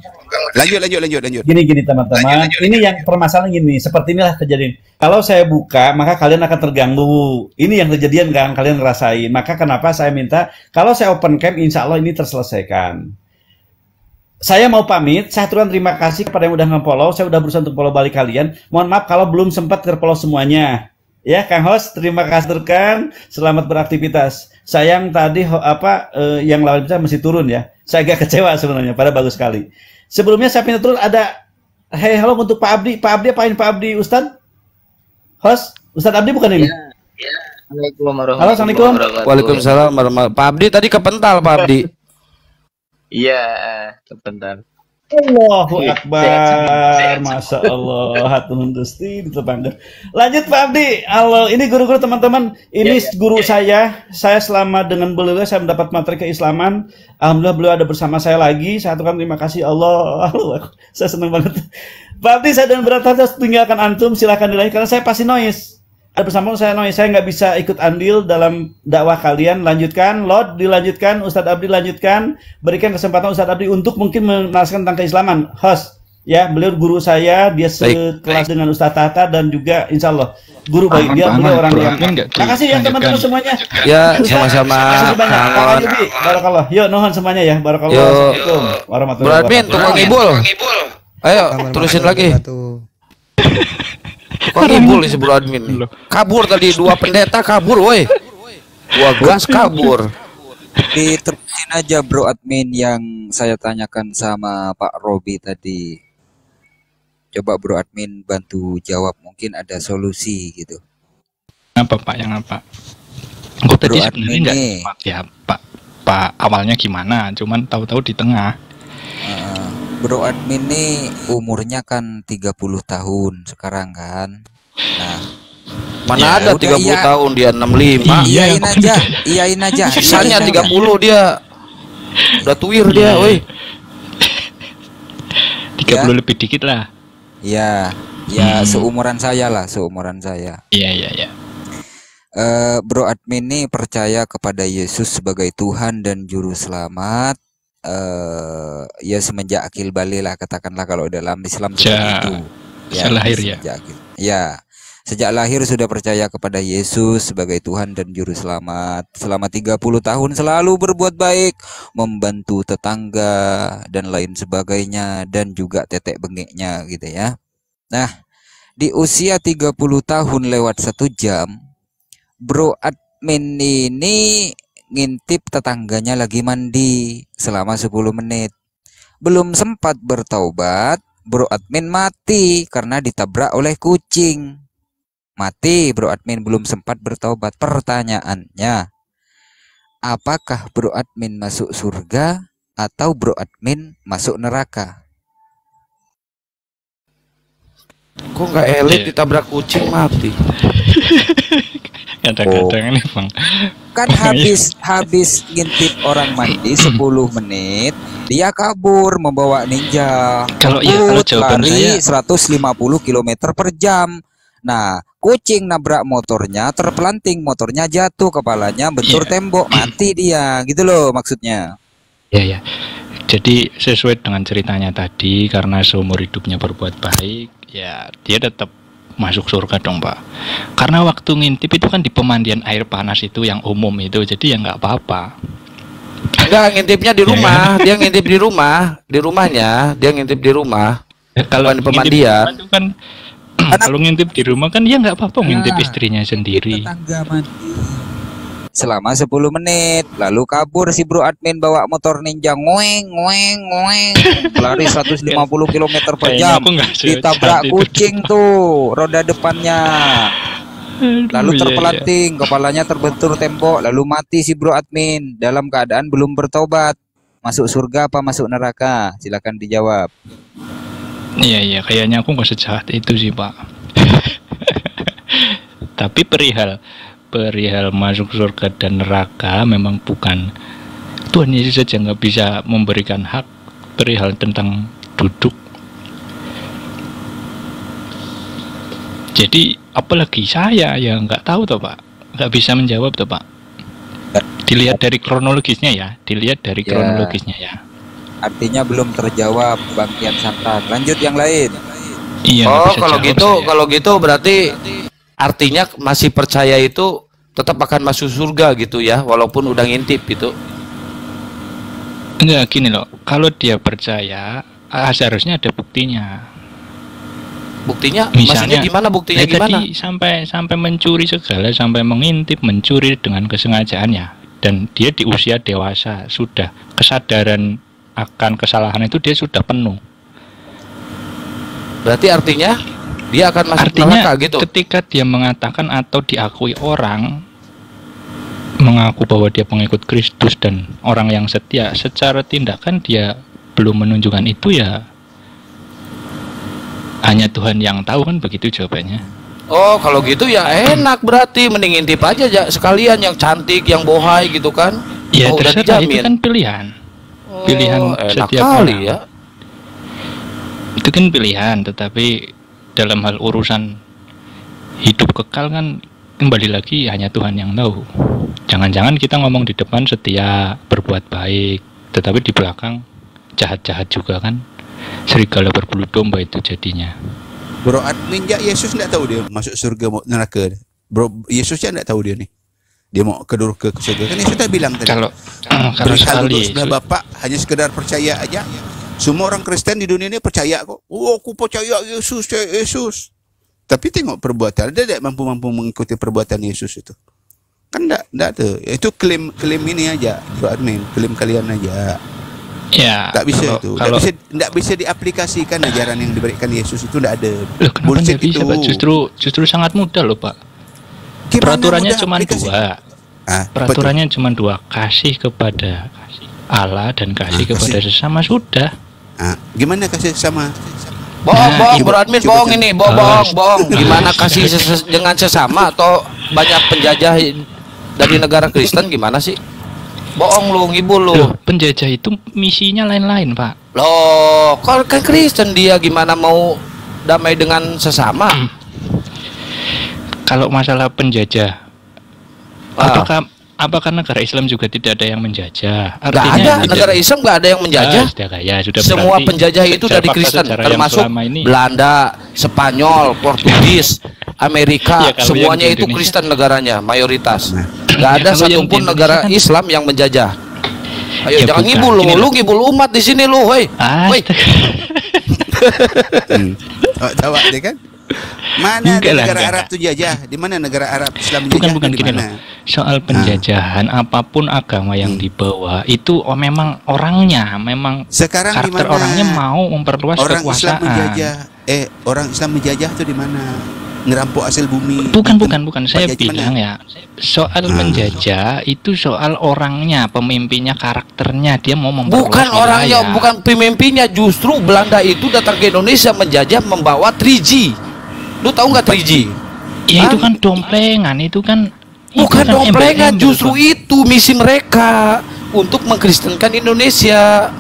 Lanjut lanjut lanjut lanjut. Gini gini teman-teman, ini yang permasalahan gini, seperti inilah kejadian. Kalau saya buka, maka kalian akan terganggu. Ini yang kejadian kan, kalian ngerasain. Maka kenapa saya minta, kalau saya open cam, insya Allah ini terselesaikan. Saya mau pamit, saya turun terima kasih kepada yang udah nge-follow, saya udah berusaha untuk follow balik kalian. Mohon maaf kalau belum sempat terfollow semuanya. Ya, Kang Host, terima kasih terkan. Selamat beraktivitas. Sayang tadi apa eh, yang lawan bisa masih turun ya. Saya agak kecewa sebenarnya, pada bagus sekali. Sebelumnya saya pindah turun ada Hey, halo untuk Pak Abdi. Pak Abdi apain Pak Abdi Ustad? Host, Ustad Abdi bukan ini? Assalamualaikum Halo, Assalamualaikum. warahmatullahi Waalaikumsalam warahmatullahi Pak Abdi tadi kepental Pak Abdi Iya, sebentar. Allahu Iya, Akbar, Masya Allah, di tetangga. Lanjut Pak Abdi, halo, ini guru-guru teman-teman, ini guru saya, saya selama dengan beliau saya mendapat materi keislaman, Alhamdulillah beliau ada bersama saya lagi, saya aturkan terima kasih. Allah, saya senang banget. Pak Abdi, saya dan berat hati harus tinggalkan antum, silahkan nilai, karena saya pasti noise. Ada bersama saya noise, saya nggak bisa ikut andil dalam dakwah kalian, lanjutkan, Lord dilanjutkan, Ustadz Abdi lanjutkan, berikan kesempatan Ustadz Abdi untuk mungkin menjelaskan tentang keislaman, host. Ya, beliau guru saya, dia sekelas dengan Ustadz Tata dan juga insya Allah guru baik. Dia, Aman, beliau orang bro. yang. Nggak? Makasih ya teman-teman semuanya. Ya, sama-sama. Barakallah. Yuk, nuhun semuanya ya. Barakallah. Assalamualaikum warahmatullahi Admin tukang ngibul ayo terusin lagi tukang ngibul nih Bro Admin nih. kabur tadi dua pendeta kabur woi. Dua gas kabur. Diterusin aja bro admin yang saya tanyakan sama Pak Robi tadi. Coba bro admin bantu jawab mungkin ada solusi gitu. apa pak? Yang apa aku tadi Bro sebenarnya admin nggak nih. pak ya pak. Pak awalnya gimana? Cuman tahu-tahu di tengah. Eh, bro admin nih umurnya kan 30 tahun sekarang kan. Nah, mana Ya ada udah, 30 iya. tahun dia 65 iyain aja, (laughs) iyain aja. sisanya iyain aja. 30 dia udah tuir dia woi (laughs) 30 lebih dikit lah Ya, ya Hmm. seumuran saya lah, seumuran saya. iya iya iya Eh, bro admin nih percaya kepada Yesus sebagai Tuhan dan juru selamat. Eh, ya semenjak akil balik lah katakanlah kalau dalam Islam Ja- itu. sejak lahir ya? sejak akil- Ya, sejak lahir sudah percaya kepada Yesus sebagai Tuhan dan juru selamat. Selama 30 tahun selalu berbuat baik, membantu tetangga dan lain sebagainya dan juga tetek bengeknya gitu ya. Nah, di usia 30 tahun lewat satu jam, bro admin ini ngintip tetangganya lagi mandi selama 10 menit. Belum sempat bertaubat, Bro admin mati karena ditabrak oleh kucing. Mati bro admin belum sempat bertobat. Pertanyaannya, apakah bro admin masuk surga atau bro admin masuk neraka? Kok nggak elit ditabrak kucing mati? (laughs) Kadang-kadang ini bang. Kan (laughs) habis habis ngintip orang mandi (clears throat) 10 menit, dia kabur membawa ninja. Kalau iya, kalau jawaban lari saya- 150 km per jam. Nah, kucing nabrak motornya, terpelanting motornya jatuh, kepalanya bentur Iya. tembok, mati dia. Gitu loh maksudnya. Ya ya. Jadi sesuai dengan ceritanya tadi karena seumur hidupnya berbuat baik, ya dia tetap masuk surga dong pak. Karena waktu ngintip itu kan di pemandian air panas itu yang umum itu, jadi ya nggak apa-apa. Enggak, ngintipnya di Ya, rumah. Dia ngintip di rumah, di rumahnya. Dia ngintip di rumah. Kalau Bukan di ngintip di pemandian. kan (clears throat) kalau ngintip di rumah kan dia nggak apa-apa ngintip istrinya sendiri. Selama 10 menit, lalu kabur si bro admin bawa motor ninja ngoeng ngoeng ngoeng (laughs) lari 150 km per jam. Ditabrak kucing tuh roda depannya. Lalu iya, terpelanting, kepalanya terbentur tembok, lalu mati si bro admin dalam keadaan belum bertobat. Masuk surga apa masuk neraka? Silakan dijawab. Iya iya kayaknya aku nggak sejahat itu sih pak. (laughs) Tapi perihal perihal masuk surga dan neraka memang bukan Tuhan Yesus saja nggak bisa memberikan hak perihal tentang duduk. Jadi apalagi saya ya nggak tahu toh pak, nggak bisa menjawab toh pak. Dilihat dari kronologisnya ya, dilihat dari Ya. kronologisnya ya. Artinya belum terjawab Bang Kian Santang. Lanjut yang lain. Iya. oh, kalau gitu, saya. kalau gitu berarti artinya masih percaya itu tetap akan masuk surga gitu ya, walaupun udah ngintip gitu. Enggak gini loh, kalau dia percaya ah, seharusnya ada buktinya. Buktinya, Misalnya gimana buktinya eh, gimana? Tadi sampai sampai mencuri segala, sampai mengintip, mencuri dengan kesengajaannya dan dia di usia dewasa sudah kesadaran akan kesalahan itu dia sudah penuh. Berarti artinya dia akan masuk Artinya neraka gitu. ketika dia mengatakan atau diakui orang mengaku bahwa dia pengikut Kristus dan orang yang setia, secara tindakan dia belum menunjukkan itu ya hanya Tuhan yang tahu kan begitu jawabannya. Oh, kalau gitu ya enak berarti mending ngintip aja ya, sekalian yang cantik, yang bohai gitu kan. Ya Oh, udah terserah itu dijamin. kan pilihan. Pilihan Oh, enak setiap kali orang. ya. Itu kan pilihan, tetapi dalam hal urusan hidup kekal kan kembali lagi hanya Tuhan yang tahu. Jangan-jangan kita ngomong di depan setia, berbuat baik, tetapi di belakang jahat-jahat juga kan. Serigala berbulu domba itu jadinya. Bro ya Yesus tidak tahu dia masuk surga mau neraka. Bro Yesus ya tidak tahu dia nih. Dia mau kedur ke surga kan Yesus dah bilang tadi. Kalau kalau sekali sebelah Bapak hanya sekedar percaya aja. Semua orang Kristen di dunia ini percaya kok. Oh, aku percaya Yesus, percaya Yesus. Tapi tengok perbuatan dia tidak mampu-mampu mengikuti perbuatan Yesus itu. Kan enggak, enggak ada. Itu klaim klaim ini aja, Bro admin, klaim kalian aja. ya Tak bisa kalau- itu. Tak bisa enggak bisa diaplikasikan ajaran yang diberikan Yesus itu enggak ada. Loh, Bullshit bisa, itu. Pak? Justru justru sangat mudah loh, Pak. Gimana Peraturannya cuma dua. Ah, Peraturannya cuma dua, kasih kepada Allah dan kasih Ah, kepada kasih. sesama sudah. Ah, gimana kasih sama? Bohong, Nah, bohong, ibu- bro admin, bohong ini, bohong, Ah, bohong, bohong. Gimana kasih ses- dengan sesama atau banyak penjajah dari negara Kristen gimana sih? Bohong lu, ngibul lu. Loh, penjajah itu misinya lain-lain, Pak. Loh, kalau kan Kristen dia gimana mau damai dengan sesama? Kalau masalah penjajah, Ah. apakah apakah negara Islam juga tidak ada yang menjajah? Nggak ada, tidak- negara Islam nggak ada yang menjajah. Ah, sudah ya, sudah Semua penjajah itu dari Kristen, termasuk ini. Belanda, Spanyol, Portugis, Amerika, Ya, semuanya itu Indonesia- Kristen negaranya, mayoritas. Nah. Nggak Ya, ada di satupun negara kan- Islam yang menjajah. Ayo Ya, jangan bukan. ngibul lu, lu ngibul umat di sini lu, woi. Ah, Woi. Hmm. Oh, jawab dia kan? Mana Enggak lah, negara Arab tuh jajah? Di mana negara Arab Islam bukan jajah bukan di gini loh soal penjajahan apa pun agama yang dibawa itu oh, memang orangnya memang Sekarang di karakter mana? orangnya mau memperluas Orang Islam kekuasaan menjajah. Eh, orang Islam menjajah tuh di mana? Ngerampok hasil bumi. bukan bukan bukan saya bilang mana? ya soal Ah. menjajah itu soal orangnya pemimpinnya karakternya dia mau memperluas Bukan orangnya, wilayah. bukan pemimpinnya. Justru Belanda itu datang ke Indonesia menjajah membawa 3G. Lu tahu nggak 3G? ya itu kan domplengan itu kan Bukan itu kan domplengan, justru itu misi mereka untuk mengkristenkan Indonesia.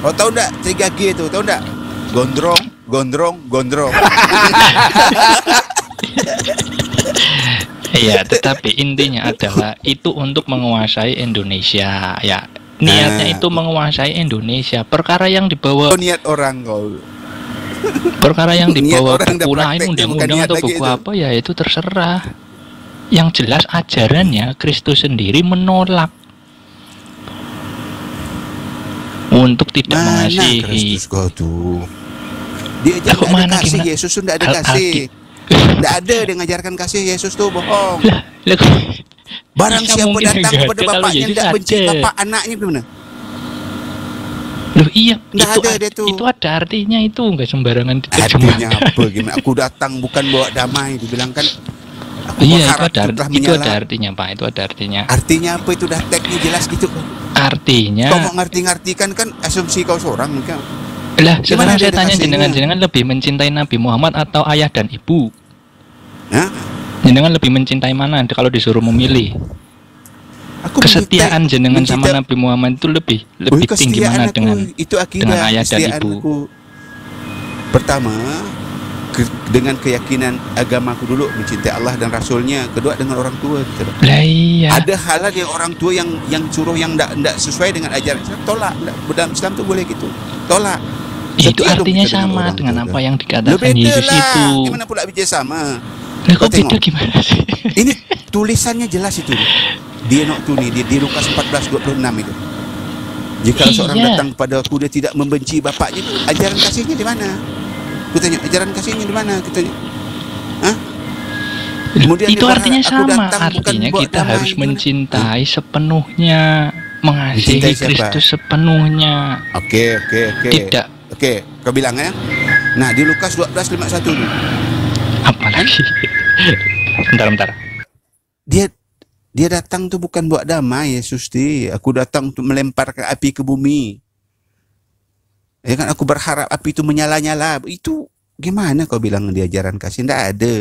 Oh tahu enggak 3G itu, tahu enggak? Gondrong, gondrong, gondrong. Iya, tetapi intinya adalah itu untuk menguasai Indonesia. Ya, niatnya Nah. itu menguasai Indonesia. Perkara yang dibawa Oh, niat orang kau. Perkara yang (laughs) dibawa buku lain undang-undang atau buku itu. apa ya itu terserah. Yang jelas ajarannya Kristus sendiri menolak untuk tidak Mana mengasihi. Kristus? Dia aja Lah, ada mana, kasih gimana? Yesus nggak ada Al- kasih. (laughs) Nggak ada dia ngajarkan kasih Yesus tuh bohong. Lah, Barang bisa siapa datang kepada bapaknya tidak benci bapak anaknya gimana? Loh iya, Nggak itu, ada ad- dia tuh. itu ada artinya itu nggak sembarangan Artinya diterjemahkan. apa gimana? Aku datang bukan bawa damai dibilang kan. Aku Iya itu ada itu menyala. ada artinya pak itu ada artinya. Artinya apa itu dah tagnya jelas gitu. Artinya Kau mau ngerti-ngertikan kan asumsi kau seorang mungkin. lah sekarang saya ada tanya kasihnya? jenengan jenengan lebih mencintai Nabi Muhammad atau ayah dan ibu? Hah? Jenengan lebih mencintai mana kalau disuruh memilih? Aku Kesetiaan jenengan sama Nabi Muhammad itu lebih lebih Wih, tinggi mana aku, dengan itu akidah dengan ayah dan ibu? aku. Pertama, ke- dengan keyakinan agamaku dulu mencintai Allah dan Rasulnya. Kedua dengan orang tua. Gitu. loh. Iya. Ada hal yang orang tua yang yang suruh yang tidak tidak sesuai dengan ajaran Islam tolak. Dalam Islam tuh boleh gitu. Tolak. Itu artinya dengan sama dengan tua. apa yang dikatakan Yesus itu. Gimana pula bicara sama? Kau kok beda tengok. gimana sih? Ini tulisannya jelas itu. Dia nok tu ni di, di Lukas 14 26 itu. Jika Iya. seorang datang kepada aku dia tidak membenci bapaknya, ajaran kasihnya di mana? Aku tanya, ajaran kasihnya di mana? Kita tanya. Hah? Kemudian itu artinya "Aku sama datang bukan artinya buat kita damai." harus mencintai sepenuhnya mengasihi Mencintai? Kristus sepenuhnya Oke, oke, oke. Tidak. Oke, kau bilang ya. Nah, di Lukas 12:51 tu. Apalagi bentar bentar Dia dia datang tuh bukan buat damai Yesus di. Aku datang untuk melemparkan api ke bumi. Ya kan aku berharap api itu menyala-nyala. Itu gimana kau bilang di ajaran kasih? Tidak ada.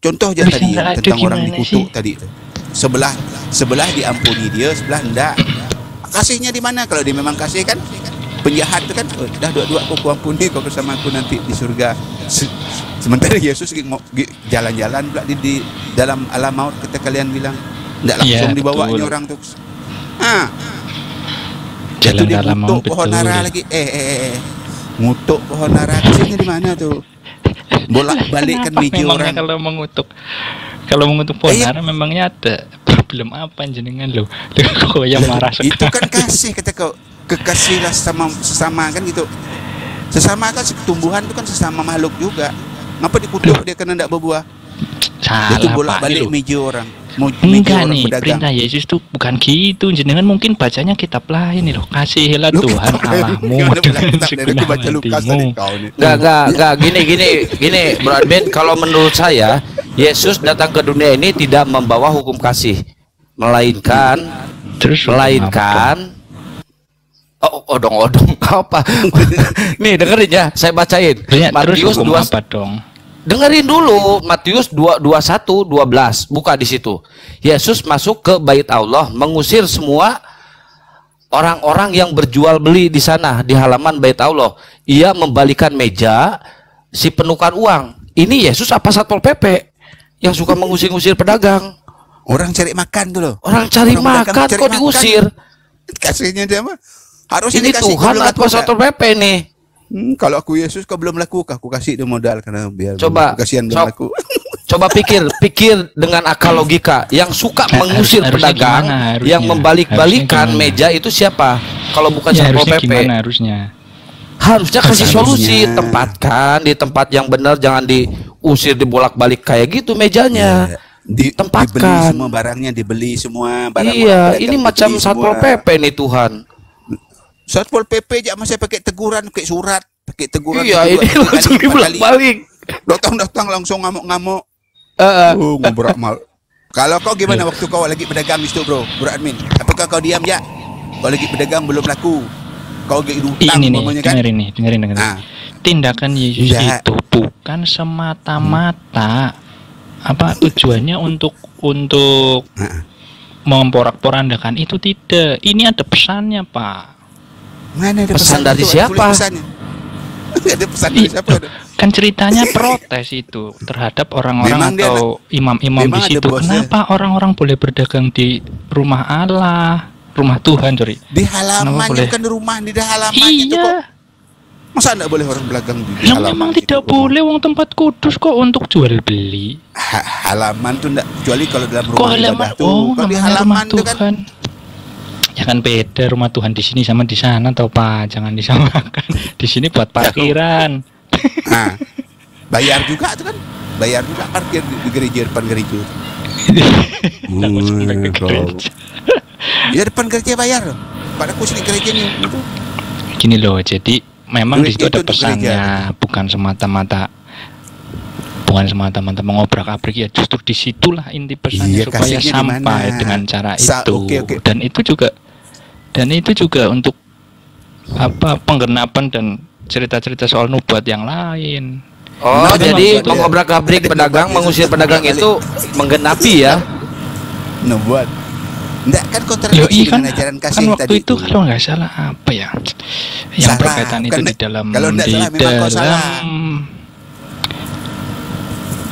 Contoh aja Bisa tadi tentang orang dikutuk sih? tadi itu. Sebelah sebelah diampuni dia, sebelah enggak. Kasihnya di mana? Kalau dia memang kasih kan penjahat itu kan oh, dah dua-dua aku ampuni kau bersama aku nanti di surga. Se- Sementara Yesus jalan-jalan pula di, di dalam alam maut kata kalian bilang tidak langsung dibawanya betul. orang tuh. Ah, jalan itu dia dalam mau ngutuk pohon betul ara lagi. Eh, eh, eh, eh. Ngutuk pohon ara. Kasihnya di mana tuh? Bolak balikkan meja orang. kalau mengutuk kalau mengutuk Eh, iya. ponara memangnya ada problem apa jenengan lo kok yang marah sekali Itu kan kasih kata kau. Kekasihlah sama sesama kan gitu. Sesama kan tumbuhan itu kan sesama makhluk juga. Ngapa dikutuk dia kena tidak berbuah? salah itu Ini loh. meja orang. Enggak nih, berdagang. perintah Yesus tuh bukan gitu. Jenengan mungkin bacanya kitab lain nih loh. Kasihilah Tuhan Allahmu itu baca Lukas tadi kau nih. Enggak, enggak, enggak. Gini, gini, gini, Bro Admin. Kalau menurut saya, Yesus datang ke dunia ini tidak membawa hukum kasih, melainkan, Terus melainkan, oh, odong-odong (laughs) apa? Nih dengerin ya, saya bacain. Terus Matius hukum 2 apa dong? Dengerin dulu Matius 2 21 12 buka di situ. Yesus masuk ke bait Allah mengusir semua orang-orang yang berjual beli di sana di halaman bait Allah. Ia membalikan meja si penukar uang. Ini Yesus apa Satpol PP yang suka mengusir-usir pedagang? Orang cari makan tuh loh. Orang cari Orang makan cari kok makan. diusir. Kasihnya dia mah. Harus Ini Tuhan atau. Satpol PP nih? Hmm, kalau aku Yesus kau belum lakukan, aku kasih dia modal karena biar Coba, kasihan belum sob. laku. (laughs) Coba pikir, pikir dengan akal logika yang suka Harus- mengusir harusnya pedagang, gimana harusnya? yang membalik-balikan meja itu siapa? Kalau bukan Ya, Satpol harusnya PP. gimana harusnya? Harusnya kasih Harusnya. solusi, tempatkan di tempat yang benar, jangan di usir dibolak-balik kayak gitu mejanya. Iya. Di, dibeli Tempatkan. semua barangnya dibeli semua barang Iya, ini macam satpol pp nih Tuhan. Satpol PP aja masih pakai teguran, pakai surat, pakai teguran. Iya, ini langsung kali. dibolak-balik. Datang-datang langsung ngamuk-ngamuk. Uh, Oh, ngobrol mal. Kalau kau gimana waktu kau lagi berdagang di situ, bro? Bro admin. Apakah kau diam ya? Kau lagi berdagang belum laku. Kau lagi utang ini nih, kan? dengerin nih, dengerin, dengerin. Ah. Tindakan Yesus Enggak. itu bukan semata-mata apa tujuannya untuk untuk memporak-porandakan itu tidak. Ini ada pesannya, Pak. Mana ada Pesan pesan, dari itu? Siapa? (laughs) ada pesan dari siapa? ada? Kan ceritanya protes itu terhadap orang-orang atau imam-imam di situ. Kenapa orang-orang boleh berdagang di rumah Allah, rumah Tuhan, sorry? Di halamannya di rumah, di halamannya itu Iya. kok. Masa enggak boleh orang berdagang di Yang halaman? memang tidak boleh wong tempat kudus kok untuk jual beli. Ha- halaman tuh enggak kecuali kalau dalam Kok rumah halaman? ibadah tuh. Oh, kalau di halaman tuh kan. Ya kan beda rumah Tuhan di sini sama di sana tau Pak, jangan disamakan. (laughs) Di sini buat parkiran. Nah, (laughs) bayar juga tuh kan. Bayar juga parkir di, di gereja depan gereja. (laughs) Ya depan gereja bayar loh. Pada sini gereja nih. Itu. Gini loh, jadi memang di situ ada itu pesannya, bukan semata-mata bukan semata-mata mengobrak-abrik ya justru di situlah inti pesannya Iya, supaya sampai mana? dengan cara Sa- itu oke, oke. dan itu juga dan itu juga untuk apa penggenapan dan cerita-cerita soal nubuat yang lain Oh, Nah, jadi mengobrak-abrik pedagang, mengusir pedagang itu menggenapi ya? Nubuat. Enggak kan kontradiksi iya kan, dengan ajaran kan kasih waktu tadi itu kalau nggak salah apa ya yang Salah, berkaitan itu bukan- di dalam kalau di salah, salah.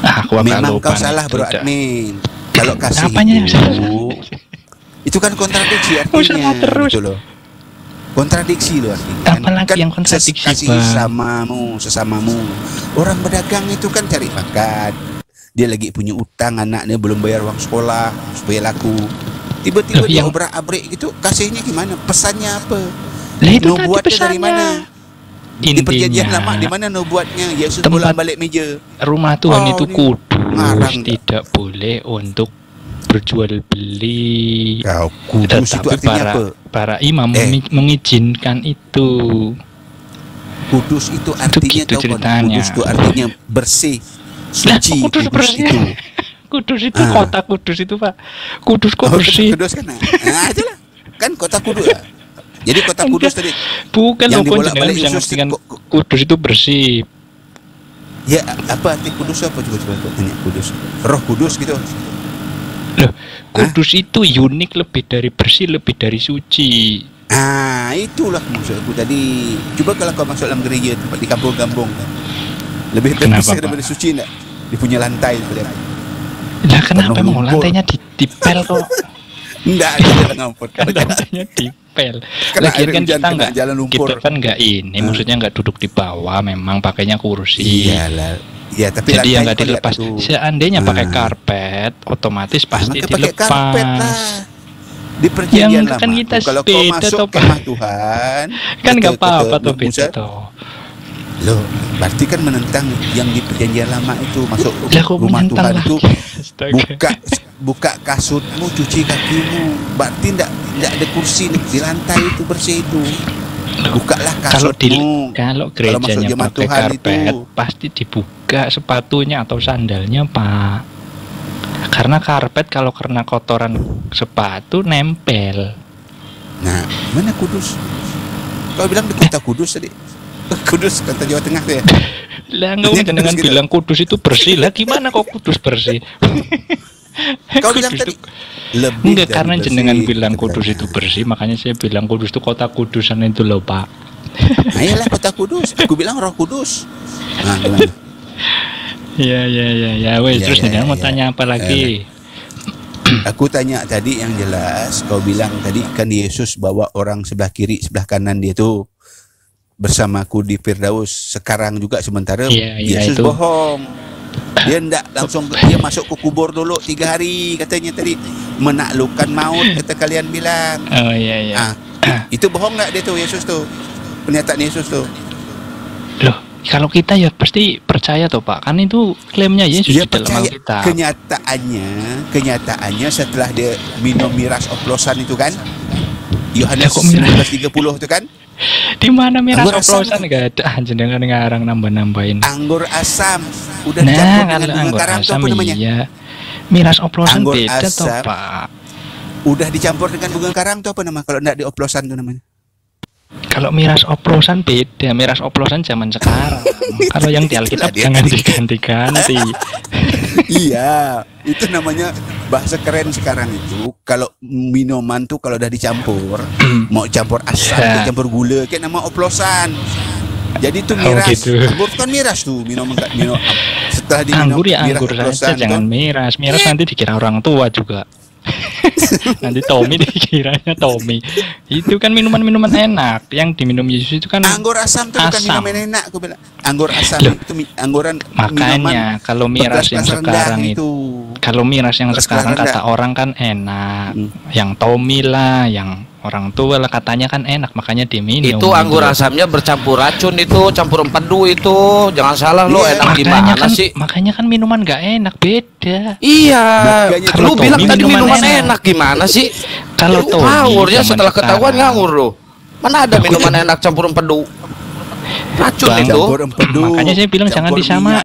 Ah, aku Memang lupa kau salah bro admin. Kalau kasih Apanya yang itu, (laughs) itu kan kontradiksi artinya. terus. Gitu loh. Kontradiksi loh artinya. kan. Apalagi kan yang kontradiksi, kasih Bang? sesamamu, sesamamu. Orang berdagang itu kan cari makan. Dia lagi punya utang anaknya belum bayar uang sekolah supaya laku. Tiba-tiba dia yang- obrak-abrik gitu, kasihnya gimana? Pesannya apa? Lah, itu tadi Nubuatnya dari pesannya. Mana? Di perjanjian lama di mana nubuatnya? Yesus Tempat- pulang balik meja. rumah Tuhan Oh, itu ini kudus tidak boleh untuk berjual beli Kau kudus itu tetapi artinya para apa? para imam Eh. mengizinkan itu Kudus itu artinya gitu tahu kan? ceritanya. Kudus itu artinya bersih, suci. Lah, kudus bersih. itu. (laughs) kudus itu Ah. kota kudus itu pak kudus kok Oh, bersih Kudus kan? Nah, itulah. Kan kota kudus. Jadi kota kudus tadi. bukan Yang dibolak-balik Yesus ngertikan kudus itu bersih Ya, apa arti kudus apa coba coba tanya kudus. Roh kudus gitu. loh kudus itu unik lebih dari bersih lebih dari suci Ah, itulah maksudku tadi. Coba kalau kau masuk dalam gereja tempat di kampung-kampung lebih bersih daripada suci enggak? Di punya lantai sebenarnya. lah kenapa lumpur. lantainya di dipel kok (laughs) Enggak, ngampur. kan (laughs) lantainya dipel Lagian air kan kita nggak jalan lumpur. kita kan nggak ini Ah. maksudnya nggak duduk di bawah memang pakainya kursi Iyalah. Ya, tapi jadi yang nggak dilepas seandainya pakai Ah. karpet otomatis pasti Maka pakai karpet lah. dilepas Di perjanjian Yang lama kan kita kalau kau sepeda masuk toh, Tuhan kan nggak apa-apa tuh Musa, Loh, berarti kan menentang yang di perjanjian lama itu masuk kok rumah Tuhan itu buka buka kasutmu, cuci kakimu. Berarti enggak enggak ada kursi di lantai itu bersih itu. Bukalah kalau di kasutmu. kalau gerejanya jemaat pakai Tuhan karpet itu. pasti dibuka sepatunya atau sandalnya pak karena karpet kalau kena kotoran sepatu nempel Nah, mana Kudus? Kau bilang di kota Kudus tadi. (laughs) Kudus kota Jawa Tengah tuh ya. lah nggak Ini dengan kudus gitu. bilang kudus itu bersih lah gimana kok kudus bersih (laughs) Kau bilang Kudus tadi itu- lebih enggak karena bersih, jenengan bilang gitu kudus kan. itu bersih makanya saya bilang kudus itu kota kudusan itu loh pak (laughs) Nah, iyalah kota Kudus. Aku bilang Roh Kudus. Nah, gimana? ya ya ya ya wes Ya, terus ya, ya, mau ya. tanya apa lagi Aku tanya tadi yang jelas, kau bilang tadi kan Yesus bawa orang sebelah kiri, sebelah kanan dia tuh bersamaku di Firdaus. Sekarang juga sementara Iya, iya, Yesus itu. bohong. (laughs) Dia ndak langsung dia masuk ke kubur dulu tiga hari katanya tadi menaklukkan maut kata kalian bilang. oh iya iya Ah, (clears throat) itu bohong nggak dia tuh Yesus tuh? Pernyataan Yesus tuh. loh Kalau kita ya pasti percaya toh Pak, kan itu klaimnya Yesus Dia di dalam percaya Alkitab. kenyataannya, kenyataannya setelah dia minum miras oplosan itu kan, Yohanes 19:30 itu kan, Di mana asam. oplosan gak ada anjir dengan ngarang nambah-nambahin. anggur asam udah Nah, dicampur dengan anggur karam asam apa namanya? iya. Miras oplosan Anggur beda toh asam. Pak. Udah dicampur dengan bunga karang tuh apa nama? Kalau enggak di oplosan tuh namanya. Kalau miras oplosan beda, miras oplosan zaman sekarang. (laughs) Kalau yang di Alkitab jangan diganti-ganti. (laughs) iya, itu namanya bahasa keren sekarang itu. Kalau minuman tuh kalau udah dicampur, mau campur asam, Ya. campur gula, kayak nama oplosan. Jadi itu Oh, miras. gitu. Anggur kan miras tuh, minum minum setelah diminum anggur ya miras anggur saja, jangan miras. Miras nanti dikira orang tua juga. (laughs) nanti Tommy dikiranya Tommy. Itu kan minuman-minuman enak. Yang diminum Yesus itu kan Anggur asam tuh bukan minuman enak, aku bilang. Anggur asam Loh. itu angguran Makanya kalau miras yang sekarang itu, kalau miras yang sekarang rendah. kata orang kan enak, Hmm. yang Tommy lah, yang orang tua lah katanya kan enak, makanya diminum. Itu anggur gitu. asamnya bercampur racun itu, campur empedu itu. Jangan salah lo Iya, enak makanya gimana kan, sih? Makanya kan minuman gak enak beda. Iya, Makanya lu kalau bilang tadi minuman minuman enak. enak gimana sih? Kalau ngawur ya setelah ketahuan ngawur lo. Mana ada minuman enak campur empedu? Racun Bang, itu. Campur empedu. Makanya saya bilang jangan disama